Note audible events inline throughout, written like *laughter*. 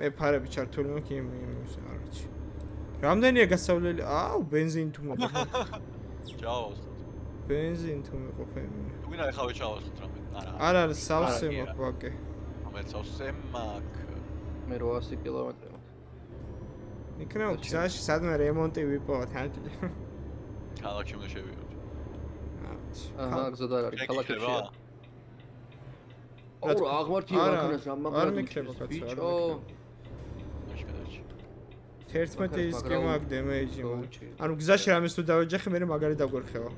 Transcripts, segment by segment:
მე ფარები ჩართული მაქვს იმ იმის არ ვიცი. რამდენია გასავლელი? აუ, бенზინი თუ მოყვა. *laughs* ჩავავსოთ. бенზინი თუ მოყვა ემინე. თუ გინდა ეხავე ჩავავსოთ რამე. არა. არა, არა, სავსე მაქვს ბაკე. მე სავსე მაქვს. მე 800 კილომეტრი მაქვს. იქნება გზაში სადმე რემონტი ვიპოვოთ, ან კი. ქალაქში უნდა შევიდე. აჰა, გზად არ არის ქალაქში. რა აუ, აღმართი მანქანას რა მაგრამ არ მიქრება კაცო, არ ბიჭო. მიქრება. 11 ის კი მაგ დემეიჯი მაგ. ანუ გზაში რამეს თუ დავეჯახე, მე მაგარი დაგვერხება.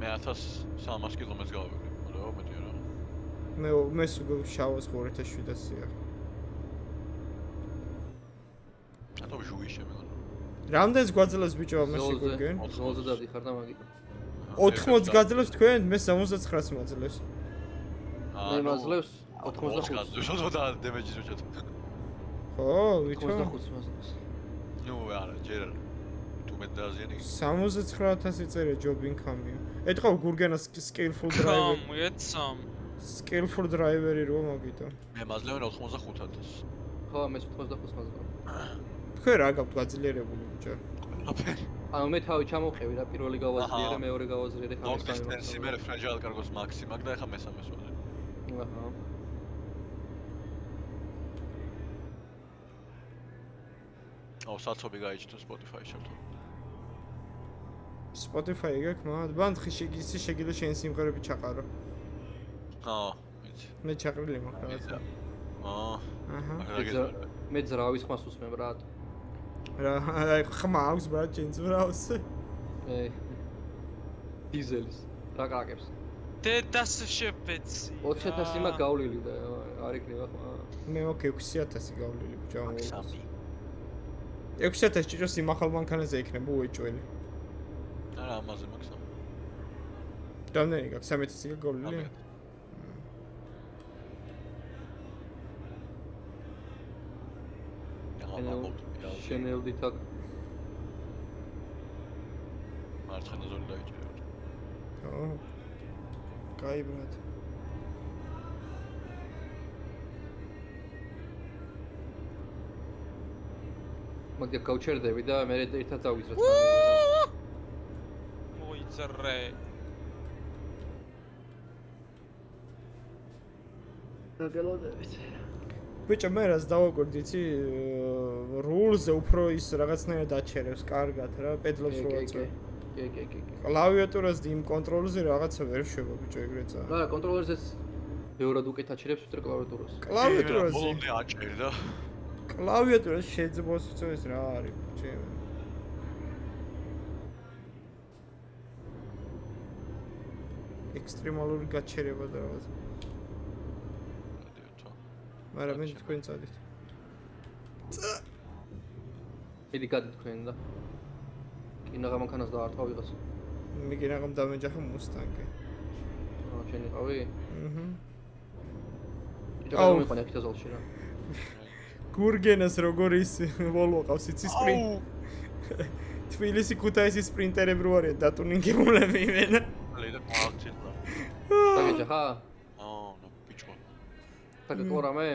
მე 1300 კილომეტრს გავიგე. რა მეტი რა. მე მე შავას 2700-ია. ათო ჟუი შემეგონა. რამდენს გვაძლევს ბიჭო ამაში გოგენ? 90 დიხარ და მაგით. 80 გაძლევს თქვენ? მე 79-ს მაძლევს. მე მაძლევს 85-ს. შოთო და დემეჯის უჩათ. ხო, ვითო? 85-ს მაძლევს. ნუ არა, ჯერ თუ მე დაზიანი. 79000 წერე job income-ია. ეთქო გურგენას skillful driver. მოეცამ. skillful driver-ი რო მაგიტო. მე მაძლევენ 85000. ხო, მე 85-ს მაძლევ. თქვენ რა გაქვთ გაძლიერებული ბიჭო? ყველაფერი. ანუ მე თავი ჩამოყევი რა პირველი გავაზრიერე, მეორე გავაზრიერე ხა ეს სამი. ნოკის მე ფრენჯალ კარგოს მაქსი მაგ და ეხა მესამეს ვაძე. აჰა. აუ საცობი გაიჭიტო Spotify-ში შევთო. Spotify გაქვს მაგ ბანთხი შეგიცი შეგიძლია შენ სიმღერები ჩაყარო. აა, ვიცი. მე ჩაყრილი მაქვს რაღაცა. აა. აჰა. მე ძრავის ხმას უსმენ ბრატ. რა, აი ხმა აქვს ბრატ ჯინს ბრავს. ე. დიზელის. რა გააკებს? დედას შეფეცი. 20000 მაგ გავლილი და არ იქნება ხმა. მე მოკ 6000 გავლილი სამი. 6000 ჭიჭოს იმახალ მანქანაზე იქნება უეჭველი. არა, ამაზე მაქვს სამი. რამდენი გაქვს 3000 გავლილი? შენელდი თაკ მარცხენა ზოლი დაიჭერე. ო. კაი ბრატ. მაგ გავჩერდები და მე ერთად დავიზროთ. მოიწრე. დაგელოდებით. ბიჭო მე რას დავაკვირდი იცი რულზე უფრო ის რაღაცნაირად აჩერებს კარგად რა პედლობს რო აწვე კი კი კი კლავიატურას დიმ კონტროლზე რაღაცა ვერ შვება ბიჭო ეგრეცა რა კონტროლერზეც ბევრად უკეთ აჩერებს ვიდრე კლავიატურას. კლავიატურაზე ბოლომდე აჭერდა კლავიატურას შეიძლება მოსწოს რა არის ბიჭო ექსტრემალური გაჩერება და რაღაცა მაგრამ მე თქვენ წადით. მიდი გადი თქვენ და კინაღა მანქანას დაარტყა ვიღაც. მე კინაღამ დამეჯახა მუსტანგი. აა შენ იყავი? აჰა. აუ მე ყონა ქიტაზოლში რა. გურგენას როგორ ის ვოლვო ყავს იცი სპრინტ. თბილისი ქუთაისი სპრინტერები რო არიან დატუნინგებულები იმენა. ლედა მოვაქცილ. დაგეჯახა? ფაკ ყორა მე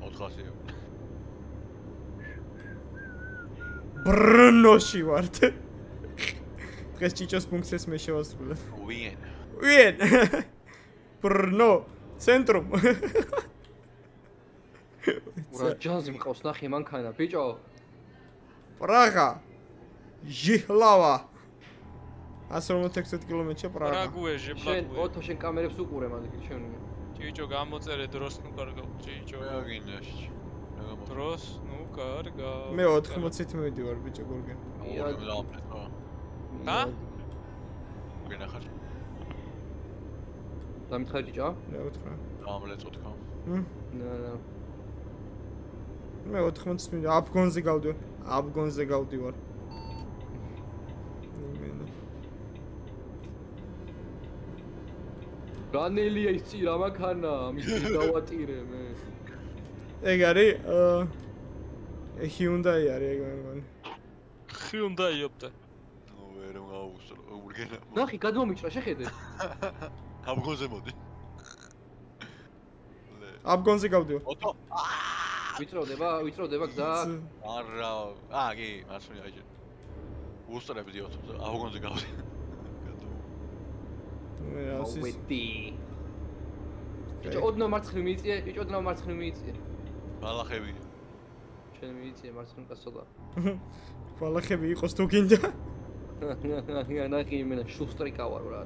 400 ბრნოში ვართ. დღეს ჭიჭოს ფუნქციას მე შევასრულე ვინ ვინ ბრნო ცენტრუმ. ურა ჯაზი მყავს ნახე მანქანა ბიჭო. პრაღა ჟიჰლავა. 150 კილომეტრია პრაღა. რა გუეჟე ბლაგუე შენ ოთო შენ კამერებს უყურე მაგით შენ ჭიჭო გამოწერე დროს ნუ კარგავ ჭიჭო რა გინდაში დროს ნუ კარგავ. მე 80-ით მივიდივარ ბიჭო გორგენ. და გენა ხარ დამითხარი ჭიჭო რა უთხრა ამლეწო თქვა ნა ნა. მე 80-ით მივიდივარ. აფგონზე გავდივარ. აფგონზე გავდივარ რანელია ის წირა მაქანა ამის დავატირე მე ეგ არის აა Hyundai არის ეგ მე მგონი Hyundai ოპტა ნუ ვერ აუსრო, ურგენა. ნახი, გადმომიჭრა, შეხედე. *laughs* აბგონზე მოდი. *laughs* აბგონზე გავდიო. ოტო. ვიწროვდება, ვიწროვდება გზა. არა. აა, კი, მასუნი აიჯე. უსტრები ოტო, აბგონზე გავდი. მე ასის მოვედი. ჭიჭო, ოდნავ მარცხნივ მიიწიე, ჭიჭო, ოდნავ მარცხნივ მიიწიე. ბალახები. შენ მიიწიე მარცხნივ კაცოლა. *laughs* ბალახები იყოს თუ გინდა. ნახი იმენა შუსტრი კავარ რა.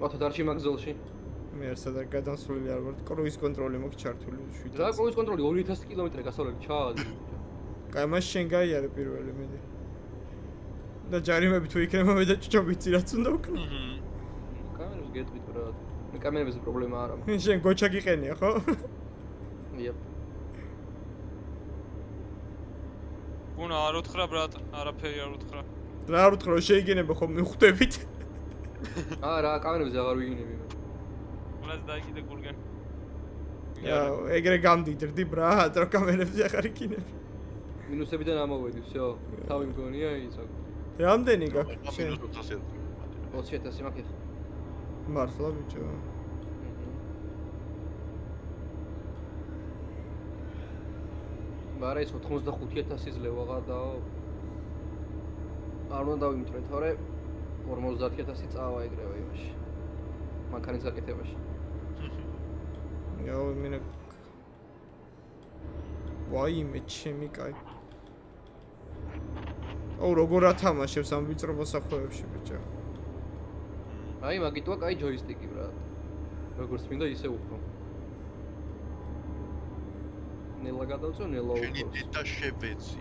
მოთო დარჩი მაგზოლში. მე არ სადარ გადასვლილი არ ვარ. კრუიზ კონტროლი მაქვს ჩართული რა შვიდად. კრუიზ კონტროლი 2000 კილომეტრი გასავლელი ჩაადი. კაი მას შენ გაიარე პირველი მედი. და ჯარიმები თუ იქნება მე და ჭიჭობიცი რაც უნდა ვქნა. კამერებს გეტყვით რა. მე კამერების პრობლემა არ აქვს. შენ გოჩა გიყენია ხო? იაპ. უნა არ უთხრა ბრატ, არაფერი არ უთხრა. რა არ უთხრა შეიგენება ხომ მიხვდებით? *laughs* აა რა კამერებს აღარ ვიგინები მე. უნას დაიკიდე გურგენ. ია, ეგრე გამდიდრდი ბრატ, რა კამერებს ახარ იქინები. მინუსებიდან ამოვედი, всё. თავი მგონია ისა. რამდენი გაქვს შენ? მინუს 400. 20000 მაქვს. მართლა ბიჭო. მარა ის 85000 ძლევაღა დაო. არ უნდა დავიმტრე, თორე 50000 წავა ეგრევე იმაში. მანქანის გაკეთებაში. ვაი მე ჩემი კაი. აუ როგორ ათამაშებს ამ ვიწრო მოსახლეებში ბიჭო. აი მაგიტოა კაი ჯოისტიკი ბრატ. როგორც მინდა ისე უფრო. ნელა გადავწო, ნელა შენი უფრო. დედა შევეცი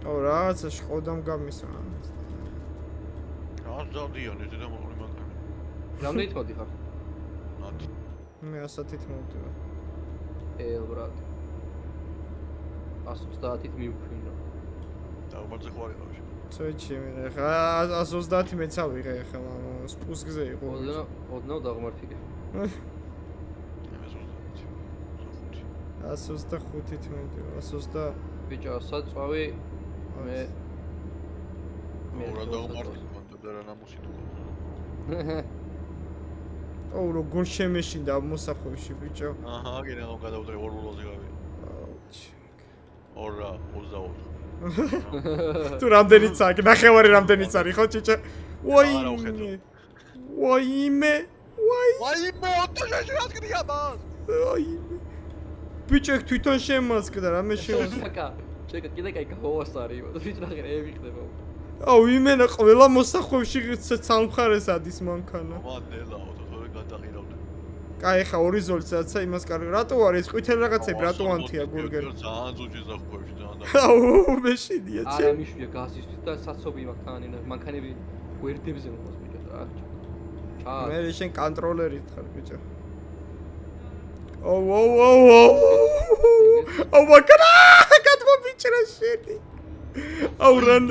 აუ რაღაცა შყოდამ გამისა. რა დავდიო, დედა მოყოლი მანქანა. რამდენით მოდი ხარ? მათ მე ასათით მოვდივარ. ელ ბრატ. 130-ით მივფრინო. დაუმარჯე ხო არის ბავშვი? წვეთში მე ხა 130 მეც ავიღე ხა სპუსკზე იყო. ოდნავ ოდნავ დაგმართილი. 125-ით მივდი 120 ბიჭო საწვავი მე მე რა დაგმართილი მანდა რა ნამუსი თუ *laughs* ო როგორ შემეშინდა მოსახვევში ბიჭო აჰა გენერალ გადავდრე ორ ულოზე გავიდა 224 თუ რამდენიც აქ ნახევარი რამდენიც არის ხო ჩიჭე ვაიმე ვაიმე ვაიმე ოთხეში ადგია მას? ვაიმე. ბიჭო ეგ თვითონ შემასკდა რამე შემასკდა შეკა კიდე კაი გაუას არის ბიჭო ნახე ე ვიხდება აუ იმენა ყველა მოსახვევში ცალმხარეს ადის მანქანა. მანელაო კაი ხა ორი ზოლცაცა იმას კარგი. რატო არის ყვითელ რაღაცები რატო ანთია გურგენ? ძალიან ძუჭი ზახუებში ძალიან და აუ მეშინია არა ჩემ. მიშვია გასისთვის და საცობი მაქვს თანანა მანქანები გვერდებზე მოყავს ბიჭო რა. ჩა. მე შენ კონტროლერით ხარ ბიჭო. აუ აუ აუ აუ. აუ მაკრა გადმობიჭრა შენი. აუ რან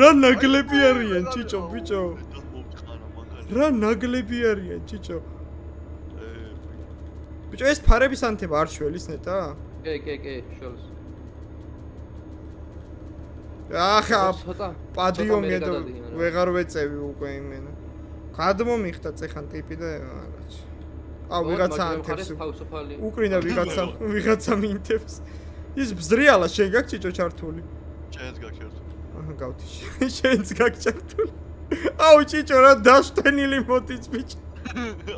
რა ნაგლები არიან ჭიჭო ბიჭო. რა ნაგლები არიან ჭიჭო. ბიჭო ეს ფარების ანთება არ შველის ნეტა? კე კე კე შოლს. ახა ცოტა პადიომია და ვეღარ ვეწევი უკვე იმენა. გადმომიხდა წეხან ტიპი და არაჩ. აუ ვიღაცა ანთებს უკრინა ვიღაცა ვიღაცა მინთებს. ის ბზრიალა შენ გაქვს ჭიჭო ჩართული. ჩენს გაქერთ. აჰა გავთი *laughs* შენც გაქვს ჩართული. აუ ჭიჭო რა დაშტენილი მოდის ბიჭო.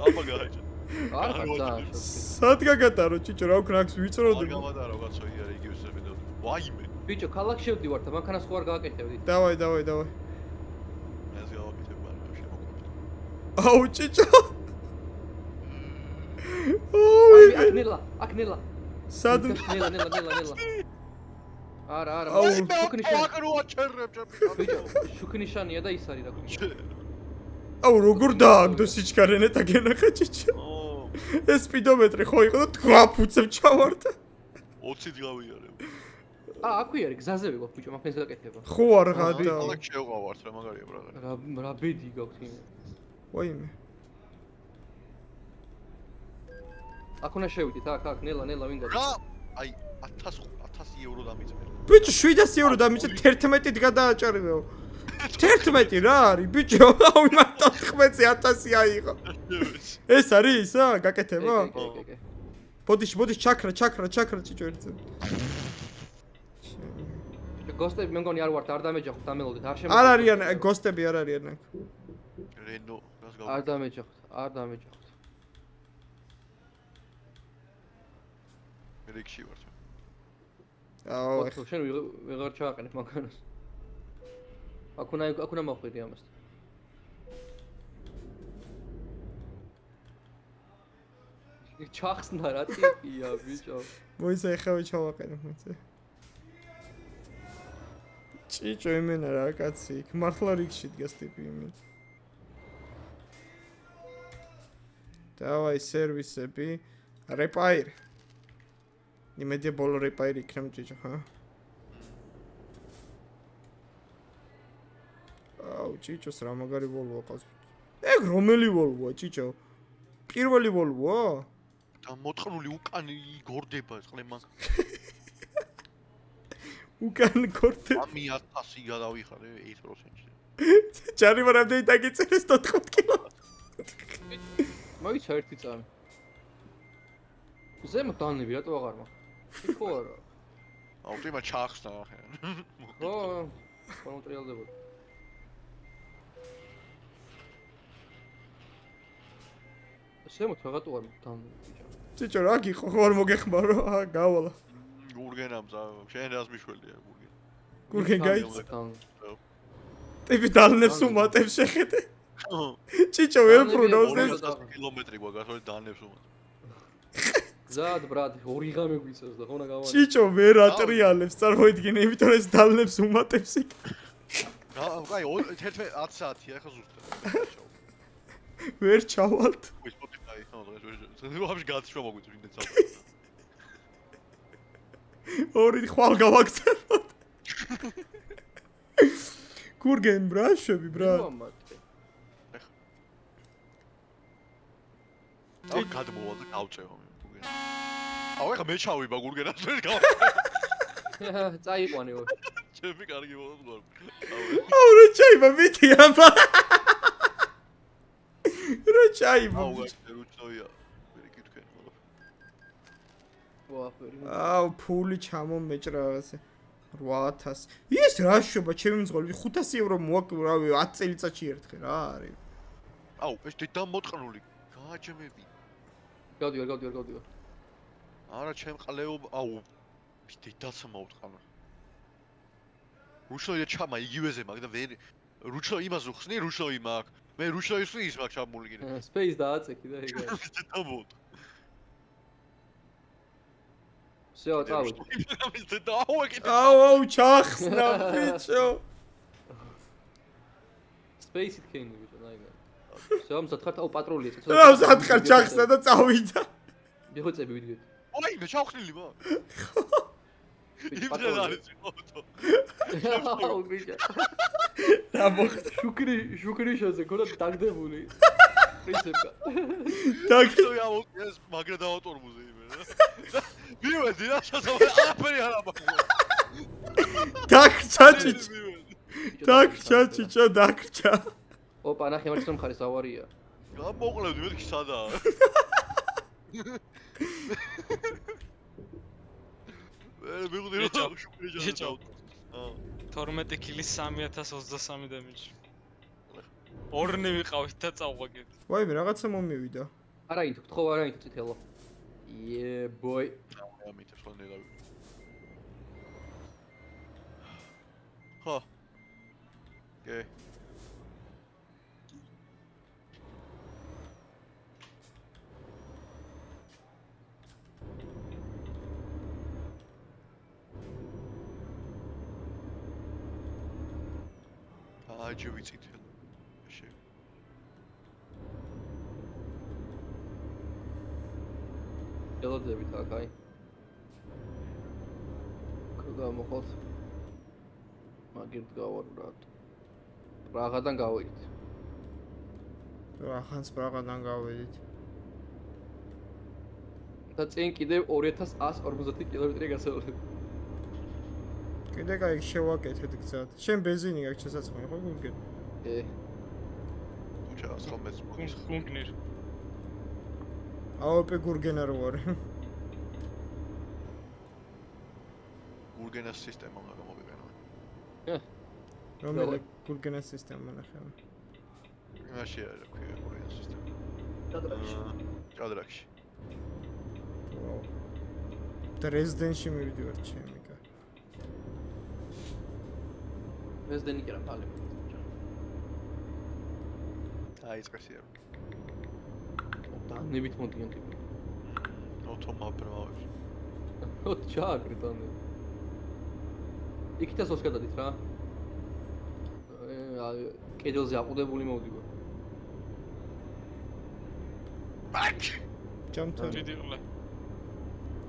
აბა გაიჭა. არ ხარ ძალიან სად გაგატარო ჭიჭო რა რა ვიწროდი. გამადარო კაცო იარა იგივე სებედო. ვაიმე. ბიჭო, ქალაქში შევდივარ და მანქანას ხო არ გააკეთებდი. დავაი დავაი დავაი. ეს გავაკეთებ მაგრამ შემოგვიყვეთ. აუ ჭიჭო. *laughs* აი, აკნელა, აკნელა. სად ნელა, ნელა, ნელა, ნელა. არა, არა, აუ, შუქნიშანი. აკროა ჩერებ ბიჭო, ჩერებ. შუქნიშანია და ის არის რა ქვია. *laughs* აუ როგორ დააგდო სიჩქარე ნეტა გენახა ჭიჭო. ეს სპიდომეტრი ხო იყო და თქვა ფუცებ ჩავარდა. 20 გავიარე. აა, აქვე არის გზაზე ვიყო, ბიჭო, მანქანის გაკეთება. ხო არ გადა. ალაკ შევყავართ რა მაგარია ბრაღა. რა რა ბედი გაქვს იმ. ვაიმე. აქ უნდა შევიდეთ, აქ, აქ, ნელა, ნელა, ვინ გადა? რა? აი 1000 1000 ევრო დამიწერე. ბიჭო 700 ევრო დამიჭერ 11-ით გადააჭარბეო 11 რა არის ბიჭო აუ იმან 14-ზე 1000 აიღო ეს არის ისა გაკეთება კი, კი, კი. ბოდიში ბოდიში ჩაქრა ჩაქრა ჩაქრა ჭიჭო ერთზე გოსტები მე მგონი არ ვართ, არ დამეჯახოთ, დამელოდეთ, არ შემო. არ არიან გოსტები არ არიან აქ რენო, რას არ გავაკეთე? დამეჯახოთ, არ დამეჯახოთ. მე რიქში ვარ. აუ შენ ვეღარ ჩააყენებ მაგანას. აქ უნდა აქ უნდა მოხვიდი ამას. ჩახსნა რა ტიპია ბიჭო. მოიცა ეხავე ჩავაყენებ მეცე ჭიჭო იმენა რა კაცი იქ მართლა რიგში დგას ტიპი იმენ დავაი სერვისები. რეპაირ იმედია ბოლო რეპაირი იქნება ჭიჭო ხა აუ ჭიჭოს რა მაგარი ვოლვო ყავს ეგ რომელი ვოლვოა ჭიჭო პირველი ვოლვოა და მოწყნული უკანი გორდება წყლემან. უკან კორტე ამი 1000 გადავიხარე 1%-ში. ჯარი მარამდე დაგიწერეს 14 კილო მოიცა ერთი წამი. ზემო დანები რატო აღარ მაქვს? ხო არა. აუ თემა ჩახსნა ახლა. ხო, კონტროლდებოდა. ზემო თაღატო არ ბიჭო. ჭიჭო რა გიყო ხო არ მოგეხმარო აა გავალა გურგენამზა შენ რას მიშველია გურგენ. გურგენ გაიც თან. ტიპი დალნებს უმატებს შეხედე ჭიჭო ვერ ბრუნავს ეს 200 კილომეტრი გვაგასოლი დანებს უმად. ზად ბრატ, ორიგამი გვიწევს და ხონა გავა. ჭიჭო ვერ ატრიალებს წარმოიდგინე იმიტომ ეს დალნებს უმატებს იქ აი 11 10 საათია ახლა ზუსტად. ვერ ჩავალთ ვაფშე გაჩვა მოგვიწევს იმდენ საათი. ორი ხვალ გავაქცევოთ გურგენ ბრაშები ბრა მომატე. აუ გადმოვალ და გავწევ. აუ ეხა მე ჩავიბა გურგენას ვერ გავა. წაიყვანე. ჩემი კარგი მოდი გორ. აუ რა ჩაიბა მითი აბა რა ჩაიბა აუ გასე რუჩოია. ვერ იკითხენ ხოლმე. ვაფერი. აუ ფული ჩამომეჭრა რაღაცა 8000 ის რა შობა ჩემი მძღოლი 500 ევრო მოაკრავი 10 წელიწადში ერთხელ რა არის აუ ეს დედა მოწყნული. გააჩემები. გავდივარ, გავდივარ, გავდივარ. არა ჩემ ყლეო აუ ის დედაცა მოუტყანა. რუშოია ჩამა იგივეზე მაგ და ვერ რუშო იმას უხსნი რუშო იმაკ. მე რუშო ის ის მაგ ჩამული კიდე. სპეის დააწექი და ეგ. *laughs* დედა всё, წავედი. ის დედა აუ ეკითხა. აუ აუ ჩახსნა ბიჭო სპეისით ქენი ბიჭო, ნაიგა. всё, ამ სათხარ აუ პატრულია. რა სათხარ ჩახსნა და წავიდა მიხვეწები ვიდიოთ. აი მე ჩავხნილი მა. იმდენ პატრულია. არის ფოტო. აუ ბიჭო. რა მოხდა შუკრი, შუკრი შოზე ქონდა დაგდებული. პრინციპა. დაგ შოი აუტეს მაგრა დავატორმუზე იმე რა. მივედი რა შესაძლოა არაფერი არ ამბობ. დაგჭა ჭიჭო დაგჭა ჭიჭო დაგჭა ოპა, ნახე მარცხნივ მხარეს ავარია. გამოყლევდი მეთქი სადაა. მე მიგდი ბიჭო, რა შუქრი ჯაჭა. ბიჭო. აა 12 კილის 3023 დემიჯი. ორნი ვიყავით და წავღაგეთ. ვაიმე რაღაცა მომივიდა არა ინთო, გთხოვ არა ინთო წითელო. Yeah boy. ამით ეს ხონდა გავი. ხო. კე. აჯი ვიცით. შე. ელოდებით აქ აი. გამოხოთ. მაგერთ გავარ ბრატ. პრაღადან გავიდით. რა ხანს პრაღადან გავედით და წინ კიდევ 2150 კილომეტრი გასავლები. კიდე კაი შევაკეთეთ გზად. შენ ბენზინი გაქვს შესაძლოა ხო გურგენ? ე უჩა ასხომეს მოგის გუნგნირ. აოპე გურგენა რო ვარ. გურგენას სისტემა უნდა გამოვიყენო რომელი გურგენას სისტემა ნახე. იმაში არის ქვია გურგენას სისტემა ჩადრაკში აა, ჭადრაკში ვაუ. დრეზდენში მივიდივარ ჩემი კა. რეზდენი კი რა პალე დაიწყეს იარ და ნებით მოდიან ტიპი ოტომა ბრმავებში ოთ ჩააკრით ანუ იქითაც ოს გადადით რა? აი, კედელზე აყუდებული მოვდივარ ჯამთან. დიდი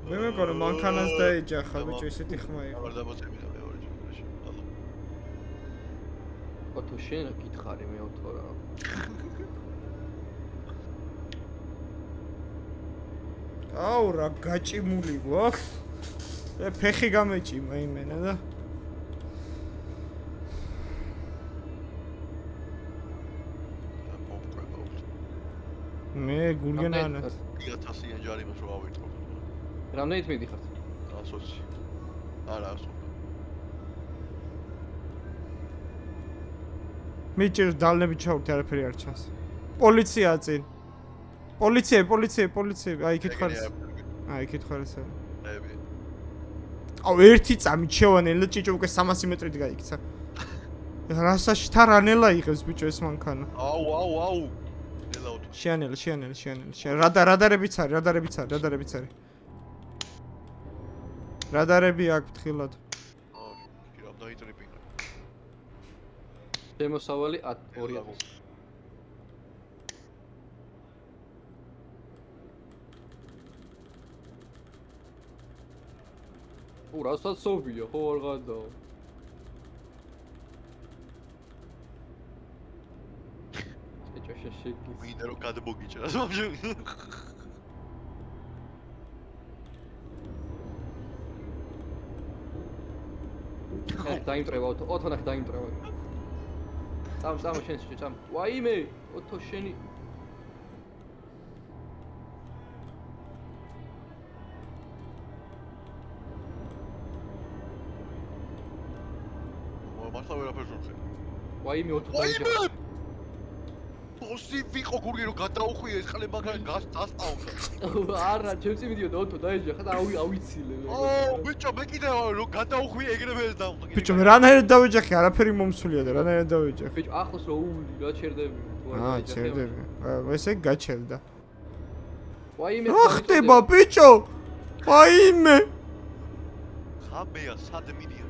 მე მეკონა მანქანას დაეჯახა ბიჭო ესეთი ხმა იყო. აღარ დამოწევიდა მეორე ჯგუფში ალო ოთო შენ რა გითხარი მე ოთო რა *laughs* აუ რა გაჭიმული გვაქვს. ე ფეხი გამეჭიმა იმენა და. მომყვება უთ მე გურგენანა 1000 ჯარი მას რო ავირთო რამდენით მიდიხართ? 120 არა 100 მიჭირ დალნები ჩავრთი არაფერი არ ჩანს. პოლიცია წინ. პოლიცია, პოლიცია, პოლიცია. აი იქით ხარ. აი იქით ხარ ესა. ები აუ ერთი წამით შევანელა ჭიჭო უკვე 300 მეტრით გაიქცა. რასაში თა რანელა იღებს ბიჭო ეს მანქანა. აუ აუ აუ ნელაუტ შეანელა, შეანელა, შეანელა. რადა რადარებიც არის, რადარებიც არის, რადარებიც არის. რადარები აქვს თხილად. აა კი რა დაიტრიპინა შემოსავალი 2000 უ რასაც სოფია ხო არ გადაო ეჭა შეშეკი მინდა რომ გადმოგიჭრას მომჟე ნახ დაიმტრევა ოთო ოთო ნახ დაიმტრევა წამ წამ შენ შე წამ. ვაიმე ოთო შენი ვაიმე ოთო ვაიმე! დაიმტრევა ბოსი ვიყო გურგი რომ გადაუხვიე ეს ხალე მაგარი *laughs* გას დასტავდა არა ჩემს მიდიოდა ოთო დაეჯახა და ავი ავიცილე ო ბიჭო მე კიდე რომ გადაუხვიე ეგრევე ეს დამხა ბიჭო მე რანაირად დავეჯახე, არაფერი მომსულია და რანაირად დავეჯახე. ბიჭო ახლოს რო ული რა ჩერდები თუ არ აა, ჩერდები. ესე გაჩერდა. ვაიმე რა ხდება, ბიჭო? აიმე. ხაბეა სად მიდიან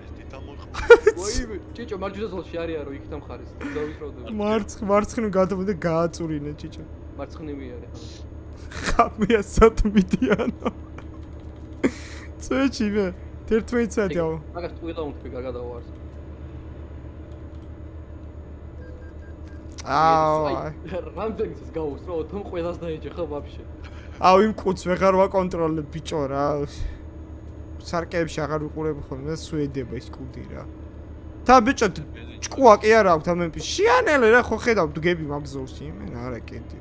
ვაიმე ჭიჭო მარჯვენა ზოლში არიან რომ იქ დამხარეს დავისროდები მარცხ მარცხნივ გადავიდა გააწურინე ჭიჭო. მარცხნივი არის ხამია სად მიდიანო. წეჩი მე 11 საათი აუ. მაგას ყველა უნდა გადავარს აუ. რამდენი ის გაუს რო თუმ ყველას დაეჯახა ვაფშე აუ იმ ყუთს ვეღარ ვაკონტროლებ ბიჭო რა. სარკეებში აღარ ვიყურებ ხოლმე და სუედება ის ყუთი რა. თა ბიჭო ჭკუა კი არა აქვს ამემპი. შიანელე რა ხო ხედავ დგები მაგზოლში იმენ არა კენტი.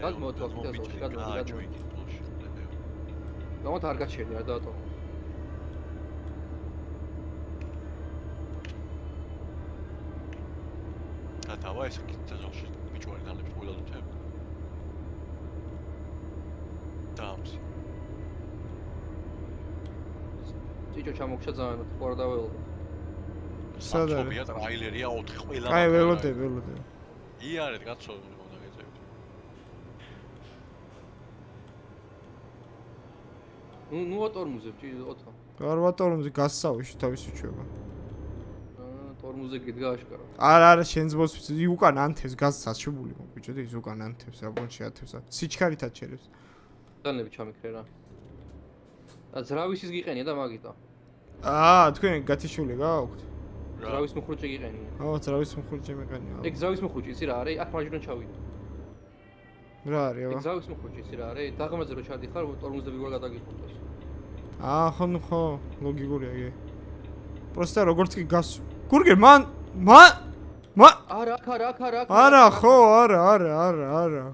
გადმოთვა, კიდე გადმოთვა, გადმოთვა. გამოთ არ გაჩერდი არ დაატო და დავა ეს კიდე ზოლში ბიჭო არის დალებს ყველა თემ დამს ჭიჭო ჩამოგშა ძალიან არ დაველო სად არის? ტრაილერია 4 ყველა აი ველოდე ველოდე. იარეთ გაცხოვე უნდა გეწევით ნუ ნუ ატორმუზებ ჭიჭო ოთო გარვატორუმზე გასსავში თავის უჩვება. აა ტორმუზე გიდგა აშკარა არა არა შენ ზბოს ვიცი უკან ანთებს გასასშუბული მოგიჭო და ის უკან ანთებს აბონში ათებს სიჩქარითაც ჩერებს. დანები ჩამიქრე რა და ზრავის ის გიყენია და მაგიტო აა თქვენ გათიშული გააქვთ? ზრავის მუხრუჭი გიყენია. ო ძრავის მხურჯი მეყენია. ეგ ზრავის მუხრუჭი ისი რა არის? აქ მარჯვნიდან ჩავიდე რა არის ეგ აბა? ზავის მოხუჭი ისი რა არის? დაღამაზე რო ჩადიხარ ტორმუზები როგორ გადაგიხუტოს აა ხო ხო ლოგიკურია იგი პროსტა როგორც კი გას გურგერ მან მან მან! არა არა არა აქ არა. ხო არა არა არა არა.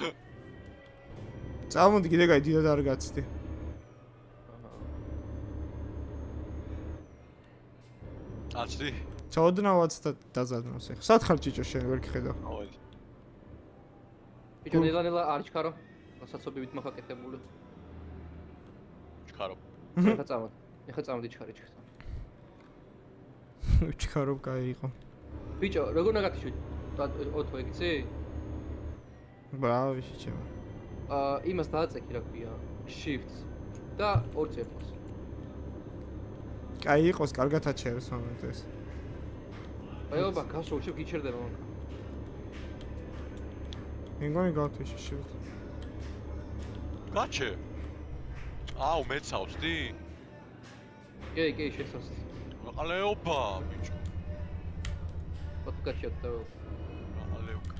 *laughs* წამოდი კიდე გაი დიდად არ გაცდი აცდი ჩაოდნავაც და დაზადნოს ეხა სად ხარ ჭიჭო შენ ვერ გხედავ. აუ ბიჭო ნელა ნელა არ ჩქარო. სასაცობივით მოხაკეთებული. ჩქარო. ეხა წამოდი. ეხა წამოდი ჩქარი ჩქარი. *laughs* ჩქარო კაი იყო. ბიჭო როგორ უნდა გათიშო ოტო ეგიცი? ბრავი შეჩემ აა იმას დააწექი რა ქვია. shift და ორ წერტილს კაი იყოს კარგად აჩერს მომენტ ეს აიობა გასულ შევ გიჩერდება მაგრამ მეგონი გავთიშე შევთ გაჩე. აუ მეცავსდი კი კი შესოს ყალეობა ბიჭო. გაჩიოთ და ყალეობა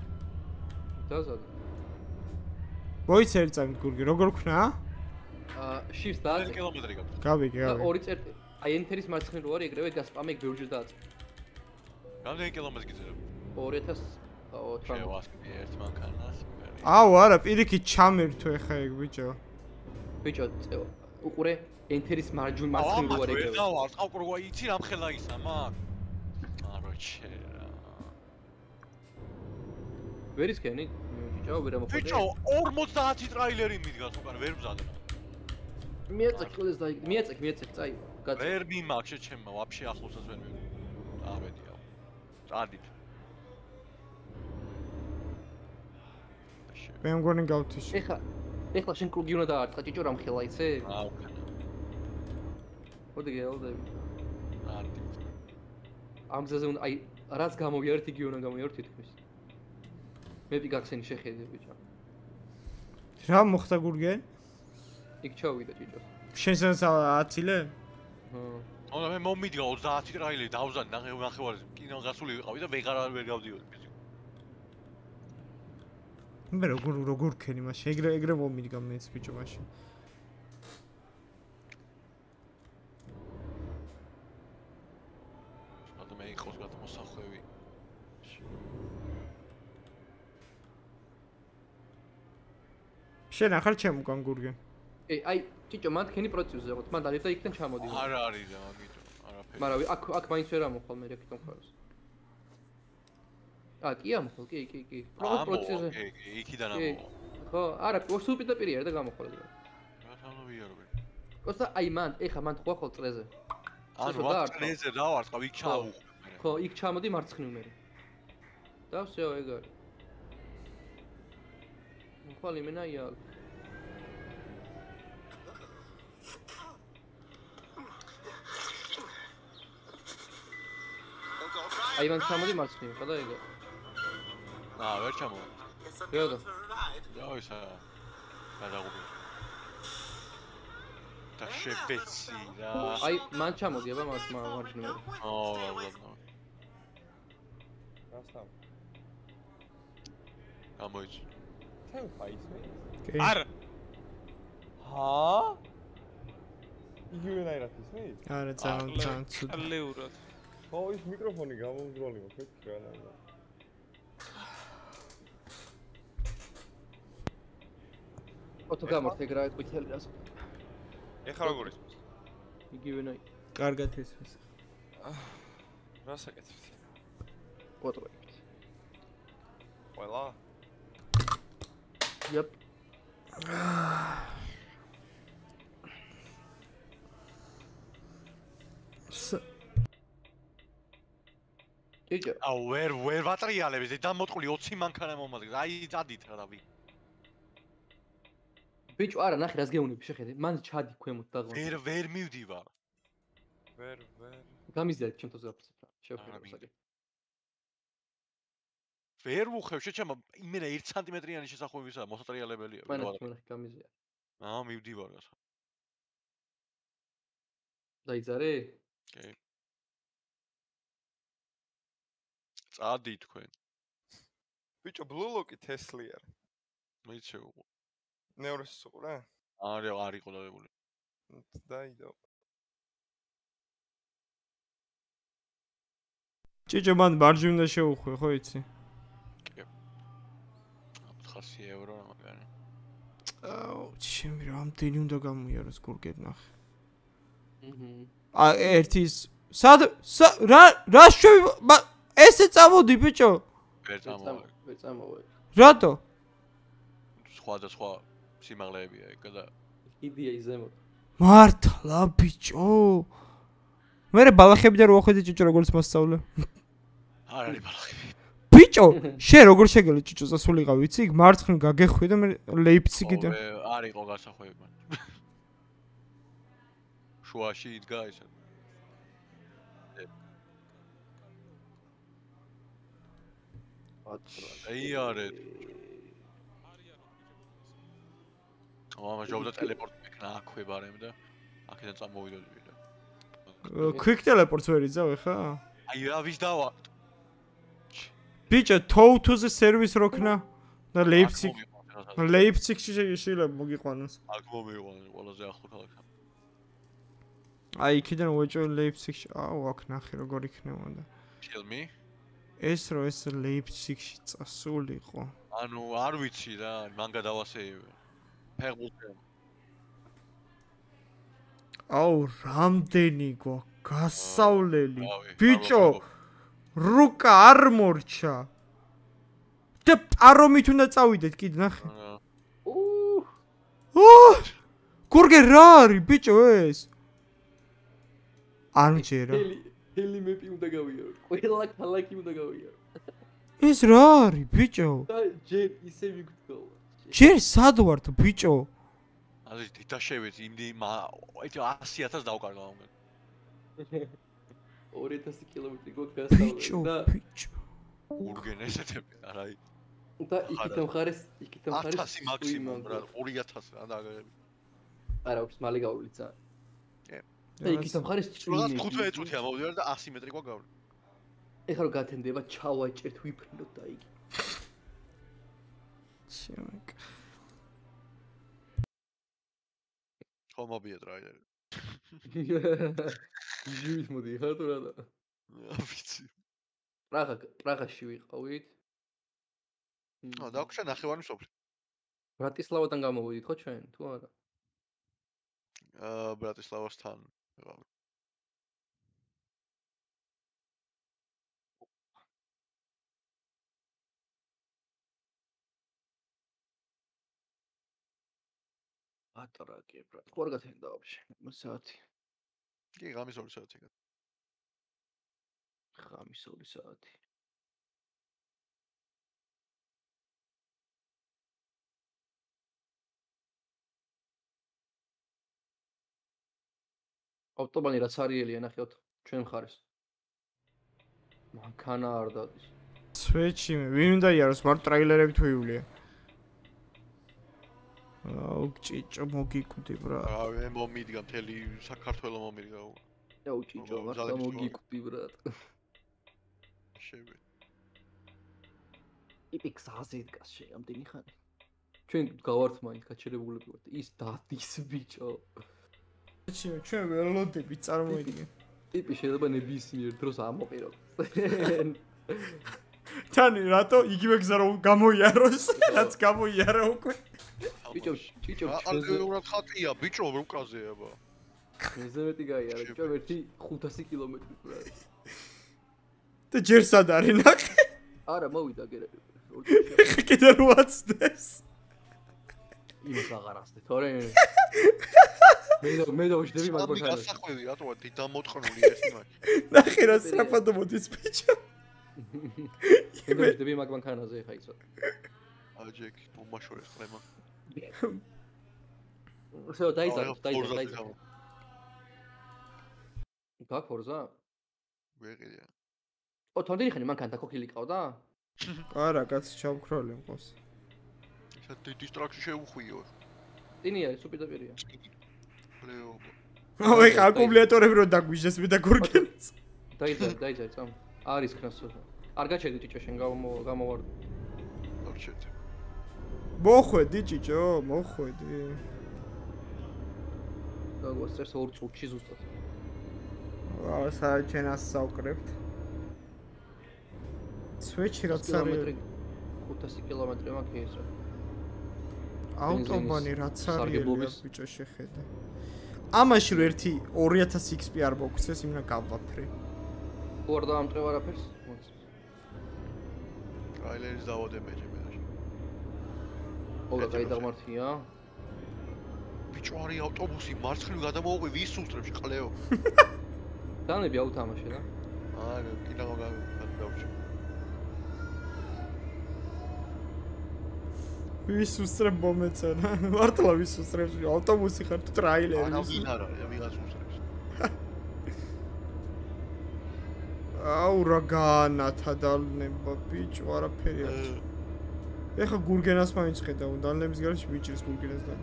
დაზად მოიცერ წამით გურგი როგორ ქნა? აა shift 1 დააწექი კილომეტრი გაქვს გავიგე და გავიგე ორი წერტილი აი ენთერის მარცხნივ რო არის ეგრევე გასპამე ბევრჯერ დააწექი რამდენი კილომეტრი გიძებ 2018 შევასკი ერთ მანქანას აუ არა პირიქით ჩამერთო ეხა ეგ ბიჭო. ბიჭო წე- უყურე ენთერის მარჯვნივ მარცხნივ რო არის ეგრევე. დავარ ყავპროგვა იცი რამ ხელა ისა მაგ აროჩერა ვერ ისქენი? ბიჭო ვერ ამოხდე ბიჭო 50 ტრაილერი მიდგას უკან ვერ მზადნა მიაწექ ხოლეს და მიაწექ მიაწექ წაი გაწე ვერ მიმაქ შეჩემმა ვაფშე ახლოსაც ვერ მივ არვედია წადით. შე მე მგონი გავთიშე. ეხა ეხლა შენ კრუგი უნდა დაარტყა ჭიჭო რამ ხელა იცი აუ მოდი გელოდები წადით. ამ გზაზე უნდა აი რაც გამოვიარეთ იგი უნდა გამოვიარეთ თითქმის. მე პიგაქსენი შეხედე ბიჭო. რა მოხდა გურგენ? იქ ჩავიდა ჭიჭო. შენსაც აცილე ჰა ანუ მე მომიდგა 30 ტრაილერი დავზად ნახე ნახევარი კინო გასული ვიყავი და ვეღარ ვერ გავდიოდი ბიჭო მე როგორ როგორ ქენი მას? ეგრე ეგრე მომიდგა მეც ბიჭო მაშინ ანუ მე იყოს გადმოსახვევი შენ ახარ ჩემ უკან გურგენ ე აი ჭიჭო მან თქვენი პროცესზე ხო მან დაიწყდა იქიდან ჩამოდი არ არის და მაგიტო არაფერი მაგრამ აქ აქ მაინც ვერ ამოხვალ მე რეკიტონ ხაროს ა კი ამოხვალ კი კი კი პროგრამ პროცესზე კი კი იქიდან კი. ამოვა ხო არა სულ პირდაპირ არის და გამოხვალ ეგრე რა თანოვიარობ კოსტა აი მან ეხა მან თქვა ხოლ წრეზე ანუ ცოტა დაარტყა. ვაკრეზე დავარტყა იქ ჩავუხ ხო იქ ჩამოდი მარცხნივ მე და всё ეგ არის მოხვალ იმენა ია აი მან ჩამოდი მარცხნივ ხო და ეგ. აა ვერ ჩამოვა. რეალო დავისა გადაღუპე და შებეცი რა? აი მან ჩამოდი აბა მას მარჯვნივ აუ რა რასთან? გამოიჩ ჩემ ხაისმე? კი არა ჰა? იგივენაირად ისმის? არა ძალიან ძალიან ცუდი ყლეურად ხო, ის მიკროფონი გამომძროლი მოხეთ რანაირად. ოტო გამორთ ეგ რა ყვითელი რას ეხლა როგორ ისმის? იგივენაი კარგად ისმის რა საკეთებთ? ოტო ყველა? იაპ ჭიჭო აუ ვერ ვერ ვატრიალებ ეს დამოტყული 20 მანქანა მომადგა აი წადით რა დავი. ბიჭო არა ნახე რას გეუნები შეხედე მან ჩადი ქვემოთ დაღმა ვერ ვერ მივდივარ. ვერ ვერ. გამიზიარეთ ჩემ თოზე აფიცებ რა. არა, შევხედე მოსაგე ვერ ვუხევ შეჩემა იმენა 1 სანტიმეტრიანი შესახვევისა მოსატრიალებელია. მე ნახე გამიზიარ აა მივდივარ რა. დაიძარე. კი წადი თქვენ ბიჭო ბლულოკი თესლი არა. მეცე უყო ნეუროსის უყურე? არა არ იყო დადებული დაიდო. ჭიჭო მან მარჯვი უნდა შეუხვი ხო იცი 400 ევრო მაგარი. აუ ჩემი რამდენი უნდა გამოიაროს გურგედ ნახე აჰა. ა ერთის სად სა- რა რა შვი მა- ესე წამოდი ბიჭო ვერ წამოვა. ვერ წამოვა. რატო სხვა და სხვა სიმაღლეებია ეგ და იდეა იზემო. მართლა ბიჭო მე ბალახები და რო ახედე ჭიჭო როგორც მასწავლე არ არის ბალახი. ბიჭო შენ როგორ შეგელი ჭიჭო სასულიყავ ვიცი მარცხნ გაგეხვი და მე ლეიფციგიდან არ იყო გასახვევი მან. შუაში იდგა ისე. აი არეთ. ამა ჯობდა ტელეპორტ მეკნა აქვე ბარემ და აქედან წამოვიდოდი და. quick teleports ვერ იზავ ხა აი რა ვის დავა? ბიჭო tow to the service როქნა და ლეიფციგ ლეიფციგში შეიძლება მოგიყვანოს აქ მომიყვანე ყველაზე ახლო ქალაქთან. აი იქიდან უეჭო ლეიფციგში აუ აქ ნახე როგორ იქნებოდა Kill me. ეს რო ეს ლეიფციგში წასულიყო ანუ არ ვიცი რა, მან გადავასეივე. ფეხბურთი. აუ რამდენი გვაქვს გასავლელი ბიჭო რუკა არ მორჩა და პარომით უნდა წავიდეთ კიდე ნახე აა, უუ. ო გურგე რა არის ბიჭო ეს არ მჯერა ჰელი მეპი უნდა გავიარო. ყველა ქალაქი უნდა გავიარო. ეს რა არის ბიჭო და ჯერ ისე ვიგდო. ჯერ სად ვართ ბიჭო ასე დიტაშევით იმდი მა აი 100000 დავკარგა ამგან. *laughs* 2000 კილომეტრი ბიჭო გოგასწავლე და ბიჭო ურგენ ესეთები არა აი და იქით მხარეს იქით მხარეს 1000 მაქსიმუმ რა 2000 რა დაგაგები. არა აქვს მალე გავლიცა. კი. და იქით მხარეს რაღაც 15 წუთია მოვიდარ და 100 მეტრი გვაგავლე. ეხლა რო გათენდება ჩავაჭერთ ვიფრინოთ და იგი. შემეკ ხო მობიეთ რა აი. ჟივით მოდი ხარ თუ რა და ვიცი. პრაღა პრაღაში ვიყავით. ა დაგვშა ნახევარი სოფლი. ბრატისლავადან გამოვიდით ხო ჩვენ თუ არა? აა ბრატისლავასთან. ვიყავი. ატრაკე ბრატ. ხო არ გათენდა ვაფშე საათი. კი ღამის 2 საათი გა. ხამის 2 საათი. ავტობანი რაც არიელია ნახეთ ჩვენ მხარეს. მანქანა არ დადის. სვეჩი მე ვინ უნდა იაროს მარტო ტრეილერები თუ იულია აუ ჭიჭო მოგიკვდი ბრა აა მე მომიდგა მთელი საქართველოს მომიდგა. და უჭიჭო ძალების მოგიკვდი ბრატ. შევე. იპი გზაზე დგას შეამდენი ხანი. ჩვენ გავართ მაინც გაჩერებულები ვართ. ის დადის ბიჭო. მე ჩვენ ველოდები წარმოიდგენ ტიპი შეიძლება ნებისმიერ დროს ამოყიროს. თან რატო იგივე გზა რომ გამოიაროს რაც გამოიარა უკვე ბიჭო, ჩვენზე ალგებრად ხატია, ბიჭო, რუკაზეა ბა. ჩვენზე მეტი გაიარა, ბიჭო, ერთი 500 კილომეტრი რა. და ჯერ სად არის ნახე არა, მოვიდა გერა. კიდე რო აცდეს იმას აღარ ასდე, თორე *laughs* მე და მე და ვშდები მაგ მაგ ბოთალებს. გასახვევი რატოა დიდამოწყნული ეს იმაში. ნახე რა სწრაფად მოდის ბიჭო *laughs* მე და ვშდები მაგ მანქანაზე ხა იცო. აჯეკ, მომაშორეს ხრემა. всё, დაიძაბ, დაიძაბ, დაიძაბ. გაქ ფორზა? ვეღია. ო, თონდენი ხანი მანქანა დაქოქილი ყავდა? არა კაც ჩავქროლი მყავს ესა დიდი სტრაქში შეუხვიო. ტინია, სუპირდაპირია. ლეო. აუ ეხა აკუმულატორები რო დაგვიჟეს მე და გურგენს დაიძაბ, დაიძაბ, წამ. არის ქნასო. არ გაჩერდი ჭიჭო შენ გამო გამოვარ. დარჩეთ. მოხვედი ჭიჭო მოხვედი გაგვასწრებს ორ წუთში ზუსტად. აა საჩენას საუკრებთ. სვეჩი რაც არის 500 კილომეტრი მაქვს ეს რა. ავტობანი რაც არის ბიჭო შეხედე. ამაში რო ერთი 2000 XP არ მოგცეს, იმნა გავაფრე. თუ არ დაამტყევ არაფერს? ტრაილერის დავოდე მეჯე მე. ოღონდ კაი დაღმართია. ბიჭო არის ავტობუსი მარცხნივ გადამოუყვი ვის უსწრებს ყლეო. *laughs* დანები აუთამაშე რა. აა კიდევ გადავჭი. ვის უსწრებ მომეცანა? *laughs* მართლა ვის უსწრებს? ავტობუსი ხარ თუ ტრაილერი? არა ვის ვინ არა, ვიღაც უსწრებს. *laughs* აუ რა განათა დალნება ბიჭო არაფერი არ აა, ეხა გურგენას მაინც ხედავ დალნების გარშე ბიჭის გურგენას და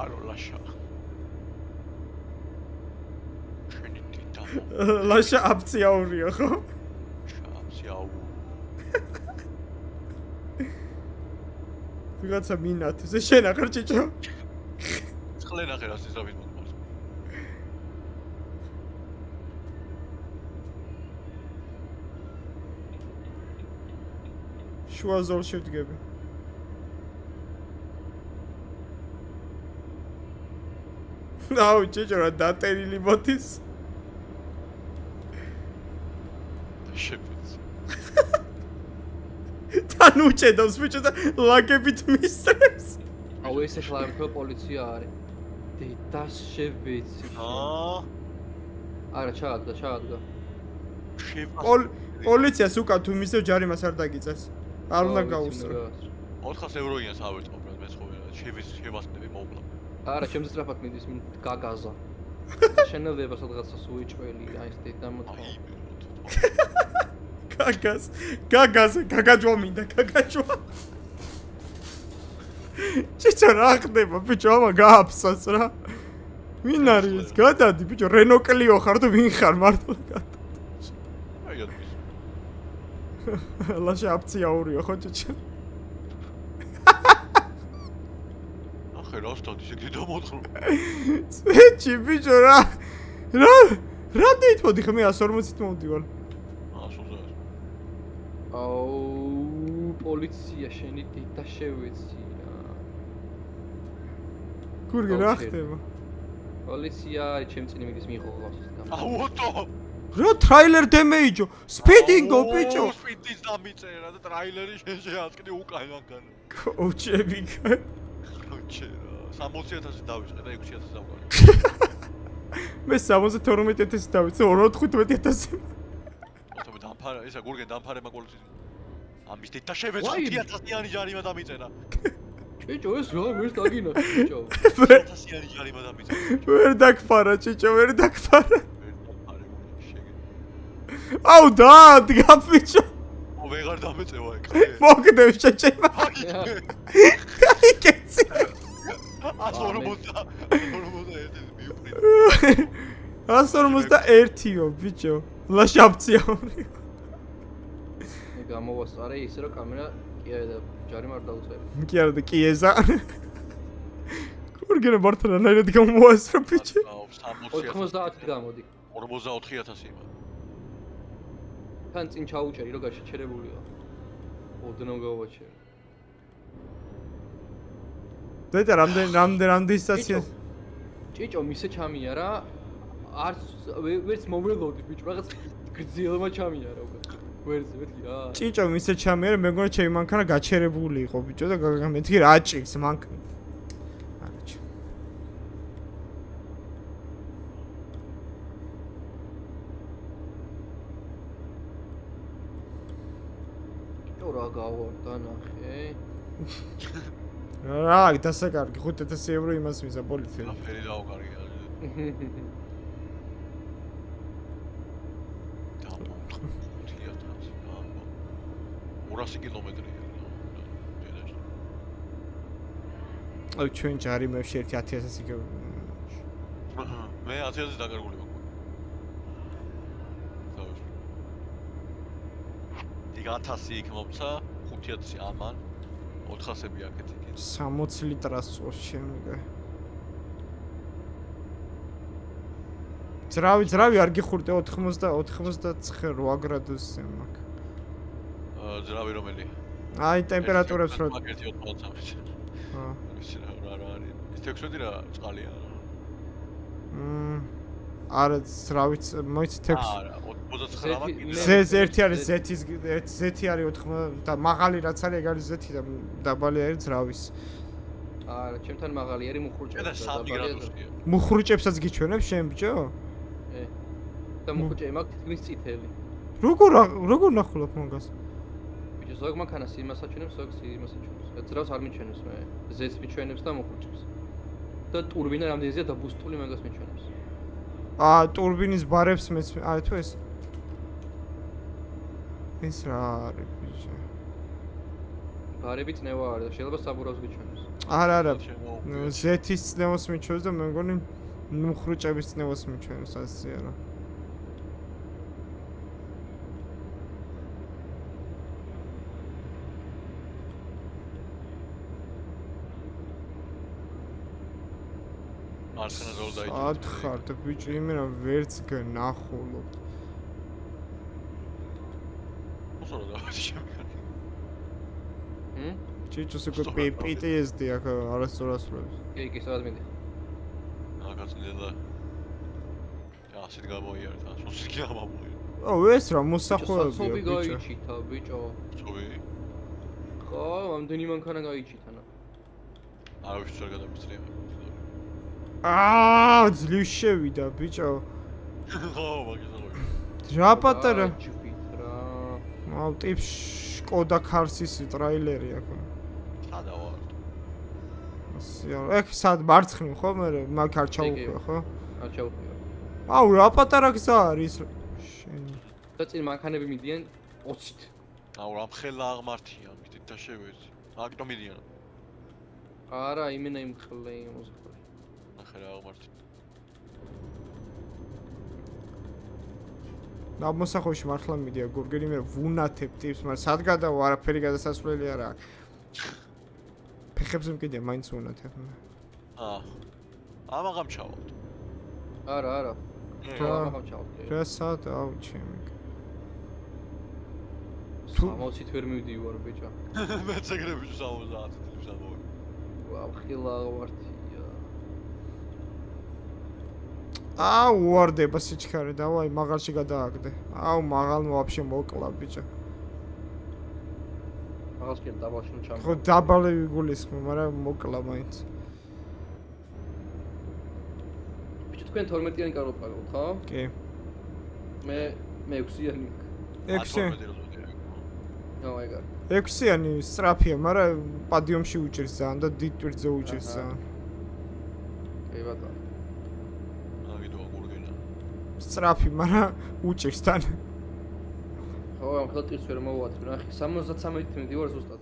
არო ლაშა. შენი თითა ლაშა აფციაურია ხო აუ. ვიღაცა მინათეს ეს შენ ახარ ჭიჭო წყლე ნახე რა სიზრაფით მომარს. შუა ზოლში ვდგები აუ ჭიჭო რა დატერილი მოდის შეფიცი. *laughs* თან უჭედავს ბიჭო და ლაგებით მისწრებს აუ ეს ახლა არქო პოლიცია არის. დედა შევეცი. აა, არა, ჩააგდა, ჩააგდა. პოლ- პოლიციას უკან თუ მისევ ჯარიმას არ დაგიწევს არ უნდა გაუსწრო 400 ევროია საავეწყო პრეზ მეცხოვე რა. შევის შევასწრები მოვლა. არა, ჩემს ძრაფად მიდის გაგაზა. *laughs* შენელდება სადღაცა სუიჭველი, აი ეს დედა აი, მოთხოვ. გაგას გაგას გაგაჯვა მინდა გაგაჯვა. ჭიჭო რა ხდება? ბიჭო ამა გააფსას რა. ვინ არის ეს? გადადი ბიჭო რენო კლიო ხარ თუ ვინ ხარ მართლა გადა აი ადის. ლაშა აფციაურია ხო ჭიჭო? ახე რა სტოდი შეგდი დამოთხრო. სვეჩი ბიჭო რა რა რა დეითმოდი ხე მე 140-ით მოვდივარ. აუ პოლიცია შენი დედა შევეცი რა. გურგე რა ხდება პოლიცია ჩემ წინ მიდის მიიღოს გამ. აუ, ოტო. რა ტრაილერ დემეიჯო სპიდინგო ბიჭო სპიდის დამიწერა და ტრაილერი შეშეატკდი უკან მაგან. კოუჩები ხოჩე რა. 60000 დავიწყე და 6000 დავყარი. *laughs* მე 72000 დავიცე 41500 ოტო დამფარა, ისა გურგენ დამფარე მაგოლიცი. ამის დედა შევეცო ვაი. 1000-იანი ჯარიმა დამიწერა. ჭიჭო ეს რა ვერ დაგინა ჭიჭო. *laughs* 1000-იანი ჯარიმა დამიწერა. ვერ დაგფარა ჭიჭო ვერ დაგფარა აუ დაადგა ბიჭო ო ვეღარ დამეწევა ეგ. მოგდევ შეჭება აი. აი კეცი 140 141 მიუპრი. 151-იო ბიჭო ლაშაპცია მე გამოვასწარე ისე რომ კამერა კი არა და ჯარი მარ დაუწერი. კი არა და კი ეზა კურგენა მართლა რანაირად გამოასწრო ბიჭო 90-ით გამოდი. 44000 იმა. თან წინ ჩაუჭერი რომ გაშეჩერებულია. ოდნავ გავაჩერე. დედა რამდენ რამდენ რამდენ სტაცია ჭიჭო მისე ჩამია რა. არც ვე- ვერც მომველოდი ბიჭო, რაღაც გრძელმა ჩამია რა ვერც მეთქი რა. ჭიჭო მისე ჩამიერე მე მგონი ჩემი მანქანა გაჩერებული იყო ბიჭო და გაგა მეთქი რა ჭიქს მანქანა რა გავარდა ნახე. რა დასაკარგი 5000 ევრო იმას მისა პოლიციააფერი დაუკარი. *laughs* დამო 5000. 200 კილომეტრია. დედაში. აი ჩვენ ჯარიმებში ერთი 10000 იქ მე 10000 დაკარგული მაქვს. დავიშ. იქ 1000 იქ მომცა 5000 ამან 400-ები აქეთ იქ 60 ლიტრას წოს შემიგე. ძრავი, ძრავი არ გიხურდე 80 99 გრადუსზე მაქვს. აა ძრავი რომელი აი ტემპერატურებს რო მაგ 1.83-ში აა ისე რა რა რა არის ის 16 რა წყალია მმ არა ძრავიც მოიცი 6 არა 29 მაგ კიდე ზ ერთი არის ზეთის ზეთი არის 80 და მაღალი რაც არის ეგ არის ზეთი და დაბალი არის ძრავის. არა, ჩემთან მაღალი არის მუხრუჭე. და 3 გრადუსია მუხრუჭებსაც გიჩვენებ შენ ბიჭო? და მუხრუჭე მაქვს თითქმის წითელი. როგორ როგორ ნახულობ მაგას? ბიჭო, ზოგ მანქანას იმას აჩვენებს, ზოგს იმას აჩვენებს. ძრავს არ მიჩვენებს მე. ზეთს მიჩვენებს და მუხრუჭებს. და ტურბინა რამდენზეა დაბუსტული მაგას მიჩვენებს. აა ტურბინის ბარებს მეც აი თუ ეს ეს რა არის ბიჭო? ბარები წნევა არის და შეიძლება საბურავს გიჩვენებს. არა არა ზეთის წნევას მიჩვენებს და მე მგონი მუხრუჭების წნევას მიჩვენებს ასე არა. მარცხენა და ბიჭო იმენა ვერც გნახულობ. უსო რა დავაში შემიგანი ჰმ? ჭიჭოს უკვე PTSD აქ არასწორასწორებს. კი, კი, სადაც მიდი. აგაც ნელა ასეთ გამოიარა და სულ კი ამამოი ო ეს რა საცობი მოსახოებია ბიჭო. გაიჩითა, ბიჭო. ცოვი ხო, ამდენი მანქანა გაიჩითა. არ ვიცი რა გადამიწრია აა ძლივ შევიდა ბიჭო. ხო მაგის რა რა პატარა აუ ტიპს შკოდა ქარსის ტრეილერი აქ. სადა ვარ ასე არა. ეგ სად მარცხნივ ხო მე მაგ არ ჩაუხვია ხო? არ ჩავხია. აუ რა პატარა გზა არის შენ. და წინ მანქანები მიდიან 20-ით. აუ რა მხელა აღმართია მიდით და შევეცი აკტო მიდიან არა, იმენა იმ ხლე მოსხლე. ნახე რა აღმართი და მოსახოში მართლა მიდია გურგერი მე ვუნათებ ტიპს მაგრამ სად გადავა არაფერი გადასასვლელი არა აქვს. ფეხებზე მკიდე მაინც ვუნათებ. აა ამაღამ ჩავალთ არა, არა. რა? რა ჩავხე. რა სად აუ ჩემი. თუ 60-ით ვერ მივდივარ, ბიჭო. *laughs* მე ცეგრები 70 წლის ამოვი ვაუ, ხილა ვართია. აუ უარდება სიჩქარე დავაი მაღალში გადააგდე. აუ მაღალ ვაფშე მოკლა ბიჭო. მაგას კი დაბალში ჩამ. ხო დაბალე ვიგულისხმე, მაგრამ მოკლა მაინც. ბიჭო, თქვენ 12-იანი კარო პაგავთ, ხო? კი. მე მე 6-იანი. 6 ნო, ეგარ. 6-იანი სწრაფია, მაგრამ პადიუმში უჭირს ძალიან და დიდ ტვირთზე უჭირს ძალიან. კი ბატონო. სწრაფი, მაგრამ უჭირს თან. ხო, ამ ხელტის ვერ მოვაწყ, ნახე, 73-ით მიდივარ ზუსტად.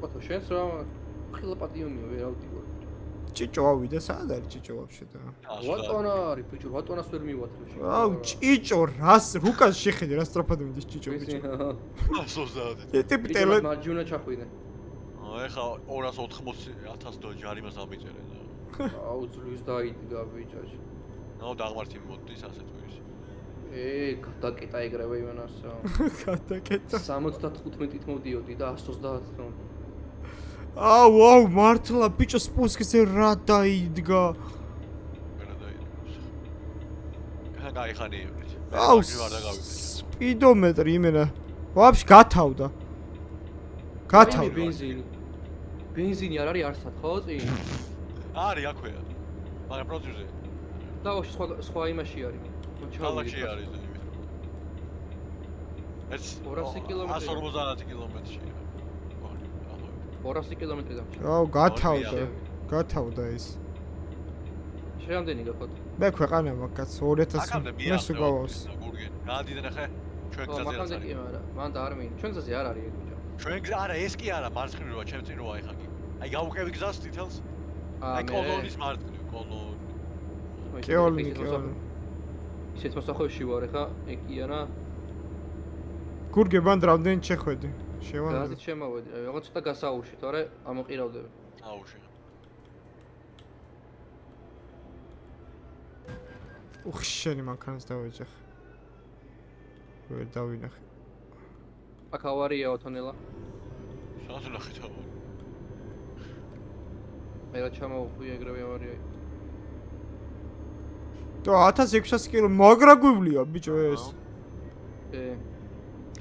ბატონო, შენს რა ხილა პატიუმია, ვერ ავდივარ. ჭიჭო ავიდა, სად არის ჭიჭო ვაფშე და? ვატონა არის, ბიჭო, ვატონას ვერ მივაწყ. აუ ჭიჭო, რას რუკას შეხედე, რა სწრაფად მიდის ჭიჭო ბიჭო. 130 ე ტიპი ტელე ტელე მარჯვენა ჩახვიდე. ეხა 280000 დოლარი ჯარიმას ამიწერე და აუ ძლივს დაიდგა ბიჭო. ნაუ დაღმართი მოდის ასეთ ვირის ე, გადაკეტა ეგრევე იმენასო. გადაკეტა. 75-ით მოდიოდი და 130 თქო. აუ, აუ, მართლა ბიჭო სპუსკზე რა დაიდგა. ვერა დაიწყოს კა გაიხანი ევრის აუ, ვარ და გავიქე სპიდომეტრი იმენა. ვაფშე გათავდა. გათავდა. ბენზინი. ბენზინი არ არის არსად, ხო წინ? არის აქვეა მაგრამ პროდიუსერი და ოშ სხვა სხვა იმაში არის. ქალაქში არის ეს 200 კილომეტრი. 150 კილომეტრში 200 კილომეტრი და. აუ, გათავდა. გათავდა ეს. შეამდენი გახოთ. მე ქვეყანა მაგაც 2000 აკამდე მე მიახლო სუგავავს. გურგენ გადიდე ნახე ჩვენ გზაზე მაგამდე არის კი არა, მან და არ მინდა. ჩვენ გზაზე არ არის ეგ ბიჭო. ჩვენ გზა არა ეს კი არა მარცხნივ როა ჩემ წინ როა ეხა აი გავუყევი გზას თითელს? აა აი კოლონის მარცხნივ კოლონი. კეოლი, კეოლი. ისეთ მოსახლეში ვარ ეხა ეკია რა გურგე ბანდ რამდენი შეხვედი? შევანე გაზით შემოვედი. აი რაღაც ცოტა გასაურში თორე ამოყირავდები. აუში უხ შენი მანქანას დავეჯახ. ვერ დავინახე. აქ ავარია ოთონელა. სანამ ნახე თავი მე რა ჩამოვხვი ეგრევე ავარია. და 1600 კილო მაგრა გვივლია ბიჭო ეს. ე.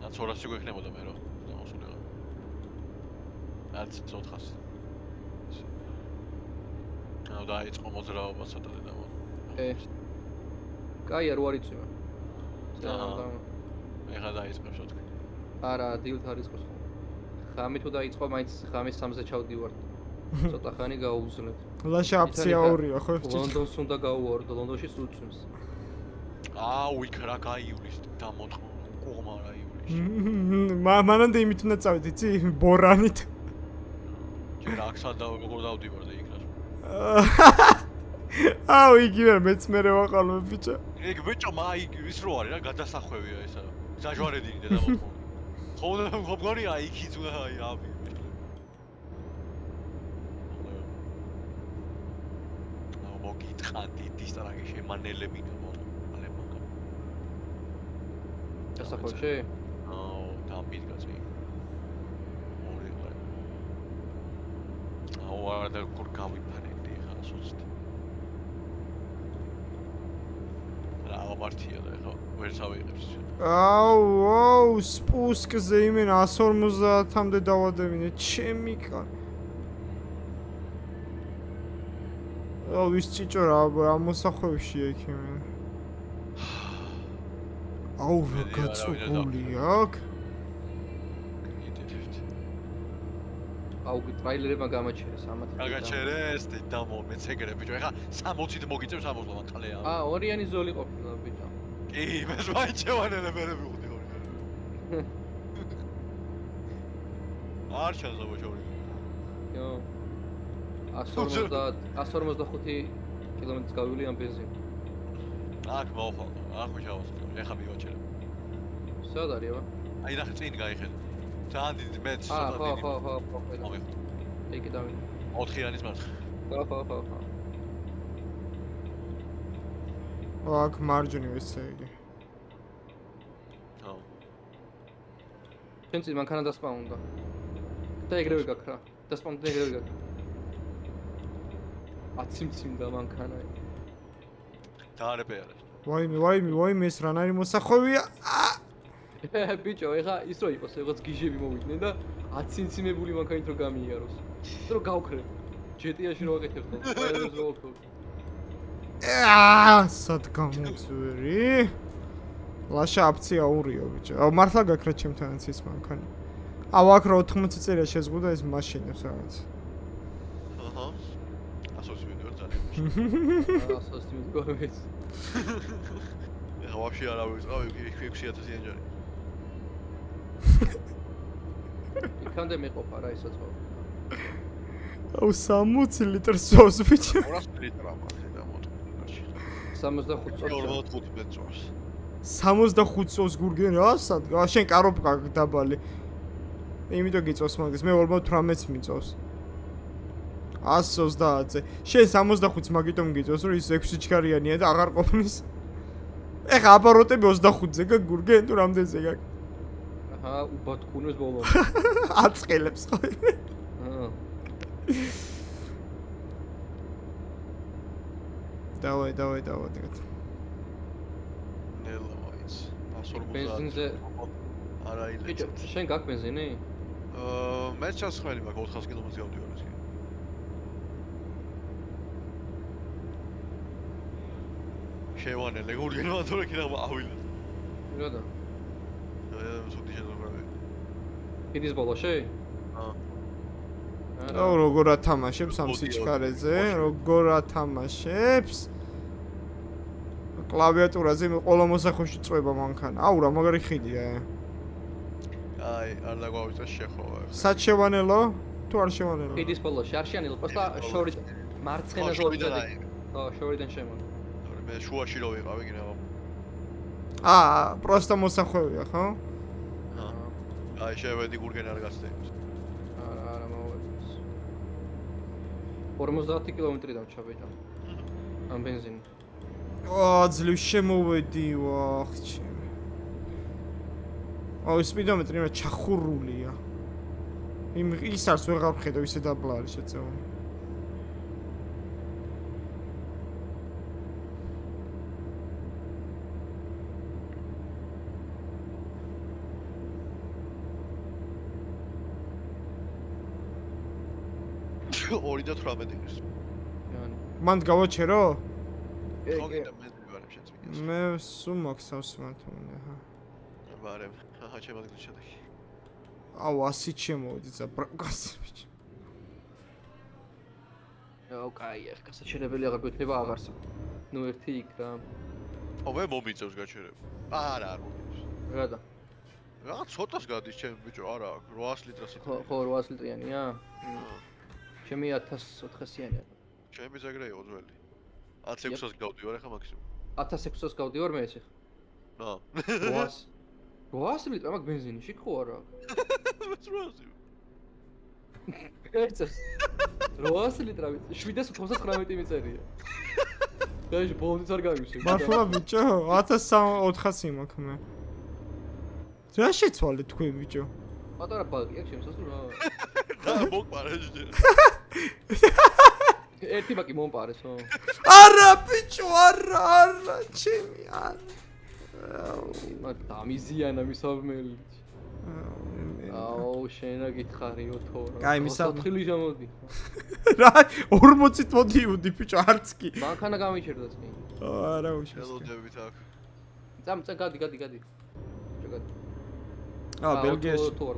ან 200 გვექნებოდა მე რო დამოსულიყო არც 400 აუ დაიწყო მოძრაობა ცოტა და დავა ე. კაია რო არიწვია აჰა. ეხა დაიწყებს რა თქვი არა დილთ არის ხო ხამი თუ დაიწყო მაინც ხამის 3-ზე ჩავდივარ ცოტა ხანი გაუძლებ ლაშა აფცია ორია ხო ლონდონს უნდა გავუვარო ლონდონში სულწმს აუ იქ რა გაიulis დამოთხო ყომა რა იulis მა მანამდე იმით უნდა წავიდე იცი ბორანით. ჯერ აქ სადა როგორ დავდივარ და იქ რა. *laughs* აუ იგივე მეც მე ვაყალმე ბიჭო. ეგ ბიჭო მაი ის რო არის რა გადასახვევია ესა საჯვარედინი და დამოთხო *laughs* ხო და მგონია იქ იწვა აი აბი აუ მოგიტყან დიდის ტრაგი შემანელები და მოყალე მაგა დასახოში აუ დამბით გაწი ორი ყა აუ არა და კურ გავიფარებდი ხა სუსტ რა მარტია და ხა ვერ წავიღებს აუ აუ სპუსკზე იმენ 150-მდე დავადებინე ჩემი კა აუ ის ჭიჭო რა რა მოსახვევში იქ იმენ აუ რა გაწუხული აქ. აუ კი ტრაილერებმა გამაჩერეს ამათ გაგაჩერეს და დამო მეც ეგრე ბიჭო ეხა 60-ით მოგიწევს 60 მანქალეა აა ორიანი ზოლი ყოფილა ბიჭო. კი მეც შევანელე მე მივხვდი ორი. *laughs* არ ჩანს აბა შორი იო 150 155 კილომეტრს გავივლი ამ ბენზინი. აქ მოხალ აქ ჩავას ეხა მივაჩერე სად არის აბა აი ნახე წინ გაიხედე ძალიან დიდი მეც აა ხო ხო ხო ხო მომიხ ეგ დავი 4-იანის მარცხ ხო ხო ხო ხო. აქ მარჯვნივ ესე იგი. ხო. ჩვენ წინ მანქანა დასპაუნდა. და ეგრევე გაქრა. დასპაუნდა და ეგრევე გაქრა აციმციმდა მანქანა დაარეპე არის. ვაიმე ვაიმე ვაიმე ეს რანაირი მოსახვევია? აა *laughs* ბიჭო ეხა ის რო იყოს რაღაც გიჟები მოვიდნენ და აცინციმებული მანქანით რო გამიაროს. რო გავქრე ჯეტიაში რო ვაკეთებ ხო ყველას რო ვაქო აა სად გამოწვერი ლაშა აფცია ორიო ბიჭო. მართლა გაქრა ჩემთანაც ის მანქანა აუ აქ რო 80 წერია შეზღუდა ეს მაშინებს რაღაც. აჰა ვიდეო ძალიან ასოს მიგოვეს ეხა ვაფშე არა ვიწყავ 6000 ენჯარი იქამდე მეყოფა რა ისაც ხო? აუ 60 ლიტრს ძოვს ბიჭო 200 ლიტრა მაგ და მოტო 65 წუთი 45 მეტროს 65 წელს გურგენ რა სადგა? შენ კაროპკა დაბალი. იმიტომ გიწოს მაგას მე 48-ს მიწოს 130-ზე შენ 65-ს მაგიტომ გიწოს რომ ის 6 ჩქარიანია და აღარ ყოფნის. ეხა აპაროტები 25-ზე გაგურგენ თუ რამდენზე გაკ აჰა უბათქუნოს ბოლო. *laughs* აწყელებს ხო? აა დავაი დავაი დავაი ვაიც 150 ბენზინზე არა ბიჭო ილეცეთ შენ გაქვს ბენზინი? აა მე ჩას ხელი მაქვს 400 კილომეტრს გავდივარ ეს კი შევანელე გურგენო თორე კიდე ავილა როდა აა სუდი შეძლებები კიდის ბოლოში აა აუ როგორ ათამაშებს ამ სიჩქარეზე? როგორ ათამაშებს? კლავიატურაზე მე ყველა მოსახვეში წვება მანქანა. აუ რა მაგარი ხიდია აი არ დაგვავიწე შეხოვა სად შევანელო? თუ არ შევანელო? კიდის ბოლოში არ შეანილ პოსტა შორის მარცხენა აი. ხო შორიდან შემო მე შუაში რო ვიყავი გინევა აა პროსტა მოსახვევია ხო? აი შევედი გურგენ არ გასწრებს. არა არა მოვედის. 50 კილომეტრი დავჩაბეჭა. ამ бенზინ. აა ძლივ შემოვედი ვახ ჩემ. აი სპიდომეტრი რა ჩახურულია. იმ ის არც ვეღარ ვხედავ ისე დაბლა არის შეწეული. 2 და 18 რის. მანდ გავაჩერო? ხო გინდა მე ვარებ შენს მიკეს. მე სულ მოგსავს მათონე, აჰა. ვარებ. აჰა, ჩემ ადგილში შედეგი. აუ, 100 შემოვიდი ზაბრაკასი ბიჭო. აუ, კაი, ახლა გასაჩერებელი აღარ გვექნება აღარსა. ნუ ერთი იქ რა. ო, მე მომიწევს გაჩერება. არა, არ მომიწევს. რა და? რა ცოტას გადის ჩემ ბიჭო, არა, 800 ლიტრას იქნება. ხო, 800 ლიტრიანია? აა ჩემი 1400-იანია ჩემი ზეგრეიო ძველი. 1600-ს გავდივარ ახლა მაქსიმუმ. 1600-ს გავდივარ მე ესე ნო. 800 800 ლიტრი მაგ ბენზინში ხო არა როაზი. ეცეს 800 ლიტრი 799 მიწერია დაიჟ ბოლოს არ გავიშვი მართლა ბიჭო, 1400 მაქვს მე. რა შეცვალე თქვენ ბიჭო? პატარა ბალკი აქვს შემოსას რა და მოკპარე ჯერ. ერთი ბაკი მომპარეს ხო არა ბიჭო, არა, არა, ჩემი არა. მაგ დამიზიანა მისავმელი აუ შენა გითხარიო თორა კაი, მისავ- ოთხილი შემოდი რა 40-ით მოდიუდი ბიჭო, არც კი. მანქანა გამიჩერდა წინ არა უშავს. ელოდებით აქ. წამ წამ გადი გადი გადი გადი აა, ბელგიაში. თუ არ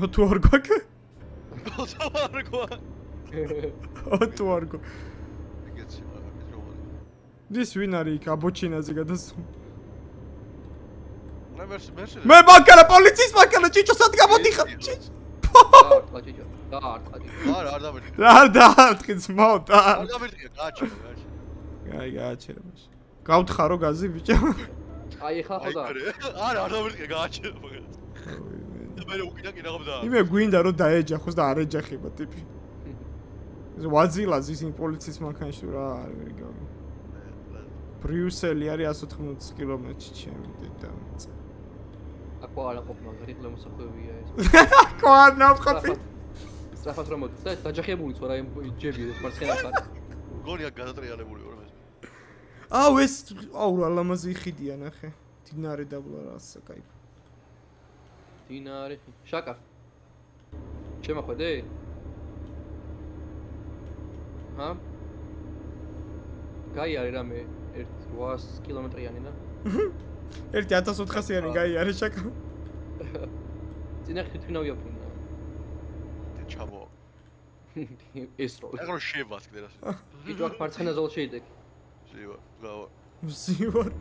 ნო თუ არ გვაქვს? ბოთავარგვა. ო თუ არ გვაქვს. ეგეც არა, რომ დის ვინ არის იქ აბოჩინაზე გადასულ? მე მერს მერს მე მანქანა პოლიციის მანქანა ჭიჭო სად გამოდიხარ? დაარტყა ჭიჭო დაარტყა ჭიჭო არა არ დამერტყი რა დაარტყი ძმაო და. არ დამერტყი გააჩერე გააჩერე აი გააჩერე მაშინ. გავთხარო გაზი ბიჭო. აი ეხლა ხო და არა არ დამერტყი გააჩერე მაგას და მე უკიდა კიდე აღბდა იმე გვინდა რომ დაეჯახოს და არ ეჯახება ტიპი. ვაძილას ისინი პოლიციის მანქანაში თუ რა არის გაბი ბრიუსელი არის 180 კილომეტრში ჩემი დედამიწა აკო არა ყოფნა გარიყლე მოსახვევია ეს. აკო არ ნავყოფი სწრაფად რომ მოდი. და დაჯახებული თუ რა ჯებიო ეს მარცხენა ხარ. გოლია გადატრიალებული ვარ მე აუ ეს აუ რა ლამაზი ხიდია ნახე დინარე დაბლა რა ასე кайფ დინარე. შაკა. შემახვედე? ჰა? გაი არის რამე? 800 კილომეტრიანი და *laughs* ერთი 1400-იანი გაი არის შაკა. *laughs* წინა ხითვინა ვიაფრინდა და ჩამო *laughs* ეს რო ეგ რო შევასკდე რას კიდევ აქ მარცხენა ზოლ შეიდეკ შევა გავა. სივარ.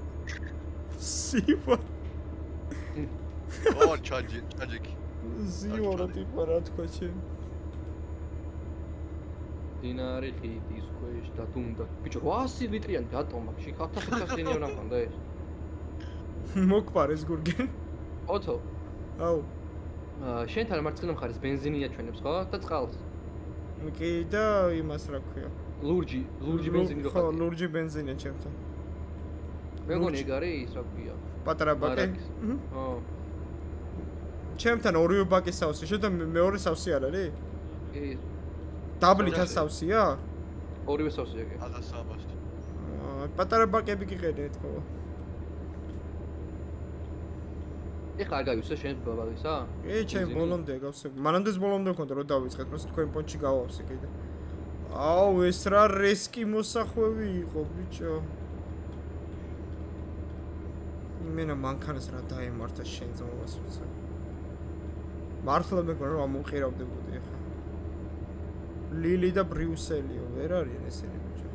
სივარ. ო ჩაჯი ჩაჯიკი სივარ ტიპა რა თქვა ჩემ. დინარი ხიდის ქვეშ და თუნდა ბიჭო 800 ლიტრიანი რატომ აქ შე 1500 ნიო ნახონდა ეს მოკპარეს გურგენ. ოთო აუ. შენთან მარცხენა მხარეს ბენზინია ჩვენებს ხო და წყალს კი და იმას რა ქვია. ლურჯი ლურჯი ბენზინი რო ხო, ლურჯი ბენზინია ჩემთან. მე მგონი ეგ არის ის რა ქვია პატარა ბაკი. მარაკის. მჰმ. ო ჩემთან ორივე ბაკის სავსე, შენ და მე- მეორე სავსე არ არის? კი სავსეა? ორივე სავსეა კი აზა სამას აა, პატარა ბაკები გიყედეთ ხო? ეხლა არ გავისო შენ ბაბაგისა ე, ჩემ ბოლომდე გავსებ. მანამდეც ბოლომდე მქონდა რომ დავიწყეთ, მას თქვენ პონჩი გავავსე კიდე. აუ, ეს რა რესკი მოსახვევი იყო, ბიჭო. იმენა მანქანას რა დაემართა შენ ზომას უცა. მართლა მეგონა რომ ამოყირავდებოდი ახლა. ლილი და ბრიუსელიო ვერ არიან ესენი ბიჭო.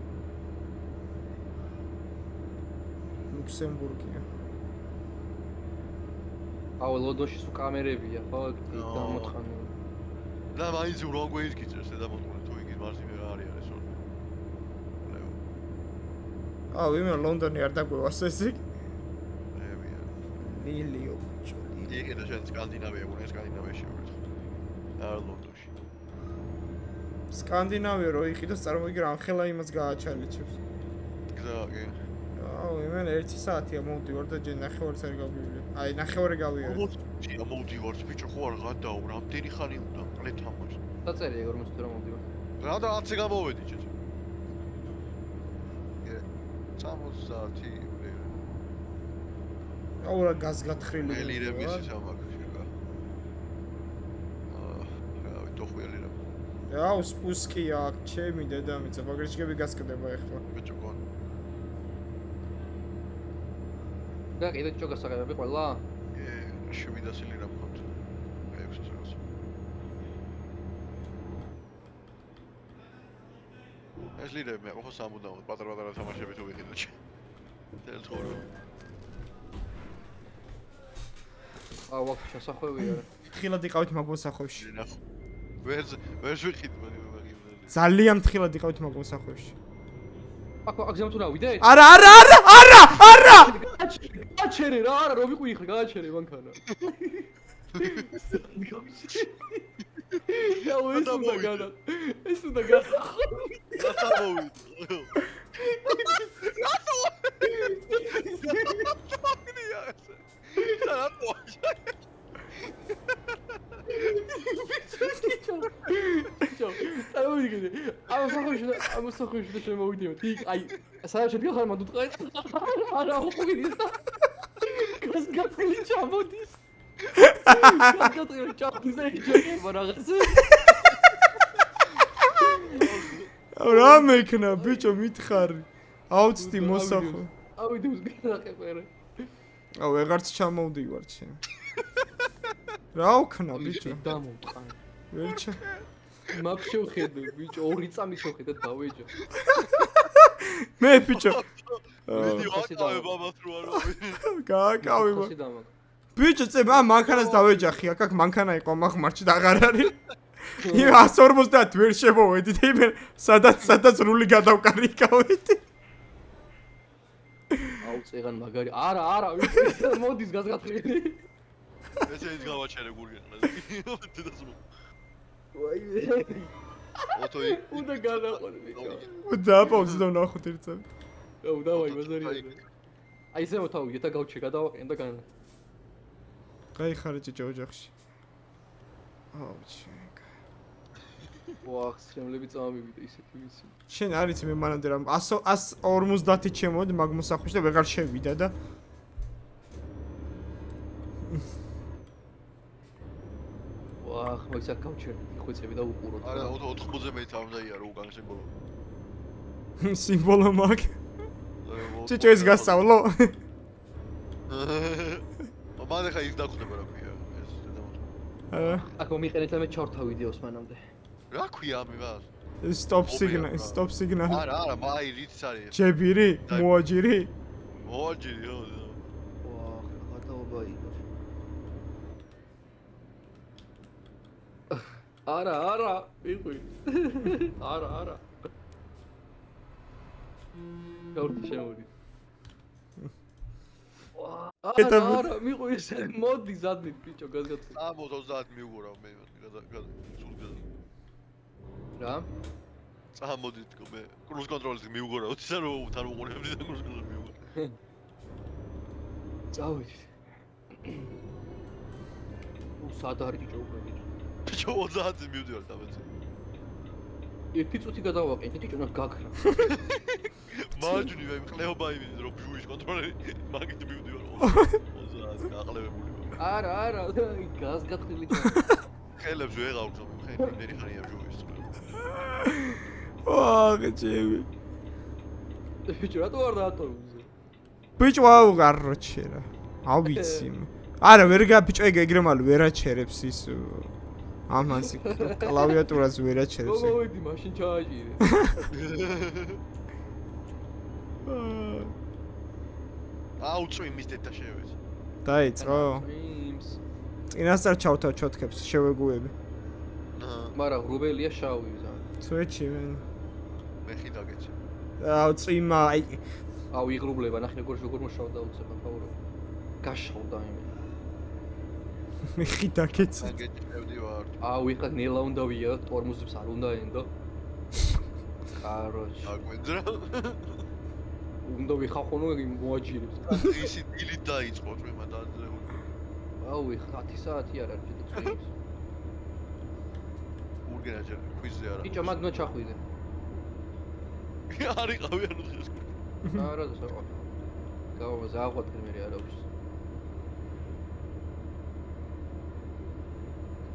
ლუქსემბურგია. აუ ლოდოში სულ კამერებია ხო გამოთხანული და მაინც უბრალოდ გიჩერს და მომწონე თუ იგი მარზი მე რა არის ეს ორი აუ, იმე ლონდონი არ დაგვევას ესე. მე ლილიო ბიჭო იქ და შენ სკანდინავია უნდა სკანდინავიაში ვიყო. არ ლონდონში. სკანდინავია რო იყიდოს წარმოიდგინე ანხელა იმას გააჩალიჩებს გზა კი. აუ იმენ 1 საათია მოვდივარ და ჯერ ნახევარს არ გავივლე აი ნახევარი გავიარე მოდი ამოვდივარ ბიჭო ხო არ გადაო რამდენი ხანი უნდა ყლე თამაში. დაწერია ეგ 40 თუ რა მომდივარ. რა და 10 გამოვედი ჩეჩ. ე 60 აუ რა გაზგათხრილი ელირების ის ამაკში რა. აა რა ვიტოხუელი რა. აუ სპუსკი აქ ჩემი დედამიწა ბაგრიჩკები გასკდება ეხლა ბიჭო გონ. და კიდე ჩო გასაგებები ყველა? ე 700 ლირა მქონდა. 600 რას. ეს ლირები მე ხო სამუდამოდ პატარ-პატარა თამაშები თუ ვიხილო ჩი. თელ ცხოვრება. აა ვაფ შესახვევია რა. თხილად იყავით მაგმოსახვევში ნახო. ვერ ვერ ვიხით მაგ მაგ. ძალიან თხილად იყავით მაგმოსახვევში აკ აქ ზემოთ რა ვიდე? არა არა არა არა არა გააჩერე რა არა რომ ვიყო იხრი გააჩერე მანქანა. *laughs* და ეს უნდა გადა. ეს უნდა გადა. რათა მოვიდო. რა მოაჭა? ჩო. წარმოვიდგინე. ამ სახოში ამ სახოში და შემოვიდიოთ. იქ აი სადაც შედგა ხარ მანდუტყა. არა უყვირის. გას გაფილი ჩამოდის. გას გაფილი ჩამოდის. რა მექნა ბიჭო მითხარი აუცდი მოსახო ავიდე უსგენახე პერე. აუ ვეღარც ჩამოვდივარ ჩემ რა ვქნა ბიჭო დამოვყან. ვერ ჩა მაგ შევხედე ბიჭო ორი წამი შევხედე დავეჯო. მე ბიჭო ვიდი ვაკავე ბაბას რო არ ვი. გააკავი მა ხოსი დამაგ. ბიჭო წე ამ მანქანას დავეჯახი აქ აქ მანქანა იყო მახმარჩი და აღარ არის *laughs* იმ 150 ვერ შემოვედი და იმ სადაც სადაც რული გადავკარიკავედი აუ წეგან მაგარი. არა, არა, ვიცი მოდის გასგათხრილი. ესე ის გავაჩერე გურგენას. დედას მო. ვაი. ოტო იქ უნდა გადაყოლე ბიჭო. დააპაუზე და ვნახოთ ერთ წამი აუ დავაი ბაზარია. აი ესე მოთავი, და გავჩე გადავაყენ და გან. გაიხარე ჭიჭო ოჯახში აუ ჩე ვახ, შემლები წამოვიდე ისეთი ვიცი. შენ არის მე მანამდე რა 100 150 ჩემოდი მაგმოსახვში და ვეღარ შევიდა და ვახ, მაგის აქ გავჩერ. ხვეწები და უყურო. არა 80-ზე მე თავს დაიარო უკან სიმბოლო. *laughs* სიმბოლო მაგ ჭიჭო *laughs* ეს გასწავლო *laughs* მანე ხა ის დახვდება რა ქვია ეს დედამოთო. აა, აქ მომიყენეთ მე ჩორთა ვიდეოს მანამდე. რა ქვია ამი ვარ? სტოპ სიგნალ სტოპ სიგნალ არა არა მაი რიც არის? ჯებირი მოაჯირი მოაჯირი ხო. ვახ, ხათაობა იყო. არა, არა, იყვი. არა, არა. გაურთი შემოდი. კეთა- *laughs* არა, არა, მიყვი ესე მოდი ზადნით ბიჭო გასგაცე. 60 მიუგურავ მე გადა გადა სულ გადა. რა? წამოდით თქო მე კრუზ კონტროლის მიუგურავ ისა რომ თან უყურებდი და კრუზ კონტროლი მიუგურავ. წავიდით. უ სად არის ბიჭო უკვე ბიჭო? *laughs* ბიჭო 30 მივდივარ დამეცე. ერთი წუთი გადავაყენე ბიჭო და გაქრა. *laughs* მაჯუნი მე ყლეობა იმის რომ ბჟუის კონტროლერი *laughs* მაგით მივდივარ 30 გაყლებებული ვარ. არა, არა, გასგათხრილი ჩა. ხელებს ვეღარ ვწო ხე იმერი ხარია ბჟუის. ვააღე ჯები ბიჭო რატო არ დაატოვე? ბიჭო აუღარო ჩერა ავიცი არა ვერ გა ბიჭო ეგ ეგრე მალ ვერაჩერებს ის ამას კლავიატურას ვერაჩერებს ეგ. მოვიდი მაშინ ჩააჭირე. *laughs* აუ წვიმის დედა შევეს. დაიწყო იმს. წინასწარ ჩავთავ ჩოთქებს შევეგუები აჰა მაგრამ ღრუბელია შავი ზა. სვეჩი მენ მე ხიდაგეცი. აუ წიმა აი აუ იღრუბლება ნახე როგორ როგორ მოშავ დაუწება ფაურო. გაშოვდა იმი. *laughs* მე ხი დაკეცე. ან გეჭევდი ვარ. აუ ეხლა ნელა უნდა ვია, ტორმუზებს არ უნდა ენდო. *laughs* კაროჩ. აგვენძრა. *laughs* უნდა ვიხახონო მოაჯირებს. ისი დილით დაიწყო წვიმა დაძლეულ. აუ ეხლა 10 საათი არ არის წვიმის. ურგენა ჯერ ქვიზზე არა. ბიჭო მაგნო ჩახვიდე. არ იყავი ანუ დღეს. არა და საყვა. გავა ზაღვატკი მე არ აქვს.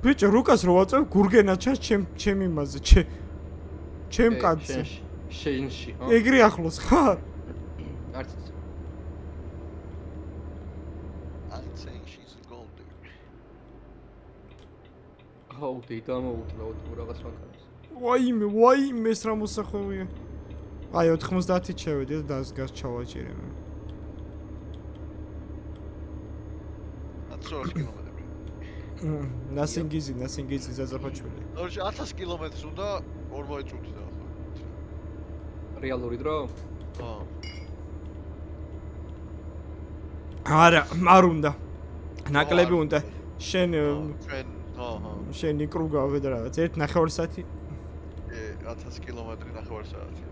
ბიჭო რუკას რო ვაწევ გურგენა ჩანს ჩემ ჩემ იმაზე ჩემ ჩემ კაცზე. შენში, ხო? ეგრე ახლოს ხარ? არც ის. I'm saying she's golden. აუ დედამოუტლა თუ რაღაც მანქანას. ვაიმე, ვაიმე ეს რა მოსახვევია. აი 90-ით შევედი და დასგას ჩავაჭირე მე. 100 კილომეტრები. ნასინგიზი, ნასინგიზი ზაზაფაჩვილი. ორში 1000 კილომეტრს უნდა 40 წუთი დაახლოებით. რეალური დრო? აა. არა, არ უნდა. ნაკლები უნდა. შენ ჩვენ აჰა. შენი კრუგავე და რაღაც 1.5 საათი. ე 1000 კილომეტრი ნახევარ საათი.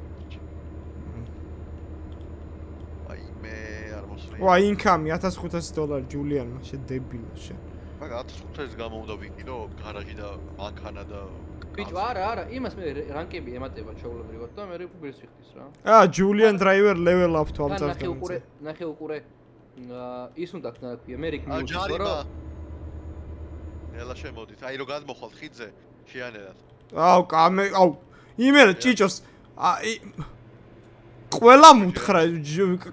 აი მე არ მოსვლი. ვა, ინკამი 1500 დოლარი ჯულიანმა, შე დებილო შენ. მაგ 1500-ს გამო უნდა ვიყიდო გარაჟი და მანქანა და ბიჭო, არა, არა, იმას მე რანკები ემატება ჩაულებრივად და მე რეგულარს ვიხდის რა. აა, ჯულიან დრაივერ level up თუ ამ წელს. ნახე უყურე, ნახე უყურე. ის უნდა ქნა ქვია, მე მიუწევ ჯარიმა. რა. ელა შემოდით. აი რო გადმოხვალ ხიდზე, შეანერად. აუ, კამე, აუ, იმერე ჭიჭოს. აი ყველა მუთხრა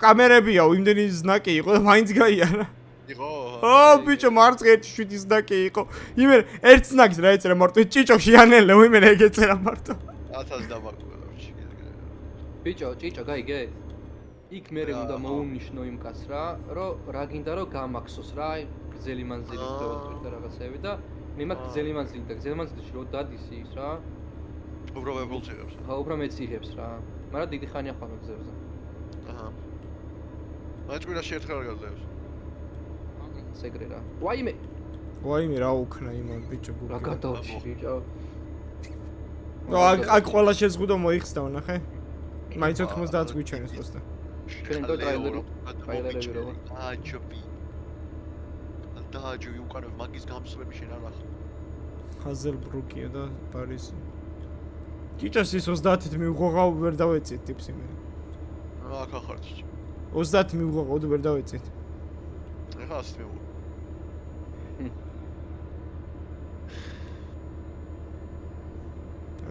კამერებიაო, იმდენი ზნაკი იყო და მაინც გაიარა. იყო? ო, ბიჭო, მარცხენა შვიდი ზნაკი იყო. იმერე ერთ ზნაკს რა ეწერა მარტო ჭიჭო შეანელე, იმერე ეგ ეწერა მარტო. 1000 დამაკვირდა ვში. ბიჭო, ჭიჭო, გაიგე? იქ მე უნდა მოუნიშნო იმ კაცს რა, რომ რა გინდა რომ გამაქსოს რა, აი გრძელი მანძილი აა. ხდება და რაღაცები და მე მაგ გრძელი მანძილი და გრძელი მანძილში რო დადის ის რა, უბრალოდ იღებს. ხა უფრო მეც იღებს რა. მაგრამ დიდი ხანია ხომ გზებზე. აჰა. აი ჭვირაში ერთხელ არ გაძლევს. ეგრე რა. ვაიმე, ვაიმე რა უქნა იმან ბიჭო რა გურგენა. გადავში ბიჭო. ნო აქ აქ ყველა შეზღუდო მოიხსნაო ნახე. მაინც 90-ს გვიჩვენეს პოსტა. ჩვენ და ტრაილერი, ტრაილერები რო. აჯობი. დააჯი უკანებ მაგის გამსვლები შენ არ ახ. ხაზელბრუკია და პარიზი. ჭიჭას ის 30-ით მიუღოღავ ვერ დავეწით ტიპს იმენ. რა აქ ახარ ჩი. 30 მიუღოღავ და ვერ დავეწით. ეხლა ასე მეუ.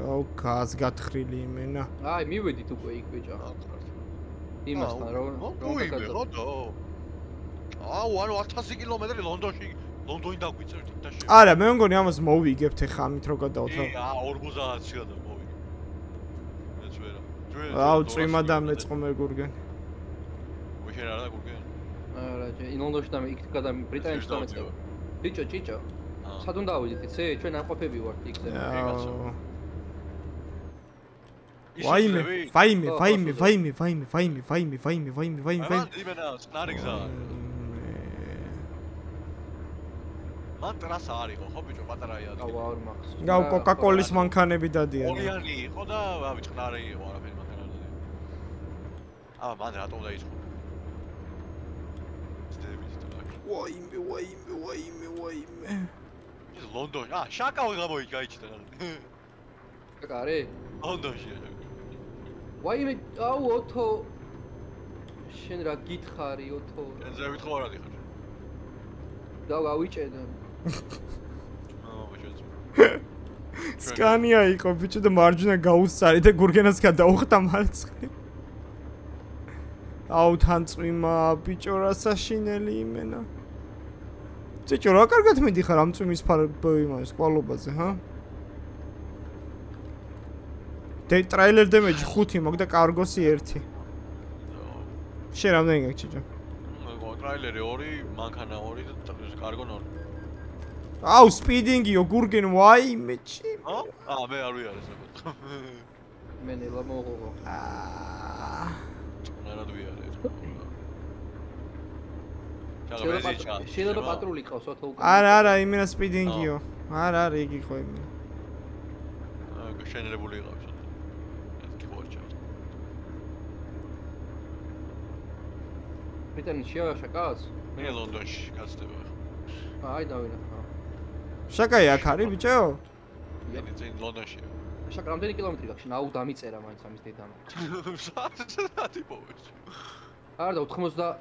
აუ გაზ გათხრილი იმენა. აი, მივედით უკვე იქ ბიჭო. იმასთან რო რომ გადაგა. აუ, ანუ 1000 კილომეტრი ლონდონში ლონდონი დაგვიწევთ და შე. არა, მე მგონი ამას მოვიგებთ ახლა ამით რო გადავთ რა. აა 50-ში გადა მოვიგე. მეც ვერა. აუ, წვიმა და მეწყმე გურგენ. ვიშენ არა გურგენ. არა, ჯე, ინონდოში და იქ გადა ბრიტანეთში დამეწევა. ბიჭო, ჭიჭო. აა. სად უნდა ავიდეთ იცი? ჩვენ ამყოფები ვართ იქზე. აუ. ვაიმე, ვაიმე, ვაიმე, ხო, ვაიმე, ვაიმე, ვაიმე, ვაიმე, ვაიმე, ვაიმე, ვაიმე, აი, ვაიმე. მან იმენა ტრასა არ იყო, ხო ბიჭო, პატარაა აუ, ადგილი. არ მახსოვს. გაუ კოკაკოლის მანქანები დადიან. ორიანი იყო და ავი წყნარი იყო, არაფერი მანქანა არ დადი. აა, მან რატომ დაიწყო? ვაიმე, ვაიმე, ვაიმე, ვაიმე. ლონდონი. აა, შაკავი გამოიჭა გაიჩიტა. კაკარე? ლონდონში. ვაიმე, აუ, ოთო. შენ რა გითხარი, ოთო? ენზე ვითხოვარ რა დიხარ. და გავიჭედე. *laughs* ბიჭო. სკანია *laughs* იყო ბიჭო და მარჯვენა გაუსწარი და გურგენას გადაუხდა მარცხნივ. *laughs* აუ თან წვიმა ბიჭო რა საშინელი იმენა. ბიჭო რა კარგად მიდიხარ ამ წვიმის ფარბ იმას კვალობაზე, ჰა? დე ტრეილერ დემეჯი 5 მაგ და კარგოსი 1. შენ რამდენი გაქვს ჭიჭო? მეგო ტრაილერი 2, მანქანა 2 და კარგონ 2. აუ სპიდინგიო გურგენ ვაი მეჩი. ა? აა, მე არ ვიარეს აბა. მე ნელა მოღოღო. აა ნარად ჩაღა ბენზინი ჩა შეიძლება პატრული ყავს ოთო უკან არა არა იმენა სპიდინგიო არა არა იგი ხო იმენა შენელებული იყავს ეს კი ხორჩა მეტანი შეავაშა კაც მე ლონდონში გაცდება. ახლა აი დავინახა შაკაი აქ არის ბიჭო? მე წინ ლონდონში შაკ რამდენი კილომეტრი გაქვს ნაუ დამიწერა მაინც ამის დედამ. საათი პოვეს არა და 80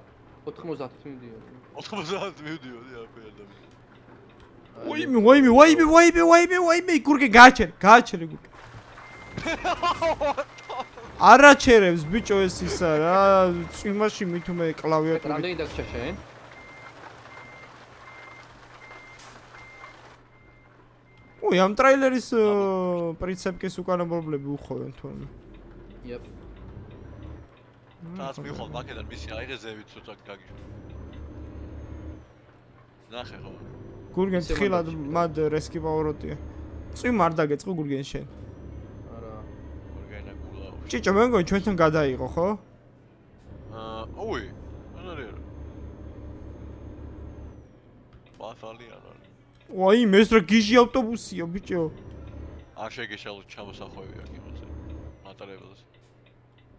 90 მიდიოდი 90 მივდიოდი არ ფერდა ვაიმე ვაიმე ვაიმე ვაიმე ვაიმე ვაიმე გურგე გააჩერე გააჩერე გურგე არაჩერებს ბიჭო ეს ისა რა წვიმაში მithume კლავიატურა რამდენი დაგჭა შენ? ой ამ ტრეილერის პრინციპის უკანა პრობლემები უხოვენ თორემ იაპ თაც მიხვალ მაგედან მისი აიღეზებით ცოტა გაგიშვა ნახე ხო. გურგენ თხილად მად რესკი პავროტია წვიმა არ დაგეწყო გურგენ შენ. გულაო ჭიჭო მე მგონი ჩვენთან გადაიღო ხო? აა ოი ანარი არა ბათალი არა ვაი მეს რა გიჟი ავტობუსია ბიჭო. არ შეგეშალო ჩამოსახვევი აქ იმაზე მატარებელს.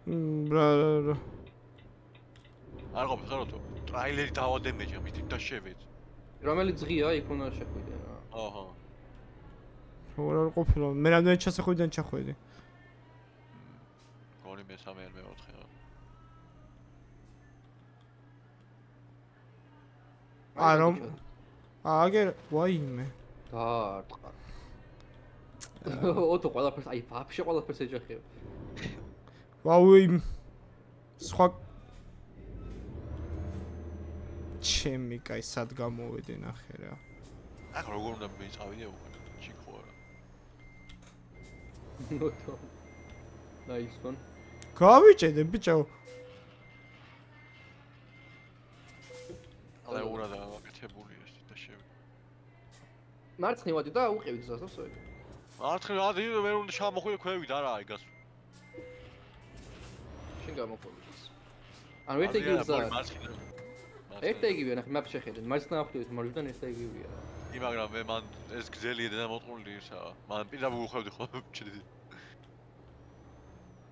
მ რა რა რა. არ ყოფილი ხარო თუ ტრაილერი დავადემეჯა მით და შევეც. რომელი ძღია იქ უნდა შეხვიდე რა? აჰა. რა არ ყოფილა მე რამდენი ჩასახვიდან ჩახვედი გონი მესამე ან მეოთხე რა ა რომ აგერ ვაიმე დაარტყა ოტო ყველაფერს აი ვაფშე ყველაფერს ეჯახია ვაუი სხვა ჩემი кай სად გამოვედი ნახე რა აქ როგორ უნდა მეწავიდე უკვე ჩიქო არა ოტო ნაის ვან გავიჭედე ბიჭო. აი ურა და გაკეთებული ეს და შევი. მარცხნივადი და უყევი გზას ასოე მარცხნივ ადი ვერ უნდა ჩამოხვიდე ქვევით არა აი გას შენ გამოყოლეს ანუ ერთ იგივე გზა ერთ იგივე ნახე მაპ შეხედე მარცხნა ახვდებით მარჯვიდან ერთ იგივეა ი მაგრამ მე მან ეს გზელია და მოტყული ისა მან პირდაპირ უხვევდი ხო *laughs* ჩდი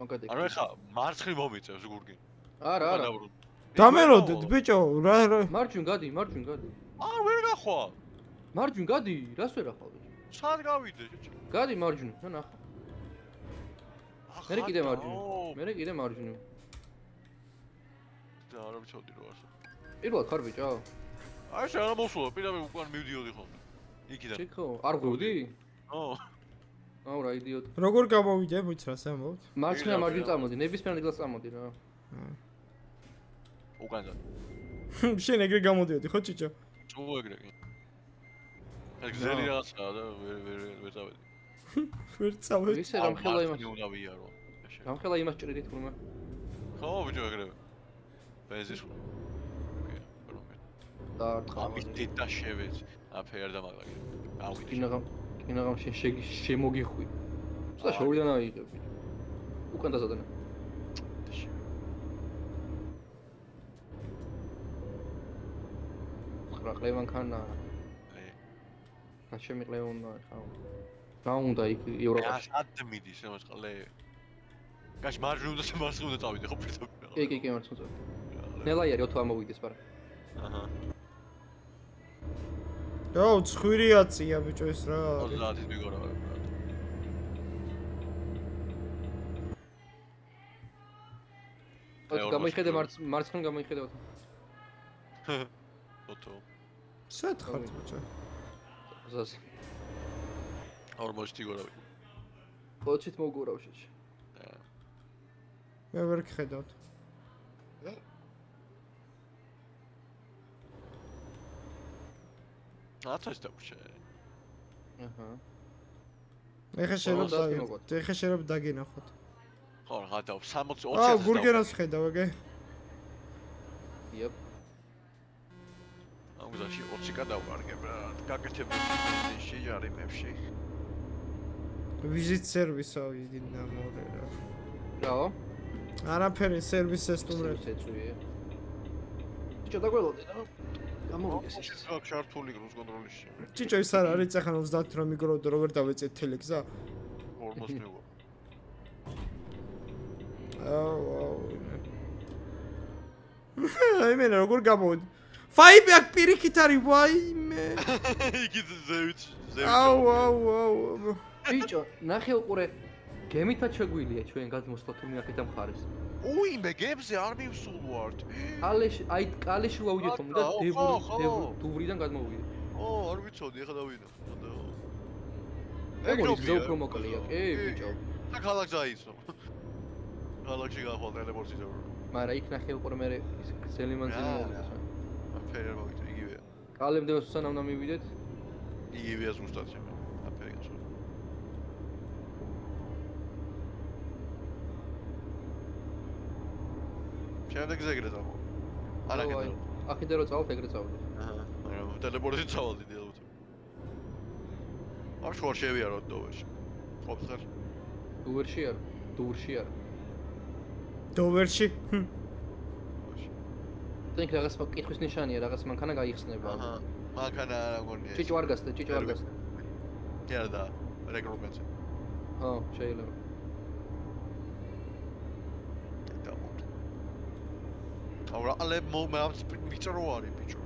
მაგადი ანუ ეხა მარცხნივ მომიწევს გურგი. არა არა. დამელოდეთ ბიჭო რა რა? მარჯვინ გადი მარჯვინ გადი. არ ვერ გახვალ მარჯვინ გადი რას ვერ ახალ? სად გავიდე? ჩიჩი გადი მარჯვინ და ნახე მე კიდე მარჯვინი მე კიდე მარჯვინი და არა ვიცოდი რო ასო პირველად ხარ ბიჭო აი შენ არა მოსულა პირდაპირ უკან მივდიოდი ხოლმე. იქიდან. ჩიქო არ ღვივდი ო აუ რა იდიოტი. როგორ გამოვიდე მოიც რას ამბობთ მარცხნა მარჯვინ წამოდი ნებისმიერ ადგილას წამოდი რა. უკანდა შენ ეგრე გამოდიოდი ხო ჭიჭო? ჭუ ეგრე კი. ეს გზელი რაღაცაა და ვერ ვერ ვერ წავედი. *laughs* ვერ წავედი. ისე რომ ხელა იმას უნდა ვიარო რომ ხელა იმას ჭრიდით თურმე? ხო ბიჭო ეგრე. ბენზის ხო და ამის დედა შევეც აფერ და მაგარი კინაღამ კინაღამ შენ შემოგიხვი. და შორიდან აიღებ ბიჭო. უკან დაზადნა რა ყლევან ხანა რა შემიყლევა უნდა ხა რა უნდა იქ ევროპაში? ას ადმიდის ამას ყლე. გაშ მარჯვნივ უნდა შემარცხნივ უნდა წავიდე ხო პირდაპირ. კი კი კი მარცხნივ წავიდე. ნელაი არის ოთო ამოვიდეს პარა აჰა და ცხვირიაცია ბიჭო ეს რა 30-ის მიგორა ვარ ოტო გამოიხედე მარცხნივ გამოიხედე ოტო ოტო სად ხარ ბიჭო. ზას ორ მოშტი გორავი ოჩით მოგურავ შეჭ მე ვერ გხედავთ ათას დავრჩე აჰა. ეხა შეიძლება ეხა შეიძლება დაგინახოთ ხო რა გადავ 60 20 აა გურგერას ხედავ ეგე იაპ. ამგზაში 20 გადავარგებ რა გაკეთებული შეჯარიმებში ვიზიტ სერვისო იდინა მორე რა. რაო არაფერი სერვის ესტუმრეთ ეწვია ჩოდა გველოდე რა გამოვიდეს ეს. აქ შართული კრუზ კონტროლიში. ჭიჭო ის არ არის ახლა 30 რომ მიგროვდო როგორ დავეწეთ თელეგზა? 40 მიგო. აუ აუ. აი მე როგორ გამოვიდი? ფაიბი აქ პირიქით არის ვაიმე. იგი ზევით ზევით. აუ აუ აუ. ბიჭო, ნახე უყურე გემითაც შეგვილია ჩვენ გადმოსვლა თურმე აქეთა მხარეს. უი მე გემზე არ მივსულ ვარ. კალეში, აი კალეში და ხო, დებური ხო. დებური დუვრიდან გადმოვიდე. ო, არ ვიცოდი, ეხლა დავიდა. ეგ ის ზო უფრო მოკლეა, კი, ბიჭო. და ქალაქ დაიცო. ქალაქში გახვალ ტელეპორტი და მაგრამ იქ ნახე უყურე მე ის გზელი მანძილი აფერი არ მოვიდა, იგივეა. კალემდე სანამ უნდა მივიდეთ? იგივეა ზუსტად შემე. აფერი გასულ. შემდეგზე ეგრე წავა. არა კიდე. აქედან რო წავავთ, ეგრე წავდით. აჰა. მაგრამ ტელეპორტით წავალდი დიალოგი. არ შوار შევიარო დოვერში. ყოფხარ. დოვერში არ, დურში არ. დოვერში? თუნდაც რაღაც კითხვის ნიშანია, რაღაც მანქანა გაიხსნება. აჰა. მანქანა რა გონია. ჭიჭვარგასთან, ჭიჭვარგასთან. კი არა და რეკრუტმენტზე. ო, შეიძლება. აუ რა ალე მო მე ამ მიწერო არის ბიჭო.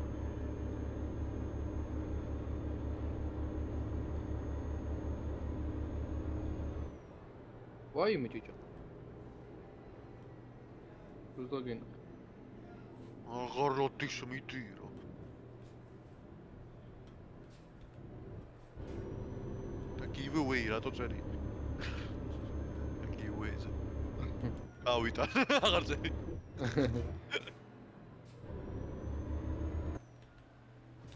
ვაიმე ჭიჭო. ზოგინ. აღარ როდის მიდირო. და giveaway რატო წერი? giveaway-ზე. *laughs* ავიტან, *laughs* აღარ წერი. *laughs*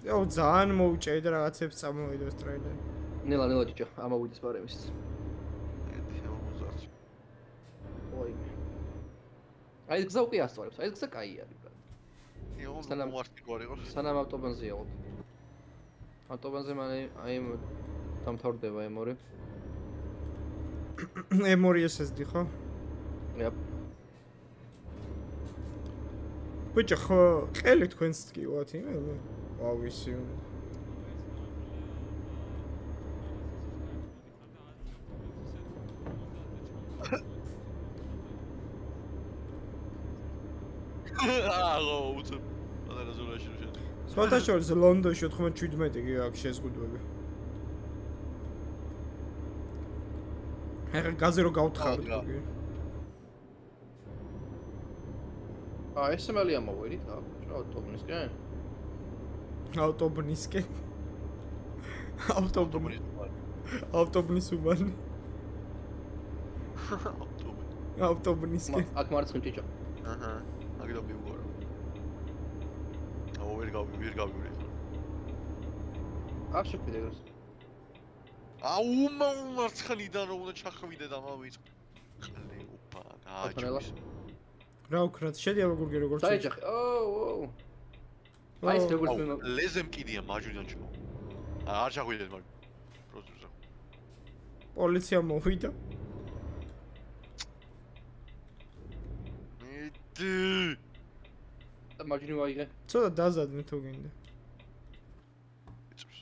იო ძალიან მოუჭეი და რაღაცებს წამოვიდოს ტრეილერი. ნელა ნელა ჭიჭო, ამავიდეს ბარემის. ერთი 50. ვაიმე. აი ეს გზა უკვე ასწორებს, აი ეს გზა კაი არის, ბრატ. იო, სანამ- მოარტი გვარი ყო. სანამ ავტობანზე აყოთ. ავტობანზე მალე აი ამ დამთავრდება M2. M2 SSD ხო? იაპ. ბიჭო ხო ყელი თქვენს კი ვათ ვაუ ისი. აღო უცებ. არა ზურაში შენ. სხვათა შორის ლონდონში 97 კი აქვს შეზღუდვები. ახლა გაზე რო გავთხარით რა. კი. აა ეს მალე ამოვიდით რა, ავტობანისკენ. ავტობნისკენ. ავტობნი. ავტობნის უბანი. ავტობი. ავტობნისკენ. აქ მარცხნ ჭიჭო. აჰა. აგიდა მივუღარო. აუ ვერ გავი, ვერ გავიგრე. არ შეხვიდე ეგრეს. აუ მარცხნიდან რომ უნდა ჩახვიდე და მავიც. ხალე ოპა, ოპანელა. გააჭვის. რა უკრათ შედი აგურგი როგორ დაიჯახე. ოუ, ოუ. აი ეს როგორც მე ლეზემ კიდია მაჯურიდან ჩო. არ ჩახვიდეთ მაგ. პროცესზე. პოლიცია მოვიდა. მიდი. და მაჯინი ვაიღე. ცოტა დაზადნე თუ გინდა. იწვს.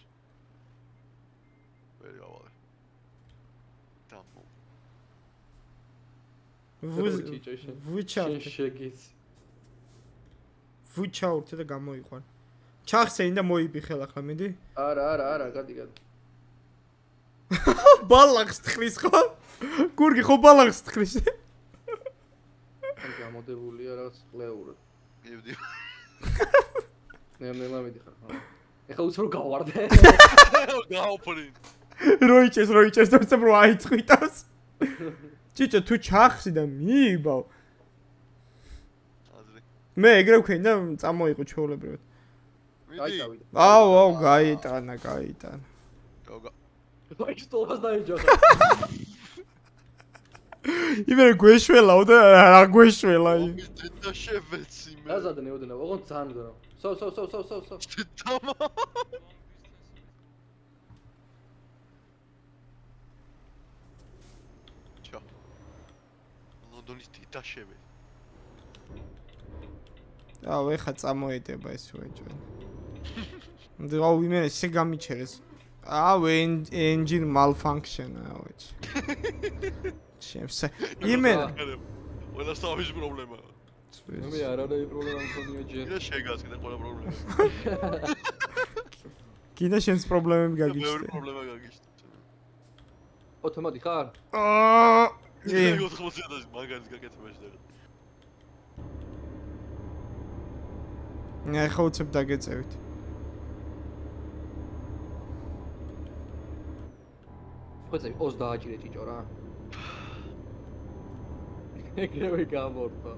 ვერ გავალე. დამო. შეგიც. ვუჩავთ და გამოიყვან. ჩახსეინ და მოიბიხელ ახლა მიდი. არა, არა, არა, გადი, გადი. *laughs* ბალახს თხრის ხო? გურგი ხო ბალახს თხრის? ან გამოდებულია რაღაც ყლეურად. მივდი. მე მე მიდიხარ. ხო. ეხლა უცრო გავარდე. გაოფრინ. როიჩეს როიჩეს და უცებ რო აიწყვიტავს. ჭიჭო თუ ჩახსი და მიიბავ. მე ეგრე ვქენი და წამოიყო ჩაოლებრივად. წავიდე. აუ აუ გაიტანა გაიტანა. გოგა. აი სტოლას დაიჯახე. იმერე გვეშველაო და რა გვეშველა ომის დედა შევეცი მე. დაზადე ოდენა, ოღონდ ძალიან გზანა. სო სო სო სო სო სო. დედა. ჩა. ლონდონის დედა შევე. აუ ეხა წამოედება ეს დაუ იმენ ესე გამიჩერეს. აუ engine malfunction აუ ეჩ. შემსა. იმენ *laughs* ყველა სამის პრობლემაა. მე არანაირი პრობლემა მქონია ჯერ. კიდე შეგას კიდე ყველა პრობლემა. *laughs* კიდე შენს პრობლემები მეორე გაგიჩნდა. პრობლემა გაგიშტა. ოთომატი ხარ? აა კიდე 80-ად მაგაზ გაკეთებაში და ნე ხო უცებ დაგეწევით. ხოცე 20 დააჭირე ჭიჭო რა. ეგრევე გამორთო.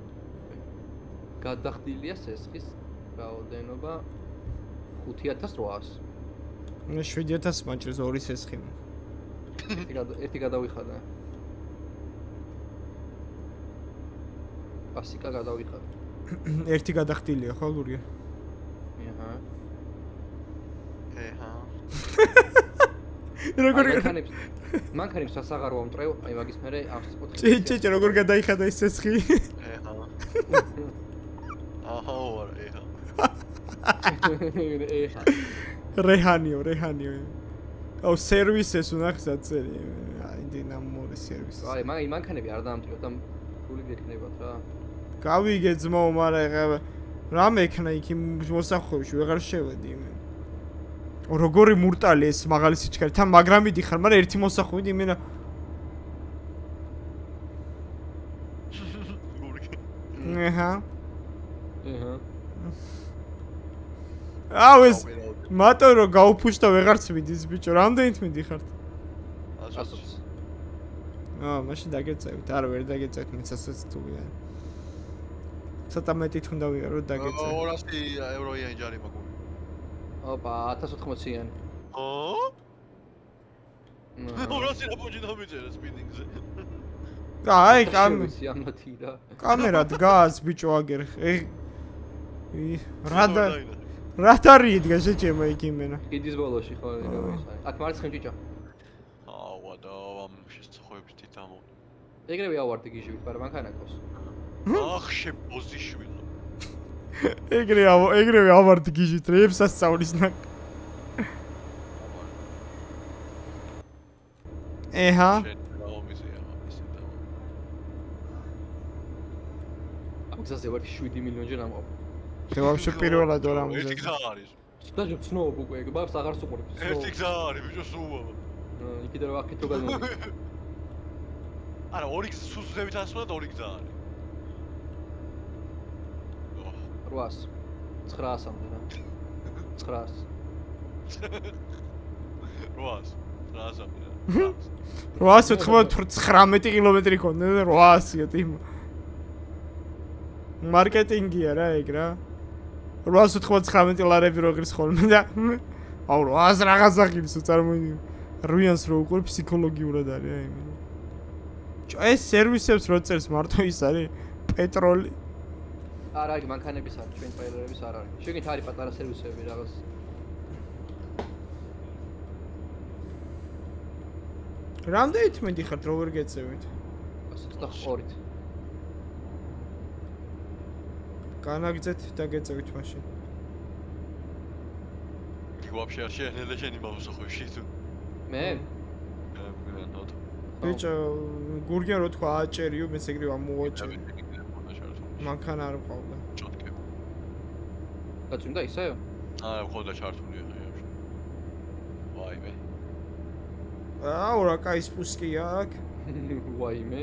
გადახდილია სესხის რაოდენობა 5800. მე 7000 მაჭრეს ორი სესხი. ერთი ერთი გადავიხადა. პასიკა გადავიხადა. ერთი გადახდილია ხო გურია? აჰა. ეჰა. როგორ მანქანებს მანქანებს სასაღარო ამტრევ, აი მაგის მერე აქვს 4. ჭი ჭი ჭი როგორ გადაიხადა ეს სესხი? ეჰა. აჰა, ვარ, ეჰა. *laughs* ეჰა. რეჰანიო, რეჰანიო. აუ სერვისეს უნახს აწერი. აი დინამორი სერვისი. აი მაგ მანქანები არ დაამტკიოთ და ფული გექნებათ რა. გავიგე ძმო, მაგრამ ეხლა რა მექნა იქ იმ მოსახვევში ვეღარ შევედი იმენ. როგორი მურტალი ეს მაღალი სიჩქარე. თან მაგრამ მიდიხარ, მაგრამ ერთი მოსახვევით იმენა აჰა. აჰა. აუ ეს მატო რო გაუფუშტა ვეღარც მიდის ბიჭო, რამდენით მიდიხართ? ასოც. აა, მაშინ დაგეწევით. არა, ვერ დაგეწევით, მეცასაც თუია. ცოტა მეტი თუნდა ვიყო რომ დაგეწევით. 200 ევროია ინჯარი მაგური. ოპა 1080-იანი. ო? აჰა. 200 რაპოჯი დამიწერე სპინინგზე. აი, კამ ვიცი ამათი რა. კამერა დგას ბიჭო აგერ. ე ი, რა და რა დარი იდგა შეჭემა იქ იმენა. კიდის ბოლოში ხო რა ის არის. აქ მარცხენ ჭიჭო. აუ, და ამ შესახვევით თითამო. ეგრევე ავარდი გიჟივით, მაგრამ მანქანა ყავს. ახ შებოზიშვილო. ეგრე ავა, ეგრევე ავარდი გიჟით რეებსაც სწავლის ნაკ. ეჰა, შენ რა ომიზეა ისე და. ამ გზაზე ვარ 7 მილიონჯერ ამყავ. შე ვაფშე პირველად ვარ ამ ერთი გზაზე. გზა არის. და ცნობ უკვე ეგ ბაბს აღარ სუყურებ. ერთი გზა არის, ბიჭო სულა. იქიდან რა აქეთო გადმოდი. *laughs* არა, ორი გზა სუსძებით ასვლა და ორი გზა არის. 800 900-მდე რა. 900. 800. რაზამი რა. 899 კილომეტრი ქონდა და 800-ია ტიმ. მარკეტინგია რა ეგ რა. 899 ლარები როგრის ხოლმე და აუ 800 რაღაცა ხილს წარმოიდგინე. რვიანს რო უყურ ფსიქოლოგიურად არის აი მე. ეს სერვისებს რო წერს მარტო ის არის პეტროლი. არ არის მანქანების არის, ჩვენ ტრეილერების არ არის. შეგით არის პატარა სერვისები რაღაც. რამდენით მიდიხართ რო ვერ გეწევით? 22-ით. განაგძეთ და გეწევით მაშინ. კი ვაფშე არ შეეძლო შენი მომსახურში თუ. მე? ბიჭო, გურგენ რო თქვა აჭერიო, მეც ეგრე ამოვაჭრი. მანქანა არ ყავდა. ჩოტკე. დაწვიმდა ისე? აა, ხოდა ჩართული ხე ამში. ვაიმე. აუ რა кай спуски აქ. ვაიმე.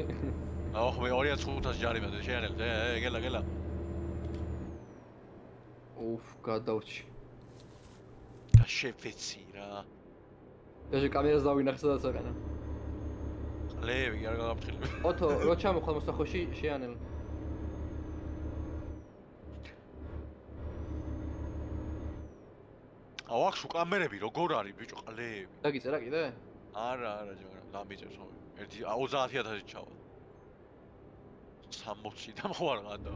აუ, მე 2500 ჯარი მე შეანელ. ე, გელა, გელა. უფ, გადავრჩი. და შეფეცი რა. და შე კამერას დავინახე სადაც აყენა. ლევი არ გაგაფრთხილებ. ოთო, რო ჩამოხვალ მოსახოში შეანელ. აუ, აქ შუ კამერები როგორ არის ბიჭო, ყლეები. დაგიწერა კიდე? არა, არა, ჯერა, დამიწერს ხო. ერთი 30000-ი ჩავა. 60 და მოარ გადა.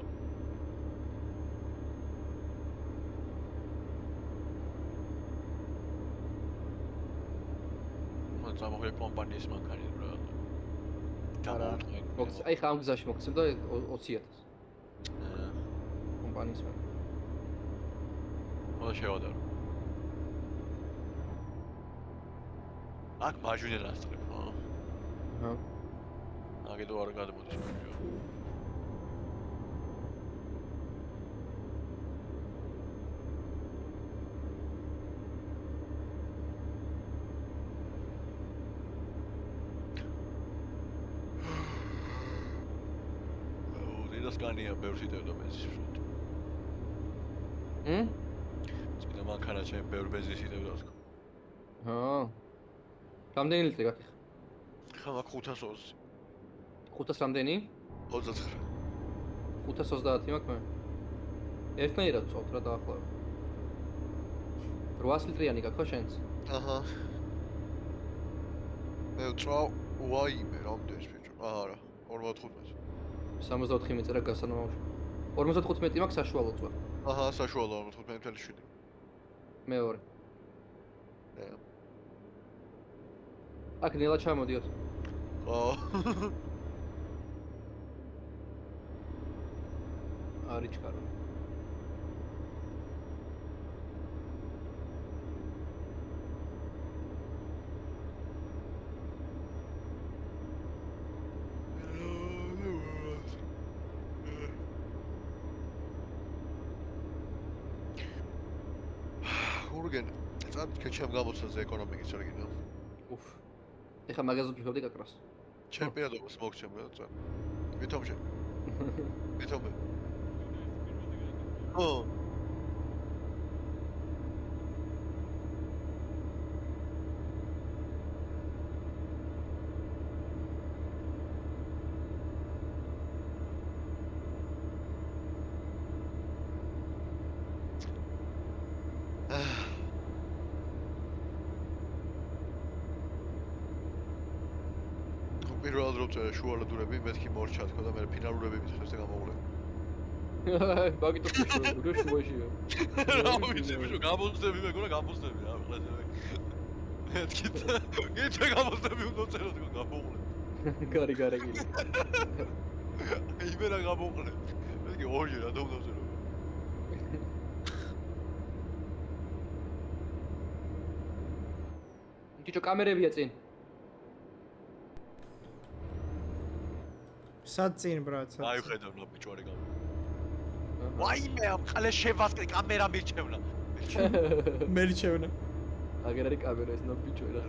მან წამოხე კომპანიის მანქანი რა. არა. მოგც აი ხა ამ გზაში მოგცემდა 20000 კომპანიის მან. მოდა შევადარო. აქ მაჟვინე ნასწრებ, ხო? აჰა. აგედო არ გადმოდის ბიჭო. *sighs* ო, დილასკანია ბევრს იტევდა ბენზინს. ჰმ? წინა მანქანა ჩემ ბევრ ბენზინს იტევდა თქო. აა. რამდენი ლიტრი გაქვს? ხა მაგ 520. 500 რამდენი? 29. 530 მაქვს მე. ერთნაირად წავთ რა დაახლოებით. 800 ლიტრიანი გაქვს ხო შენც? აჰა. მე ვწავ ვაიმე რამდენს ბიჭო? არა, 45. 64 მეწერა გასანომავში. 55 მაქვს საშუალო წვა. აჰა, საშუალო 45.7. მეორე. ე. აქ ნელა ჩამოდიოთ. ხო. არის ჩქარო. *sighs* გურგენ, წად ქეჩამ გამოცაზე ეკონომიკის რეგიონი. უფ. ეხა მაგაზე ვფიქრობდი გაკრას. ჩემპიონატს მოგჩემ რა. ვითომ შე? ვითომ? ო. პირველად რომ წერე შუალედურები, მეთქი მორჩა თქო და მე ფინალურები მითხეს და გამოვლე. მაგიტო შუა შუაშია. რა ვიცი, ბიჭო, გამოსდები მეგონა, გამოსდები რა, ყველაზე. მეთქი და *laughs* იცი გამოსდები უნდა წერო თქო გამოვლე. *laughs* გარი გარი გარი. *laughs* იმენა გამოვლე. მეთქი ორი რა და უნდა წერო. ჯიჯო კამერებია წინ. სად წინ ბრატ? აი ხედავ რა ბიჭო არა გამო. ვაიმე, ამ ხალე შევასკრე კამერა მირჩევნა. *laughs* მერჩევნა. აგერ არის კამერა ეს ნაბიჯო რა.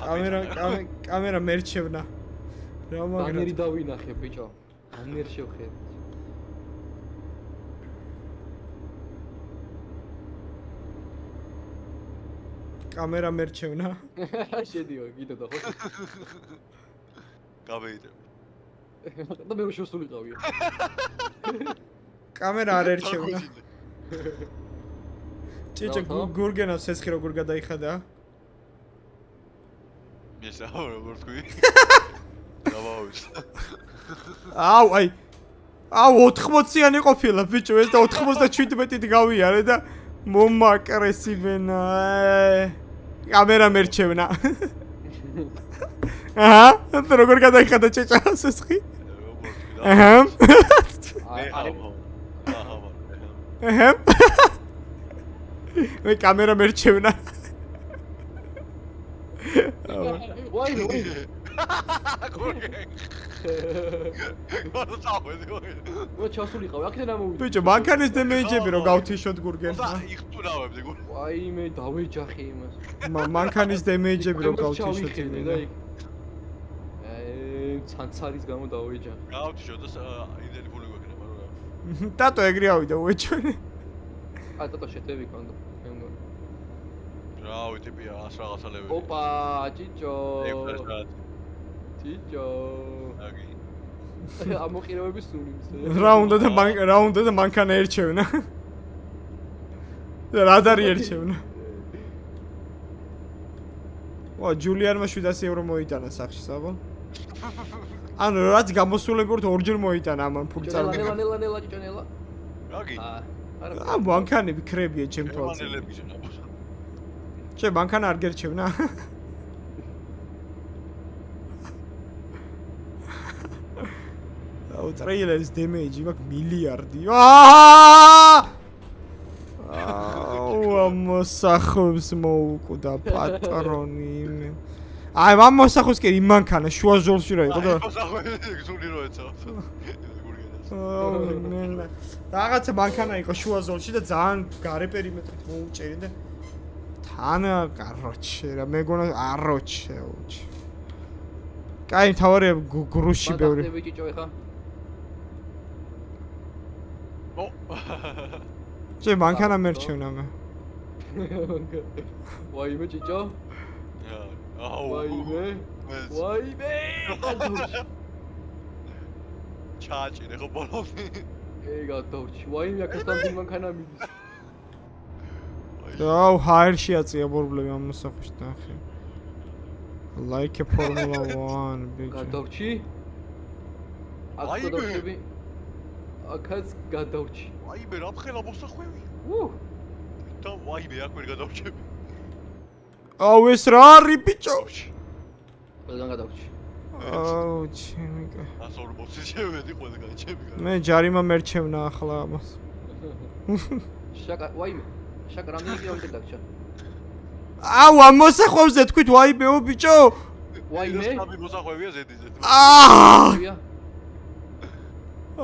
კამერა კამე- კამერა მერჩევნა. რა ბანერი მაგრა? დავინახე ბიჭო. ბანერ შევხედე. კამერა მერჩევნა. *laughs* შედიო, გიდო და ხო? *laughs* გავეიდე. და მე შევსულიყავია. კამერა არ ერჩევნა. *laughs* ჭიჭე რა? გურგენავს ეს როგორ გადაიხადა? მისა როგორ თქვი? დავაუს. *laughs* აუ აი აუ 80-იანი ყოფილა ბიჭო ეს და 97-ით გავიარე და მომაკრესი მენა კამერა მერჩევნა *laughs* აჰა და როგორ გადაიხადა ჭეჭას ეს ხი აჰა აჰა. აჰა. მე კამერა მერჩევნა ვაი ვაი. გურგენ. გორ წავედი გორ. ვა ჩასულიყავ, აქედან ამოვიდა. ბიჭო მანქანის დემეიჯები რომ გავთიშოთ გურგენ და იხტურავებდი გურ. ვაი მე დავეჯახე იმას. მა- მანქანის დემეიჯები რომ გავთიშოთ აი, ცანცარის გამო დავეჯახე. გავთიშო და იმდენი ფული გვექნება რა. ტატო *laughs* ეგრე ავიდა უეჩვენე *laughs* აი, ტატო შეტევი კონდო. რა ვიტიპია ას რაღაცა ლეველი. ოპა, ჭიჭო. ჭიჭო. აგი. ამოყირებების სული მის. რა უნდა და რა უნდა და მანქანა ერჩევნა *laughs* და რადარი ერჩევნა ვა ჯულიანმა 700 ევრო მოიტანა სახში საბა ანუ რაც გამოსულებოდ ორჯერ მოიტანა ამან ფული ნელა ნელა ნელა ნელა ჭიჭო ნელა. აგი. აა, არა. ა მანქანები ქრებია ჩემ თვალზე. შე მანქანა არ გერჩევნა. აუ ტრეილერის დემეიჯი მაქვს მილიარდი. აა *laughs* აუ ამოსახებს მოუკვდა პატრონი აი ამ მოსახოს კი იმ მანქანა შუა ზოლში რა იყო და გზული რო ეცავს. რაღაცა მანქანა იყო შუა ზოლში და ძალიან გარე პერიმეტრით მოუჭერი და თან კაროჩე რა მეგონა აროჩე უჩ. კაი თავარია გრუში ბევრი. მანდახტები ჭიჭო ეხა ო. შე მანქანა მერჩევნა მე. *laughs* ვაიმე ჭიჭო. ვაიმე ვაიმე ჩაჭირე ხო ბოლომდე. ე გადავში ვაიმე აქასთან დი მანქანა მიდის აუ ჰაერში აწია პრობლემა ამ მოსახოში და ახი. Like a Formula 1 ბიჭო. გადავში აქ ვაიმე. გადავშები აქაც გადავში ვაიმე რა ფხელა მოსახვევი. უ და ვაიმე აქ ვერ გადავჭები. აუ ეს რა არის ბიჭო? ყველგან გადავში აუ ჩემი კა. 140 შევედი ყველგან ჩემი გან. მე ჯარიმა მერჩევნა ახლა ამას. შაკა ვაიმე შაკა რამდენი კილომეტრი დაგჭა აუ ამ მოსახვევზე თქვით ვაიბეო ბიჭო? ვაიმე სამი მოსახვევია ზედიზე. აა! ვია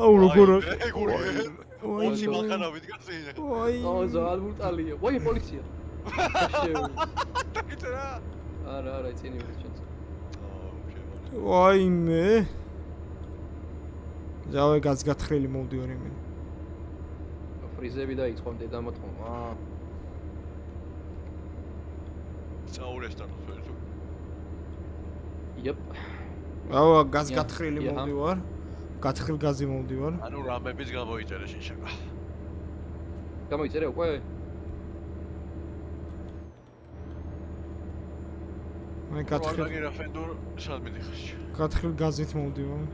აუ როგორ გურგენ. ვაი ოსი მანქანა ვიდგას ინე. ვაი აუ ზალ ბრუტალია ვაიმე პოლიცია იტრა. არა არა იცინი ვერ ჩანს ვაიმე ზავე გაზგათხრილი მოვდივარ იმენ ფრიზები დაიწყონდე დამოთხმა აა წაურესტარტოს ვერ თუ. იაპ აუ გაზგათხრილი ია. მოვდივარ. გათხრილ გაზი მოვდივარ. ანუ რამების გამოიწერე შიშაკა. გამოიწერე უკვე მე გათხრილ გაგირა ფენდურ სად მიდიხარ? გათხრილ გაზით მოვდივარ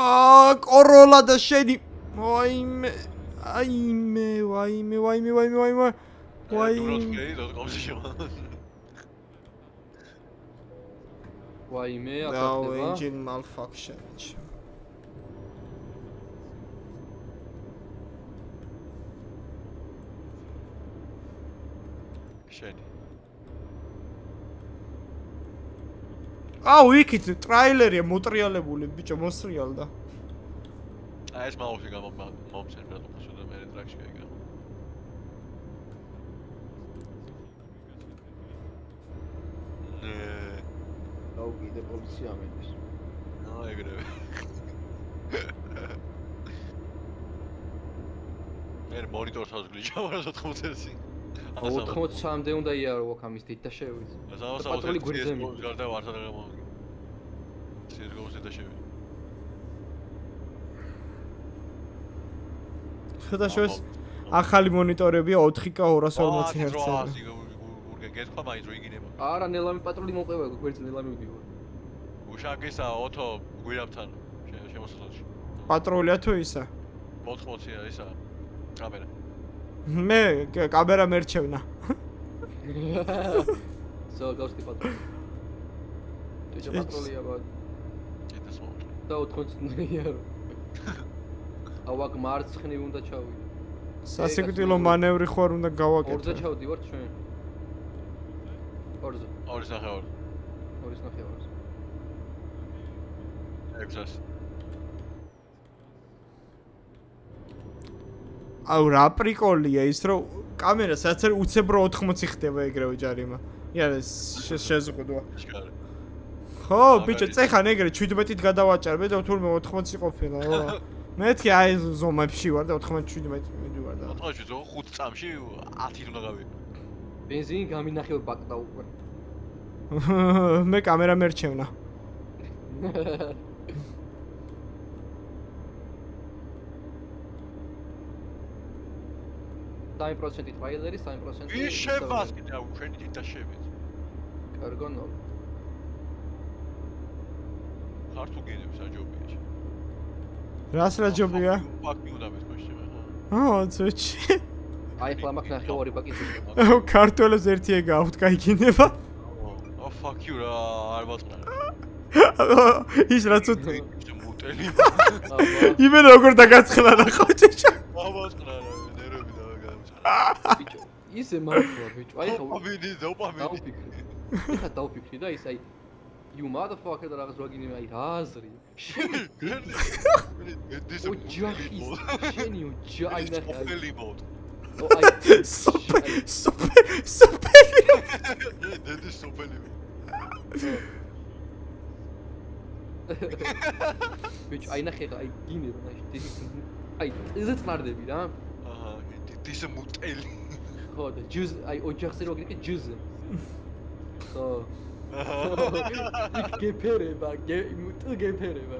აა *laughs* კოროლა და შენი ვაიმე აიმე ვაიმე ვაიმე ვაიმე ვაიმე ვაიმე ვაი. დოთ კომში შევა. ვაიმე აუ აკეთება engine malfunction შენი. აუ იქით ტრაილერია მოტრიალებული ბიჭო მოსრიალდა აი ეს მაუსი გამო მომცენ რა თქმა უნდა მე ტრაქში გაიგა. ნე, აუ კიდე პოლიცია მიდის ნო ეგრევე. *laughs* მე მონიტორს ავზგლიჩავ რა 80-ზე. 83-მდე უნდა იარო აქ ამის დიდ და შევიდე პატრული გვერდზე მიდის. გარდა ვარსა და გამოვიდი. CS:GO-ზე და შევიდი. ხედა შეს ახალი მონიტორებია 4K 240 Hz-ზე გურგენ გეთქვა მაინც რო იგინება. არა ნელამი პატრული მოყვება გვერდზე ნელამი ვიდივარ უშაკისა ოთო გვირაბთან შემოსასწორში. პატრულია თუ ისა 80-ია ისა. კამერა. მე კამერა მერჩევნა. *laughs* ზოგავს კი პატრონი. *laughs* ტიჩო პატრონი აბა. კეთეს მოუწე. და 400-ია. ავაკ მარცხნი უნდა ჩავიდე. სასიკვდილო მანევრი ხო არ უნდა გავაკეთო. 20 ჩავდივართ ჩვენ. 20. 2.5. 2.5. 600. აუ რა პრიკოლია ის რომ კამერა სადაც არის უცებრო 80 ხდება ეგრევე ჯარიმა. იარა შეზღუდვა. ხო ბიჭო წეხან ეგრე 17-ით გადავაჭარ მე და თურმე 80 ყოფილა *laughs* მეთქი აი ზომებში ვარ და 97 მიდივარ და. ოთხში ზო 5 წამში 10 უნდა გავიდე. ბენზინი გამინახე ბაკდა უკვე *laughs* მე კამერა მერჩევნა *laughs* 9%-ით ვაილერი, 3%-ით. ვის შევასკდა უშენი და შევეც. კარგონო. ხარ თუ გინებს აჯობია. რას რაჯობია? პაკი უნდა მეთქოში ხა. აა, წუჩი. აი ხლა მაგ ნახე ორი პაკი ძინება. ო, ქართველებს ერთი ეგ აქვთ, გაიგინება. ო, fuck you რა, არ ვაწყარ. ის რაც მუტელი. *laughs* იმენ როგორ დაგაცხლა რა ხო ჭეჭა. არ ვაწყარ. ბიჭო ისე მართლა ბიჭო, აი ხა ოპამინი, ოპამინი. დაუფიქრე. ეხა დაუფიქრე და ის აი you motherfucker და რაღაც ვაგინე აი რა აზრი. *laughs* ოჯახის შენი ოჯა აი ნახე აი *laughs* ოპელი მოდ. აი სუპერ სუპერ სუპერ დედის ოპელი. ბიჭო აი ნახე აი გინე რა აი ეს წყნარდები რა დედის მუტელი. ხო და ჯუზ აი ოჯახზე რო გიქე ჯუზ. ხო. გეფერება გე მუტ გეფერება.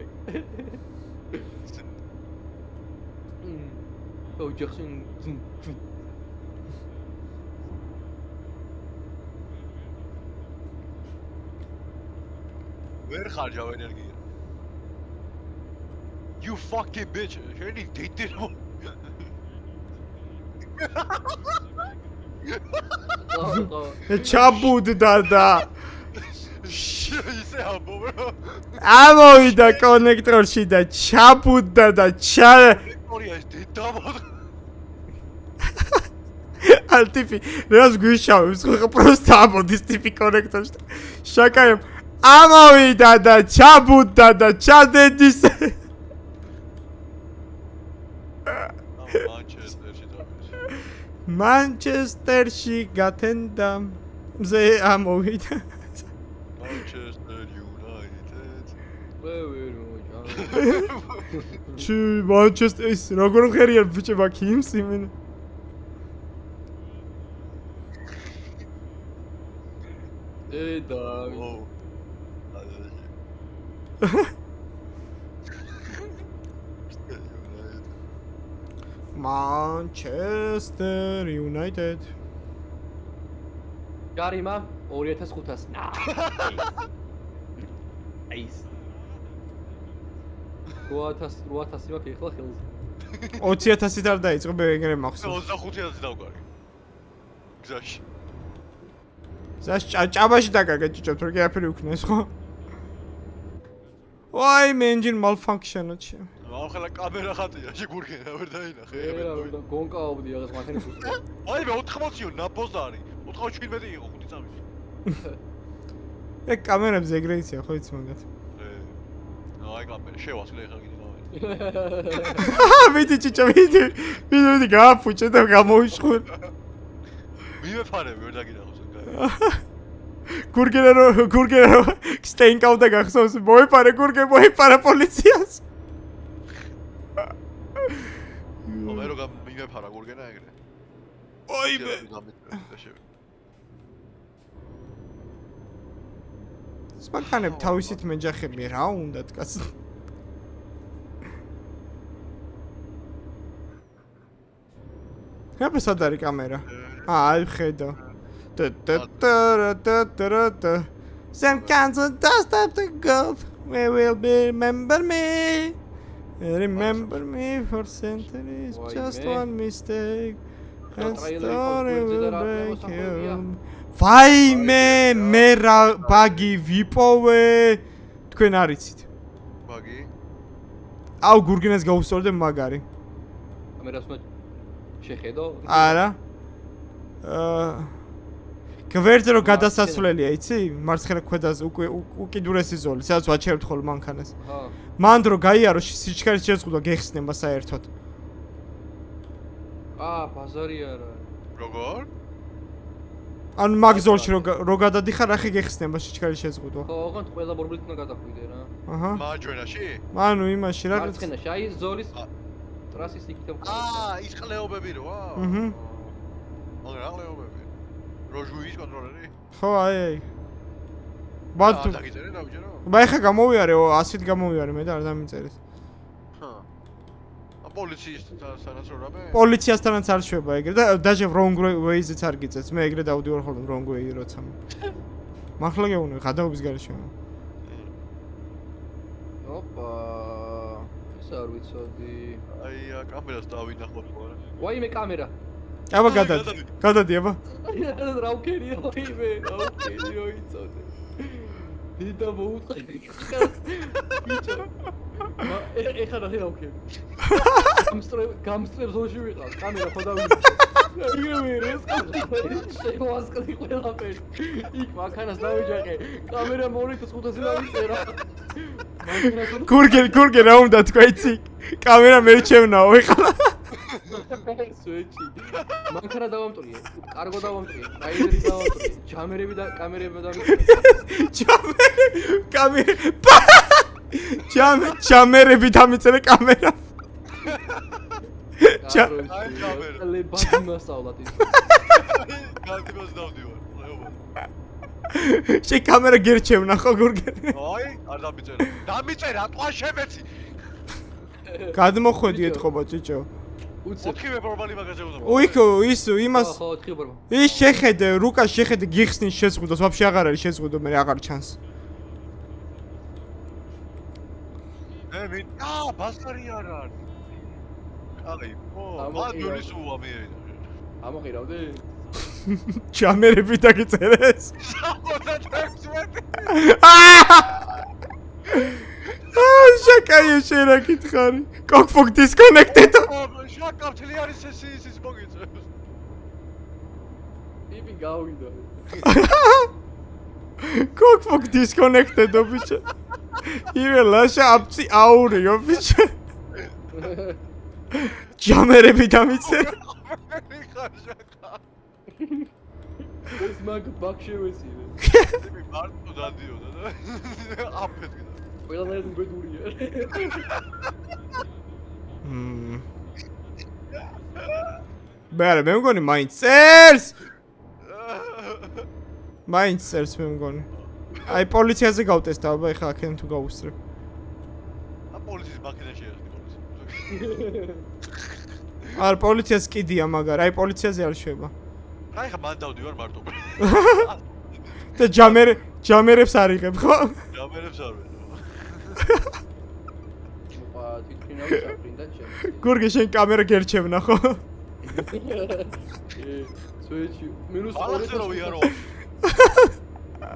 ოჯახში ძუნ ძუნ ვერ ხარჯავ ენერგია. You fucking bitch. შენი დედი რო ხო ხო ჩაბუდდა და ისე ამბობ. ამოვიდა კონექტორში და ჩაბუდდა და ჩა ვიქტორია ეს დედა მოდ. ალ ტიპი რას გვიშავებს ხო პროსტა ამოდის ტიპი კონექტორში შაკაი ამოვიდა და ჩაბუდდა და ჩადედის მანჩესტერში დავიწყე. მანჩესტერში გათენდა მზე ამოვიდა Manchester United. ვე ვე მოჭა ჩი მანჩესტერის როგორ ხერია ბიჭი მაქ იმს იმენ დედა Oh. *laughs* მანჩესტერ იუნაიტედ გარიმა 2500 ნა აის 8000 8000 მაქვს ეხლა ხელზე. 20000-ით არ დაიწყო მე ეგრე მახსოვს. 25000 დავგარი. გზაში. ზას ჭაბაში დაკარგა ჭიჭობთ რომ კი აფერი უქნეს ხო? ვაი მენჯინ malfunction-ო აუ ხელა კამერა ხატია, შეგურგენა ვერ დაინახე. ერა რომ გონკაობდი რაღაც მათენი ფუსტა *laughs* აი მე 80-იო ნაბოზარი. 97 იყო 5 წამი. ეგ კამერებზე ეგრე იცია ხო იცი მაგათ აი კამერა შევასლე ხა კიდე დავე. ვიდი ჭიჭო ვიდი ვიდი ვიდი გააფუჭე და გამოიშხურ მიმეფარე ვერ დაგინახავს ეგ. *laughs* გურგენა რო გურგენა რო სტეინკავდა გახსოვს მოეპარე გურგე მოეპარა პოლიციას მე რო მიმეფარა გურგენა ეგრე. ოი მე სპანკანებ თავისით მეჯახები რა უნდა დგას აბა სად არის კამერა აა აი ხედა ტატატარატატარატა Some kinds of dust up to go. We will be remember me. Remember me for centuries. Just one mistake. And story will break you. ვაიმე, მე რა ბაგი ვიპოვე. თქვენ არიცით. ბაგი. აუ გურგინას გაუსწორდე მაგარი. კამერას უნდა შეხედო არა. აა გვერდზე რო გადასასვლელია, იცი? მარცხენა უკვე უკიდურესი ზოლი, სადაც ვაჩერებთ ხოლმე მანქანას. ჰა მან დრო გაიარო სიჩქარის შეზღუდვა გეხსნება საერთოდ. აა ბაზარი არა როგორ? ან მაგ ზოლში რო გა- რო გადადიხარ, ახი გეხსნება სიჩქარის შეზღუდვა. ხო ოღონდ ყველა ბორბლით უნდა გადახვიდე რა აჰა. მარჯვენაში? ანუ იმაში რა მარცხენაში აი ზოლის ტრასის იქით აა, ის ყლეობები როა? მჰმ. აგ რა ყლეობები? როჟუის კონტროლერი? ხო აი აი. აა, დაგიწერე დავიჯერო? ბაი ხა გამოვიარე 100-ით გამოვიარე მე და არ დამიწერეს. ჰა. ა პოლიციის სანაც რამე? პოლიციასთანაც არ შვება ეგრე და დაჟე wrong way-ზეც არ გიწევს. მე ეგრე დავდივარ ხოლმე wrong way როცა. *laughs* მართლა გეუბნები გადაობის გარეშე. ოპა ეს არ ვიცოდი აი, ა კამერას დავინახოთ ხო არა? ვაიმე კამერა აბა გადადი. გადადი. აბა. *laughs* რა უქერია ვაიმე რა უქერია იცოდე დიდა მოუწყე. ბიჭო ეხა რა რა უქერი გამსტრე გამსტრე ზოში ვიყავ. კამერა ხო დავიწყე იგივე რეს შევასკდი ყველაფერს. იქ მანქანას დავიჯახე კამერა მონიტორს ხუთასი დავიწერა მანქანას გურგენ გურგენ რა უნდა თქვა იცი? კამერა მერჩევნაო ეხლა *laughs* სუეჩი მანქანა დავამტვრიე კარგო დავამტვრიე რაიდერი *laughs* დავამტვრიე ჯამერები და კამერები დავიწერა ჩამერე *laughs* კამერა ჩამე ჩამერები დამიწერე კამერა კამერა. ლებადი მასავლად ის გალტიბოს დავდივარ. აიობა. შე კამერა გერჩევნა ხო გურგენ აი, არ დამიწერა. დამიწერა, ტყვა შემეცი. გადმოხვედი ეთყობა ჭიჭო უცებ ოთხივე პრობლემი მაგაზე უნდა. უიქო ის იმას ხო თხი ბორბა ის შეხედე რუკა შეხედე გიხსნის შეზღუდოს ვაფშე აღარ არის შეზღუდო მე აღარ ჩანს მე ვინ? აა, ბასარი არ არის. აი, ხო, მადურის უვა მე. ამოყირავდი ჩამერები *laughs* დაგიწერეს 76 *laughs* აა შეკაი შეერა კითხარი კოკფოკ დისკონექტედ შაკავთლი არის ეს ის ის მოგიწევს. იპი გავიდა. კოკფოკ დისკონექტედ ბიჭო იმე ლაშა აფცი აურიო ბიჭო ჯამერები შაკა. ეს მაგ ბაქშევესირე იმი მარტო დადიოდა და. აფეთქდა. ყველანაირად უბედურია მმ. ბერე მე მგონი მაინც წერს მაინც წერს მე მგონი აი პოლიციაზე გავტესტა აბა ეხლა აქედან თუ გავუსწრებ ა პოლიციის შეეხდი პოლიცია. არ პოლიციას კიდია მაგარ აი პოლიციაზე არ შვება აი ხა მან დავდივარ მარტო. *laughs* და ჯამერ ჯამერებს არიღებ ხო გამერებს არ ვეძო. ოპა თვითფრინავი საფრინდა ჩემს გურგი შენ კამერა გერჩევნა ხო სუეჩი მინუს ალახზე რო 2500 ვიარო.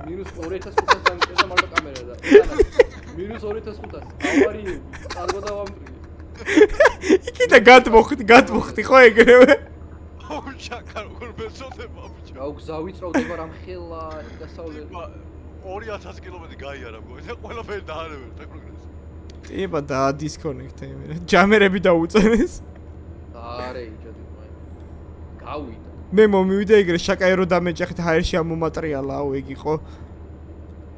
მინუს 2500 დამჭერდა მარტო კამერა და მინუს 2500 ავარიები კარგო დავამტვრიე იქიდა გადმოხდი გადმოხდი ხო ეგრევე აუ შაკა როგორ მეწოდება ბიჭო. რა გზა ვიწროვდება რამ ხელა დასავლელი 2000 კილომეტრი გაიარა მგონი. და ყველაფერი დაარევენ და პროგრესი. ება და დისკონექტე მე ჯამერები დაუწენეს არე იჯადი მაი გავიდა. მე მომივიდა ეგრე შაკაერო დამეჭახეთ ჰაერში ამომატრიალა აუ ეგ იყო.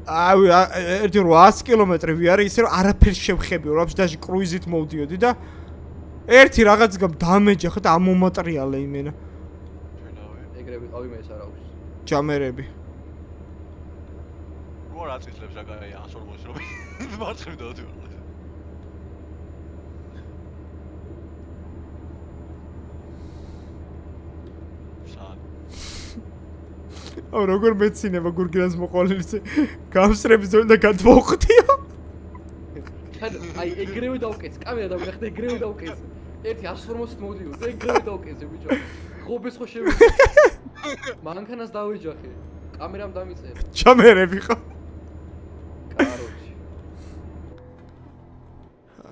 აუ ა- ერთი 800 კილომეტრი ვიარე ისე რომ არაფერს შევხებიო რა ვაფშე კრუიზით მოვდიოდი და ერთი რაღაც გამ დამეჭახეთ ამომატრიალა იმენა ჩვენავე. ეგრე ვიყავი მე ეს არ აქვს. ჯამერები როგორ აწიწლებს რა კაი 140 რო მარცხნივ დავდივარ. სან აუ როგორ მეცინება გურგილას მოყოლის გამსრების ზოლი და გადმოხდიო აი ეგრევე დავკეცე კამერა დავიხდე ეგრევე დავკეცე ერთი 140-ით მოდიო და ეგრევე დავკეცე ბიჭო. ხობეს ხო შევიდე *laughs* მანქანას დავეჯახე კამერამ დამიწერა ჯამერები ხო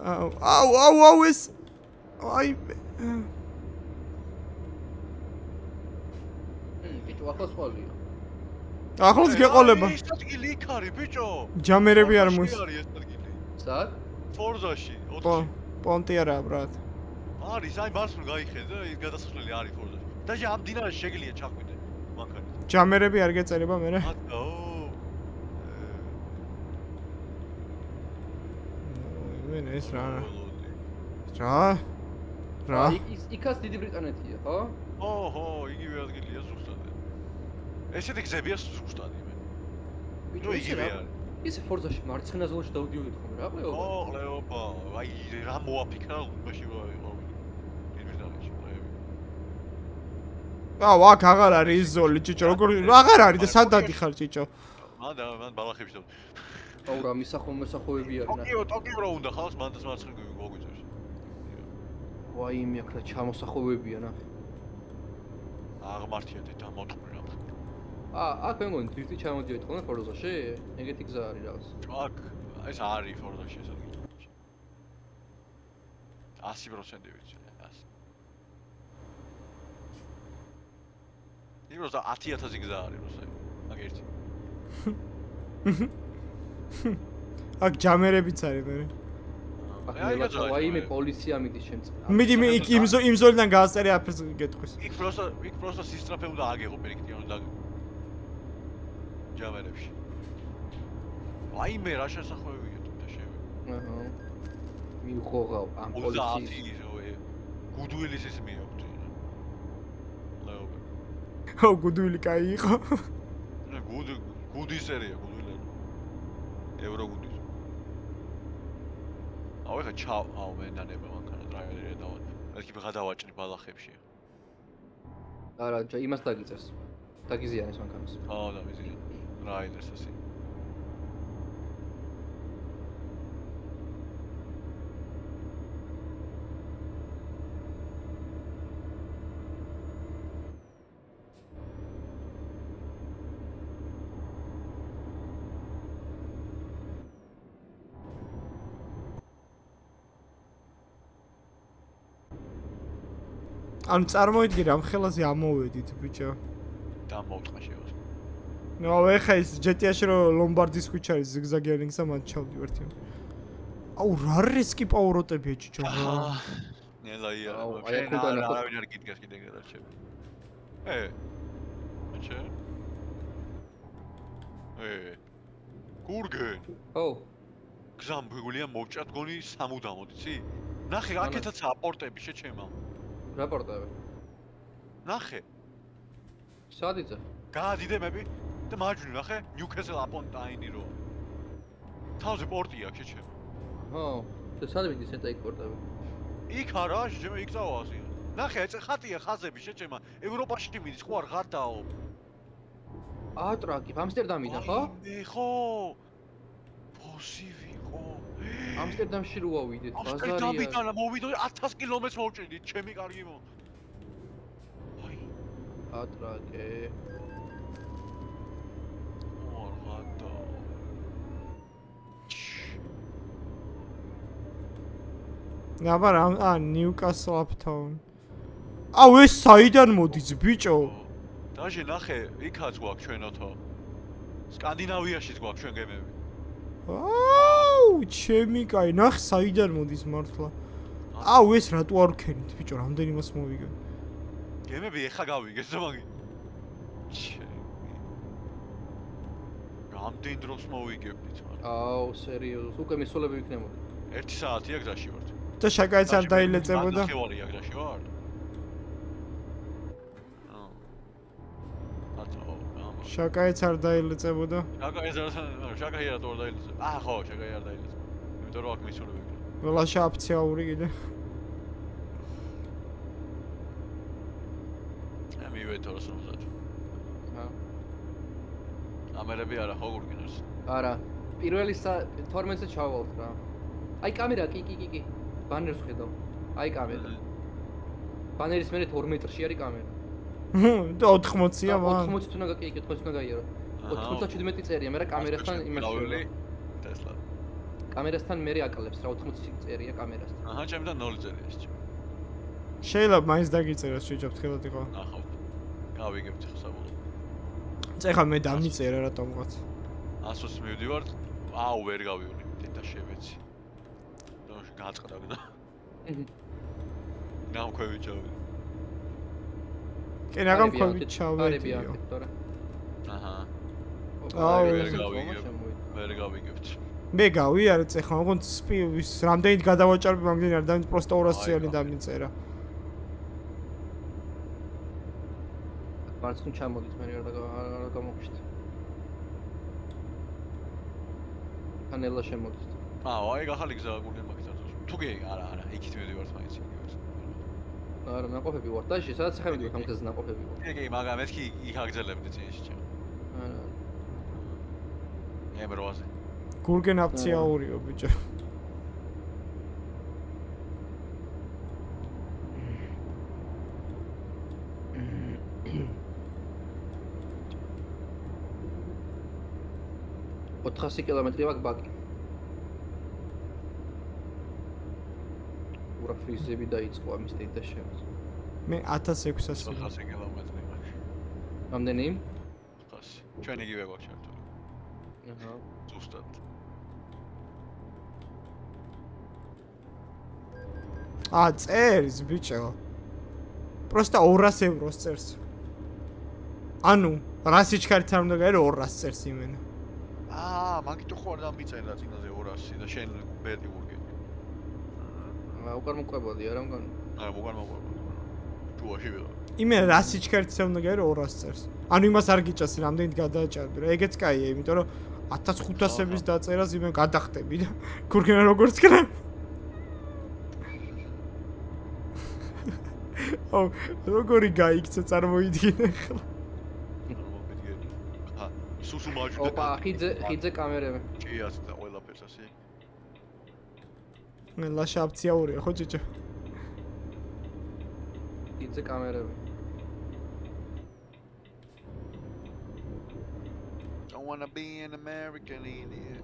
აუ აუ აუ აუ ეს აი ბიჭო ახლა სყოლია ახლოს გეყოლება ეს ადგილი იქ არის ბიჭო. ჯამერები არ მოს სად ფორზაში, პო 4-ში. პონტი არა ბრატ არის, აი მარცხნივ გაიხედა, ის გადასასვლელი არის ფორზაში. და ამ დინარეს შეგიძლია ჩახვიდე მანქანით. ჯამერები არ გეწერება მე რა ატო. მე ეს რა რა რა ის- იქაც დიდი ბრიტანეთია ხო ო, ხო, იგივე ადგილია ზუსტად. ესეთი გზებია ზუსტად იმე. ბიჭო ნუ იგივე რა არის. ისე ფორზაში მარცხენა ზოლში დავდიოდით ხომ რა ყეო ო, ყლეობა, აი რა მოაფიქრა უბაში ვიყო. ინვესტარში, ყლეები. აუ აქ აღარ არის ის ზოლი ჭიჭო როგორ აღარ არის და სად დადიხარ ჭიჭო მან და მან ბალახებში და აუ რა მისახო მოსახოვები არიან ტოკიო, ტოკიო რა უნდა ხავს, მანდ მარცხნივ გოგვიწევს. ვაი მე აქ რა ჩამოსახოვებია ნახე აღმართიათ და მოტყვრა. ა აქ მე მგონი თვითი ჩამოდიოდი ხოლმე ფორზაში ეგეთი გზა არის რაღაც აკ, ეს არის ფორზაში ეს ადგილი. 100% ვიცი, 100. იმროს და 10000 გზა არის რუსე. მაგ ერთი. *laughs* აქ ჯამერებიც არის მე. ვაიმე პოლიცია მიდის შემწე. მიდი მე იქ იმზო იმზოლიდან გაასწარე აფერს გეტყვის. იქ პროსტო იქ პროსტო სისტრაფე უნდა აგეღო პერიქტიონი და ჯამერებში. ვაიმე რა შესახვევია თუმცა შევი. აჰა. მიუღოღავ ამ პოლიციის გუდვილის ის მიაქვს. ლეო. ო გუდვილი კაი იყო. გუდი გუდი სერია გუდი ევრო გუდის. აუ ეხა ჩავ აუ მე დანება მანქანა დრაივერი დავა. ერთი გადავაჭრი ბალახებში. არა, ჯა იმას დაგიწეს. დაგიზიანეს მანქანას. აუ და მიზი. რაიდერს ასე. ანუ წარმოიდგინე ამ ხელაზე ამოვედით ბიჭო. დამოვტყა შევას. ნუ ეხა ის GTA-ში რო ლომბარდის ქუჩა არის ზიგზაგიანინგსა მათ ჩავდივართ. აუ რა რისკი პაუროტებია რა. ნელა ია. აუ, აი აქ უნდა ნახო. არავინ არ გიდგას კიდე გადარჩები. ე. აჩა. ე. გურგენ. ო, გზამ გულია მოვჭა დგონი სამუდამოდ, იცი? ნახე, აქეთაც აპორტები შეჩემა. რაპორტები. ნახე, სად იწე? გაადიდემები და მარჯვნივ ნახე, ნიუკასელ აპონ ტაინი რო. თავზე პორტი აქვს შეჩემა. ხო, და სად მიდის ეს ეგ პორტები? იქ არა, შეჩემა იქ წავა ასე. ნახე, ეს ხატია ხაზები შეჩემა. ევროპაში მიდის, ხო არ ღარდაო. ატრაკი, ამსტერდამიდან, ხო? მე ხო. ფოსივი ხო. ამსტერდამში რო ავიდეთ, ბაზარია. ამსტერდამიდან მოვიდო 1000 კილომეტრს მოვჭედით, ჩემი კარგი მო. აი, ატრაკე. არ ღარდა. აბა რა ა ნიუკასლ აპტაუნ. აუ ეს საიდან მოდის ბიჭო? დაჟე ნახე, იქაც გვაქვს ჩვენოთო. სკანდინავიაშიც გვაქვს ჩვენ გემები. აუ ჩემი კაი ნახ საიდან მოდის მართლა. აუ ეს რატო არ ვქენით ბიჭო რამდენი მას მოვიგე. გემები ეხა გავიგეს და მაგი. ჩემი. რამდენ დროს მოვიგებდით მაგრამ. აუ, სერიოზ, უკვე მისულები ვიქნებოდი. 1 საათია გზაში ვართ. და შაკაიც არ დაილეწებოდა. ნახევარია გზაში ვარ. აა. ატო, ამა. შაკაიც არ დაილეწებოდა. შაკა ეს არ შაკაი რა თორ დაილეზე. აა ხო, შაკაი არ დაილეზე. იმიტომ რომ აქ მისულები ვიქნა. ველაშა აფციაური კიდე. ამი ვეთორს რომ ზაჭ. ჰა. ამერები არა ხო გურგინოს. არა. პირველი 12-ზე ჩავალთ რა. აი კამერა, კი, კი, კი, კი. ბანერს ხედავ. აი კამერა. ბანერის მერე 2 მეტრში არის კამერა. და 80-ია მან. 80 თუნა გაკი, 80 თუნა გაიარო. 97 წერია, მე რა კამერასთან იმას შევიდა. ტესლა. კამერასთან მე აკლებს რა 80 წერია კამერასთან. აჰა, ჩემთან 0 წერია ეს. შეიძლება მაინც დაგიწეროს შეჯობ ხელად იყო. ნახავთ. გავიგებთ ხო საბოლოო. წეხა მე დამიწერა რატომღაც. ასოს მივდივართ. აუ, ვერ გავივლი, დედა შევეცი. და გაწყდა. ნამქვევი ჩავი. კი რა გამქვი არები ჩავედიო. აქეთ, თორე. აჰა. აუ, ვერ გავიგებ. ვერ გავიგებთ. მე გავიარე წეხა ოღონდ სპი ის რამდენით გადავაჭარბე მაგდენი არ დამით პროსტა 200-იანი დამიწერა. მარცხნ ჩამოდით მე რა რა გამოგშთ. ანელა შემოდით. აუ, აი ახალი გზა გურგენ მაგითაც. თუ კი არა, არა, იქით მივდივართ მაინც. არა, ნაყოფები ვარ. და შე, სადაც ხარ მიდივართ ამ გზაზე ნაყოფები ვარ. კი, კი, მაგრამ მეთქი იქ აგზელებდი წინში ჩემ. არა. ებროაზე. გურგენ აფციაურიო ბიჭო. აა 400 კილომეტრი ვაკ ბაკი. ურა ფრიზები დაიწყო ამის დედა შემოს. მე 1600 400 კილომეტრი მაქვს. რამდენი? ხასი. ჩვენ იგივე გვაქვს ჩართული. აჰა. ზუსტად. ა წერს ბიჭო. პროსტა 200 ევროს წერს. ანუ რა სიჩქარით არ უნდა გაერო 200 წერს იმენა. აა, მაგითო ხო არ დამიწერა წინაზე 200 და შენ ბერდი უკარ მოყვებოდი არა მგონი. არა, მოგარ მოყვება. ჯუაში ვიღა. იმენა რა სიჩქარით უნდა გაერო 200 წერს. ანუ იმას არ გიჭას რამდენით გადააჭარბი რა. ეგეც კაია, იმიტომ რომ 1500-ების დაწერას იმენ გადახტები და *laughs* გურგენა როგორც კრა. *laughs* ო, როგორი გაიქცა წარმოიდგინე ხლა. სუსუ მაჯუ ოპა, ხიძე, ხიძე კამერები. ჭიას და ყველაფერს ასე. მე ლაშაპციაურია ხო ჭიჭო? ხიძე კამერები. Don't wanna be an American idiot.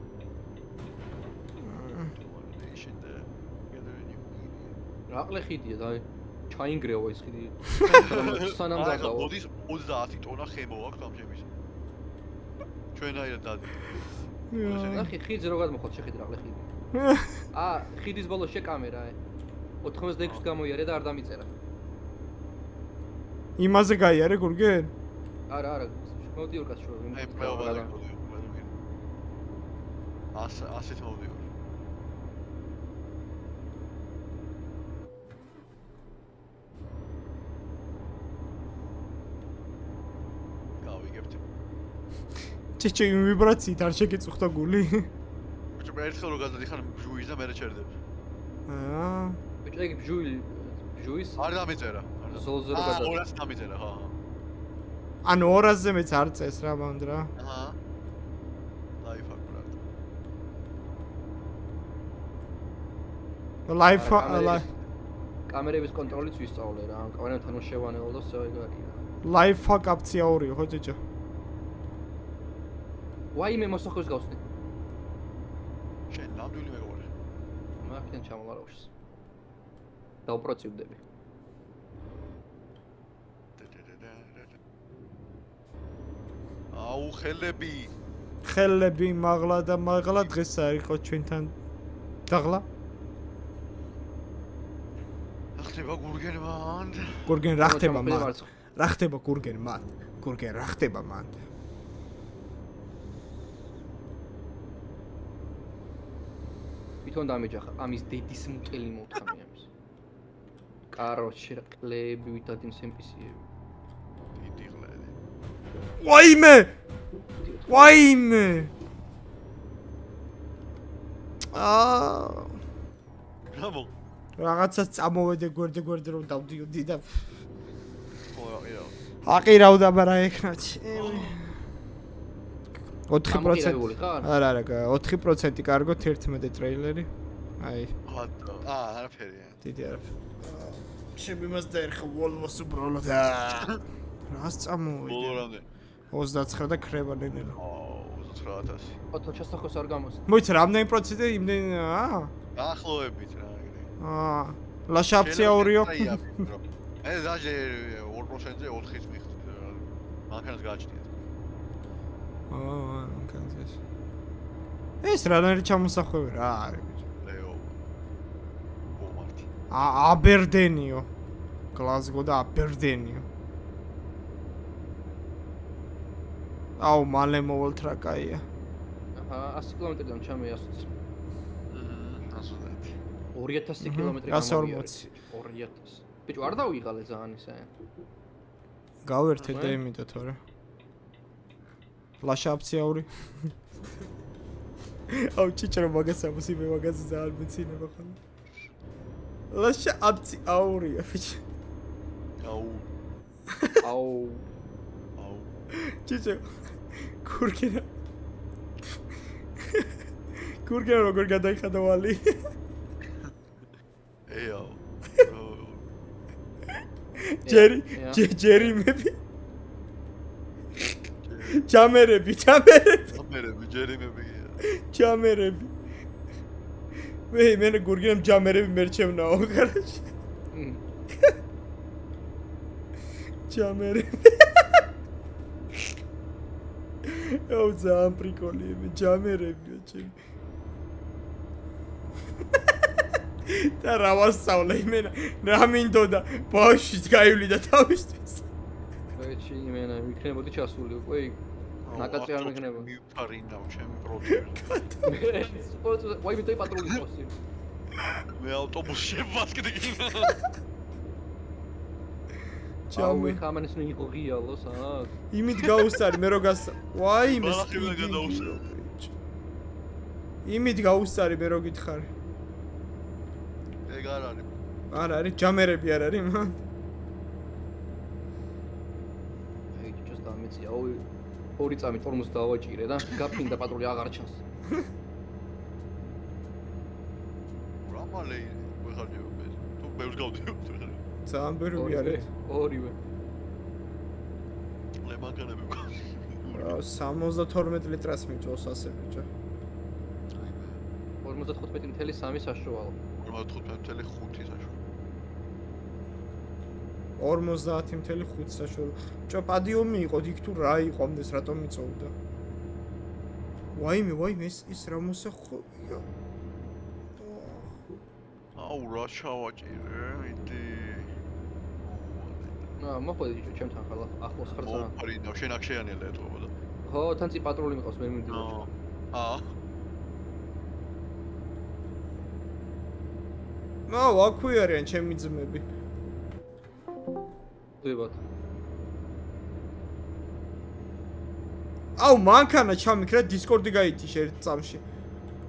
Რაყლე ხიდია და აი ჩაინგრევა ის ხიდი. *laughs* სანამ დაგავა. მოდის 30 ტონა ხემო აქვს ამჟამის. ჩვენაირად დადი. ნახე ხიდზე რო გადმოხოთ შეხედი რაყლე ხიდი. აა ხიდის ბოლოს შეკამერა აი. 86 გამოიარე და არ დამიწერა. იმაზე გაიარე გურგენ? არა, არა. მოდი ორ კაცს შევი. აი, პრეობა და ასე ასე ჭიჭო იმ ვიბრაციით არ შეგეწუხდა გული? ერთხელ რო გადადიხარ ბჟუის და მე რეჩერდები. აა ბიჭო, ეგ ბჟუი ბჟუის არ დამიწერა. არ და- ზოლზე რო აა, გადა. 200 დამიწერა, ხა. ანუ 200-ზე მეც არ წეს რა მანდ რა. აჰა. ლაიფაკ ბრატ. ლაიფ კამერების- კამერების კონტროლიც ვისწავლე რა. კამერებთან რო შევანელო და სწორი გააკია. ლაიფა კაპციაურიო ხო ჭიჭო? ვაიმე მოსახლეს გავსნი. ნამდვილი მეგობარი. მაგიდან ჩამოვარავს. დაუპროცივდები. აუ, ხელები. ხელები მაღლა და მაღლა დღეს არ იყო ჩვენთან დაღლა? ხდება გურგენ მან. გურგენ რა ხდება მან? რა ხდება გურგენ მან? გურგენ რა ხდება მან? თვითონ დამეჯახა ამის დედის მუტელი მოთხამი ამის. კაროჩე რა კლები ვითად იმ სემპისიები. დიდი ღლედი. ვაიმე! ვაიმე! აა რამო? რაღაცას წამოვედე გვერდე გვერდე რომ დავდიოდი და ხო, აყირავდა მაგრამ ეკნაჩი. 4% გამოყირებული ხარ? არა არა 4% კარგო 11 ტრეილერი. აი, აა, არაფერია. დიდი არაფერი. ჩემი მას დაერხა ვოლვოს უბრალოდ. რას წამოვიდე? ბოლო რამდენი? 29 და ქრება ნენელა. აუ, 29000. ოთო ჩასახოს არ გამოსწ. მოიცა რამდენი პროცენტი იმდენ აა? დაახლოებით რა, ეგრე. აა, ლაშაპციაურიო. მე დაჟე 2%-ზე 4-ის მიხდი. მანქანას გააჩნიათ. აა, კანცეს. ეს რანაირი ჩამოსახვევი რა არის ბიჭო? ლეო. ომარტი. ა აბერდენიო. გლაზგო და აბერდენიო. აუ, მალე მოვალთ რა კაია. აჰა 100 კილომეტრიდან ჩამე 100. მმ, ასულეთი. 2000 აჰა, კილომეტრი 140. 2000. ბიჭო არ დავიღალე ძალიან ისე. გავერთე და აჰა. იმიტო თორე. ლაშაპციაური. *laughs* აუ, ჭიჭრო მაგას ამოსი მე მაგაზე ძალიან მეცინება ხან. ლაშაპციაურია ბიჭო. აუ, აუ აუ. ჭიჭო. კურკინა. კურკინა როგორ გადაიხადა ვალი? ეაო. ჯერი, ია. ჯე- ჯერიმები. ჯამერები, ჯამერები, ამერები, ჯერიმები. ჯამერები. მე მე გურგინამ ჯამერები მერჩევნაო, კარაში. მ, ჯამერები. აუ ძალიან პრიკოლია მე ჯამერებია ჩემი და რა ვასწავლე იმენა რა მინდოდა ბავშვით გაივლიდა თავისთვის ეჩი იმენა მიქნებოდი ჩასული უკვე იქ ნაკაწი არ მეკნება. მიფარინავ ჩემი პროდიუსერი. სპორტზე *laughs* ვაი *laughs* მე პატრული ხოსი მე ავტობუსში ვასკდი. ჩაუმე *laughs* ხამანის ნუ იყო ღიალო საათ იმით გაუსწარი მე რო გას ვაი მე იმით გაუსწარი მე რო გითხარი ეგ არ არის. არ არის ჯამერები არ არის მან აი დამეცია ოი ორი წამი ტორმოს დავაჭირე და გაფინდა პატრული აღარ ჩანს. რა მალე ვეხარჯებ ეს. თუ ბევრს გავდივარ. ძალიან ბევრი არის ორივე. ლემანკანები რა 72 ლიტრას მიჭოს ასე ბიჭო 55.3 საშუალო. 45.5 საშუალო. 50.5 საშუალო ბიჭო პადიუმი იყო იქ თუ რა იყო ამდენს რატომ მიწოვდა ვაიმე ვაიმე ეს ის რა მოსახოია აუ რა ჩავაჭირე, იდი. აა მოხვედი ჯო ჩემთან ხარ ახლოს ხარ ძალიან მოფარინავ, შენ აქ შეანელა ეთქობოდა. ხო თან წი პატრული მიყავს ვერ მინდი აა. აა. ნა ვაქვი არიან ჩემი ძმები დებათ აუ მანქანა ჩამიქრა დისკორდი გაითიშა ერთ წამში.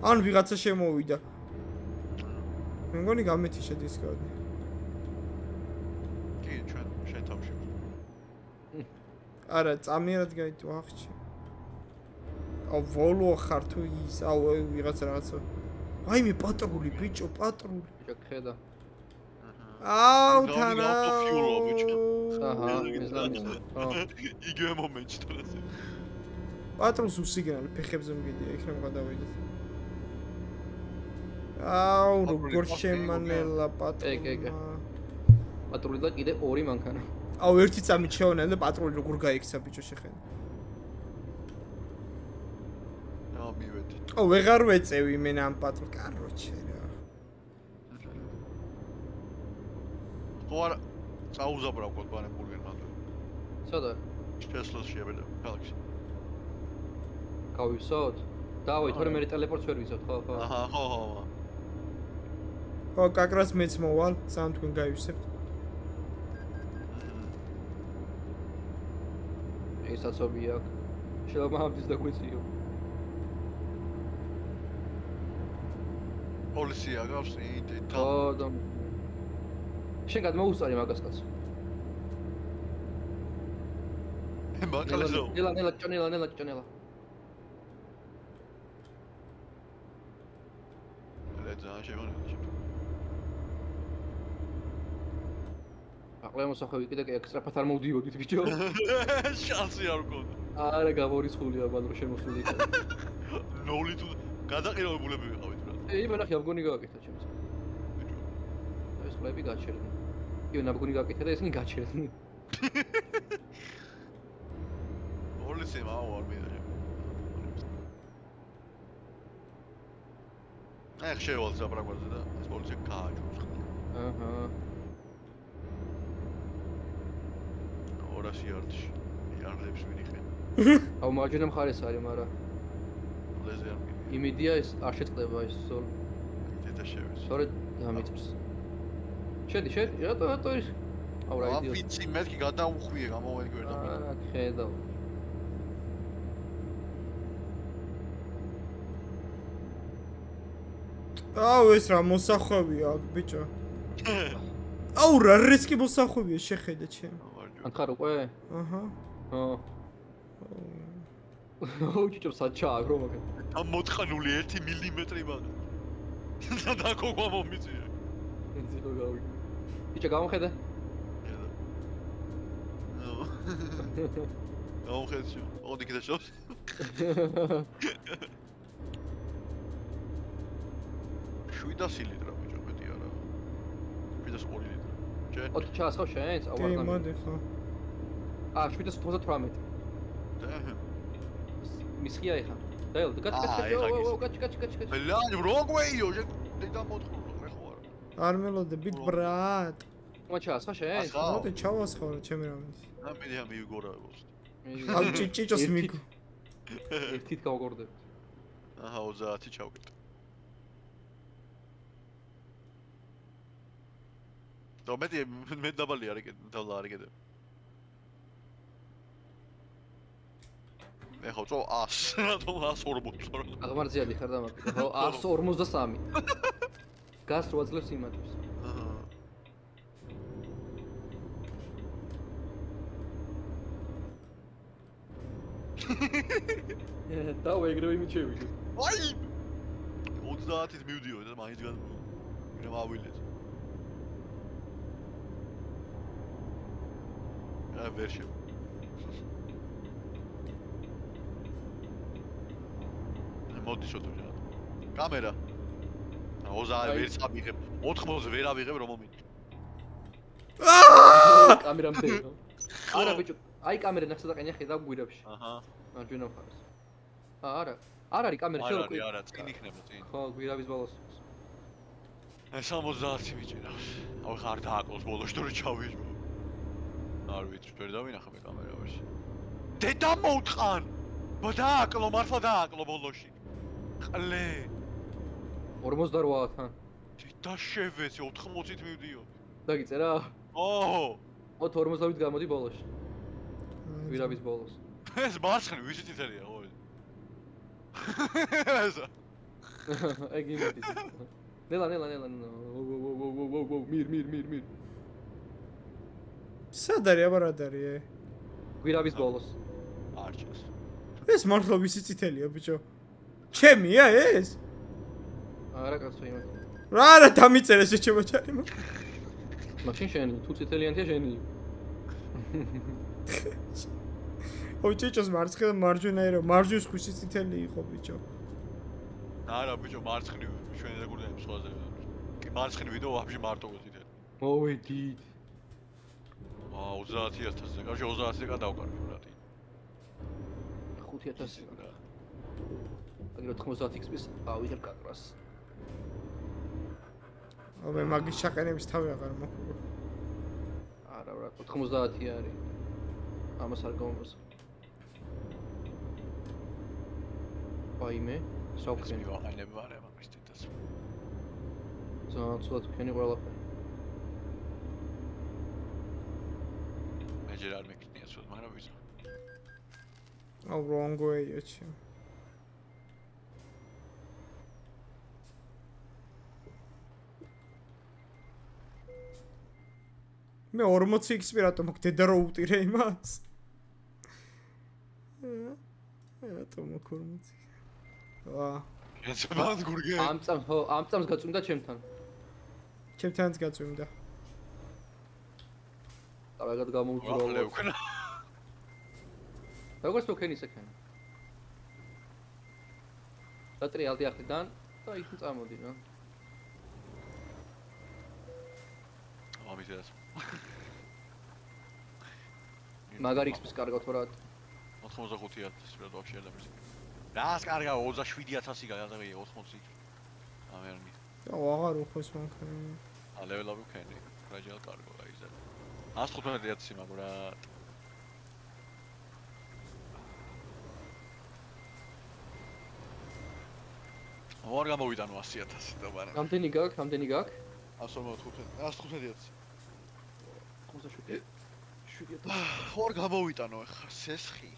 ან ვიღაცა შემოვიდა. მე მგონი გამეთიშა დისკორდი კი, ჩვენ შენ თავში. არა წამიერად გაითი ვახჩი აუ ვოლო ხარ თუ ის აუ ვიღაცა რაღაცა. აი მე პატრული ბიჭო პატრული. ბიჭო ხედა აუ თანა ავტოფიულო ბიჭო აჰა იგივე მომენტში თორე პატრონს უსიგნალი ფეხებზე მგიდია იქ რა გადავიდეთ. აუ როგორ შემანელა პატრონმა პატრული და კიდე ორი მანქანა. აუ ერთი წამით შეונה და პატრული როგორ გაიქცა ბიჭო შეხენა ამივედი აუ ვეღარ ვეწევი მე ამ პატრონ კაროჩე რა ხო არა წაუზაბრა უკვე ბანებურგერმა. სადა ჩესლოს შეებედა ქალაქში. გავივსოთ? დავაი თორე მე ტელეპორტს ვერ ვიზავთ ხო ხო? აჰა, ხო, ხო. ხო. კაკრას მეც მოვალ სამ თქვენ გაივსებთ ესაცობი აქ. შეიძლება ამის და გვიწიო პოლიცია გავს ინტი ხო და შენ გადმოუსწარი მაგას კაც მაგალზო ნელა ნელა ჭონელა ნელა ჭონელა ლეძა შემონა აყლა მოსახვევი კიდე კი ექსტრაფათ არ მოვდიოდით ბიჭო. *laughs* შანსი არ გქონდა. არა გამორიცხულია ბანდრო შემოსული იქ *laughs* ნოლი თუ გადაყირებულები ვიყავით რა. ე იმენა ხი აბგონი გააკეთა ჩემს ეს ხლები გაჩერდნენ იგივე ნაბგონი გააკეთა და ესენი გაჩერდნენ. პოლიცია მაო არ მიდაჟე აი შევალ ზაბრაგვაზე და ეს პოლიცია გააჭუს აჰა. 200 იარდში იარდებს ვინიხენ *laughs* აუ მარჯვენა მხარეს არის მაგრამ ლეზე არ მიდია იმედია ეს არ შეწყდება ეს სულ დედა შევის სწორედ დამიწევს შედი შედი რატო რატო ის? აუ რა იდიოტი. აფიცი მეთქი გადაუხვიე გამოვეგერდა აა ხედავ. აუ ეს რა მოსახვევია აქ ბიჭო. აუ რა რისკი მოსახვევია შეხედე ჩემ. ანხარ უკვე? აჰა. ხო აუ ჩიჩო საჩა აგრო მაგა ამ მოთხანული 1 მილიმეტრი მაგა *laughs* და გოგვა მომიწია. ენცი გამოხედე აუ ხეცო ოდი კიდე შოს შვიდასი ლიტრა ბიჭო მეტი არა. შვიდას 2 ლიტრი ჯე ოთ ჩას ხო შენს აუ კი არ მოდი ხო. აა 798 და მისხია ეხა. დაელ, გაჩ გის. გაჩ გაჩ გაჩ გაჩ. ბლანი როგვეიო შე დედა მოთხოვრო მე ხო არა. არ მელოდებით ბრატ. მოჩა, სხვა შენ? ახლა მოდი ჩავასხარო ჩემი რამის. ამ მიდია მიიგორაებოს ამ ჭიჭოს ერთი- მიგ. ერთით გავგორდებ. აჰა 30 ჩავკეთ და მე მე დაბალი არ ეკეთ დავლა არ ეკეთებ მე ხო წო 100 რატომ 140 რა აღმარძიადი ხარ და მაგ. ხო, 153. გას 8 წლებს იმატებს. აჰა *laughs* დავა ეგრევე იმიჩევი. აი! 30-ით მივდიო და მაინც გან მე მავილეთ ა ვერშე მოდი შოთო რა კამერა. 30 აი. ვერც ავიღებ 80 ვერ ავიღებ რომ მომინი *laughs* კამერამდე. *laughs* არა ბიჭო, აი კამერა ნახსა და ყენია ხედავ გვირაბში. აჰა მარჯვენა მხარეს. აა არა. არ არის კამერა არ შევ არის არა წინ იქნება წინ ხო, გვირაბის ბოლოს. ეს 70 მიჭირა აუ ხარ დააკლოს ბოლოს თუ რა ჩავიჯო არ ვიცი ვერ დავინახე მე კამერაში დედა მოუტყან დააკლო მართლა დააკლო ბოლოში ყლე 48-თან. დედა შევეცი 80-ით მივდიო დაგიწერა? ო ო 50-ით გამოდი ბოლოში. კვირაბის ბოლოს. ეს მარცხნი ვიში წითელია ხო? ესა. ეგ იმიტის. ნელა ნელა ნელა მირ მირ მირ მირ. სად არის აბა რა არის ე? კვირაბის ბოლოს. არჩეს. ეს მართლა ვიში წითელია ბიჭო. ჩემია ეს? არა კაცო იმა. რა რა დამიწერე ეს ჩემოჭარიმა. მაშინ შენი თუ წითელიანია შენი. *laughs* ო ჭიჭოს მარცხენა მარჯვენა ერო მარჯვენის ხვისი წითელი იყო ბიჭო. არა ბიჭო მარცხნი ჩვენ რეგულარულად სხვაზე კი მარცხნი ვიდეო ვაფშე მარტო წითელი მოვედით. აა 30000-ზე კაში 30-ზე გადავკარგე ბრატი 5000. აგერ 90x-ის ავიღებ კაკრას. მე მაგის ჩაყენების თავი აღარ მოხდა. არა, რა, 90 არის. ამას არ გამომოს. აიმე საუკრენი. ვაყანება არა მაგის თვითაც. ძალიან ცუდად ვქენი ყველაფერი. მე ჯერ არ მეკნია ცუდად, მაგრამ ვიცი. Oh, wrong way, ეჩი. მე 40 XP რატომ მოგდედა რო ვუტირე იმას? რატომ მოგ 40 ეცებან გურგე. ამ წამ ხო, ამ წამს გაწვიმდა ჩემთან. ჩემთანაც გაწვიმდა. კარგად გამოუძრავო. როგორც თოქენი სექენი. დატრიალდი ახლიდან და იქ წამოდი რა. ამიტეს. მაგარი XP-ს კარგავთ რა. 95000 რა დაგშელებს. რას კარგა 27000 გაიაზრე 80 ამერნი და აღარ უხოს მანქანა. ა ლეველაპი ვქენი რაჯალ კარგო გაიზა 115000 მაგრა ორ გამოვიდა ნუ 100000 და მაგრამ რამდენი გაქვს, რამდენი გაქვს? 185 185 57. ორ გამოვიტანო ახლა სესხი.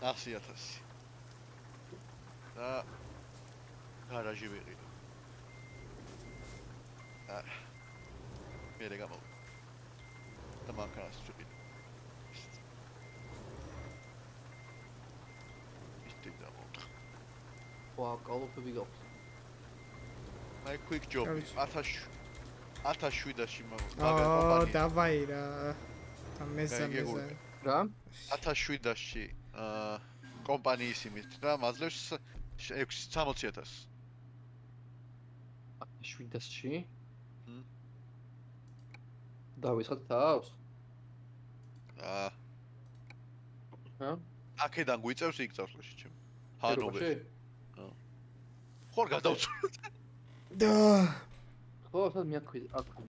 100000 და გარაჟი ვიყიდო არა მე რეგამო და მანქანას ვიყიდო ისეთი დამოთხ ვა, კალოფები გაქვს. მე quick job გავიცი. 1000 1700-ში მაგარ აა, დავაი რა. და მესამე რა? 1700-ში აა კომპანიის იმით და მაძლევს 66000 700-ში? ჰმ. დავიწყოთ თავს? აა. ჰა? აქედან გვიწევს იქ წასვლაში ჩემ. ჰანოვერში. აა. ხორ გადავწყვეტ. და. ხო, სად მე აქ აქ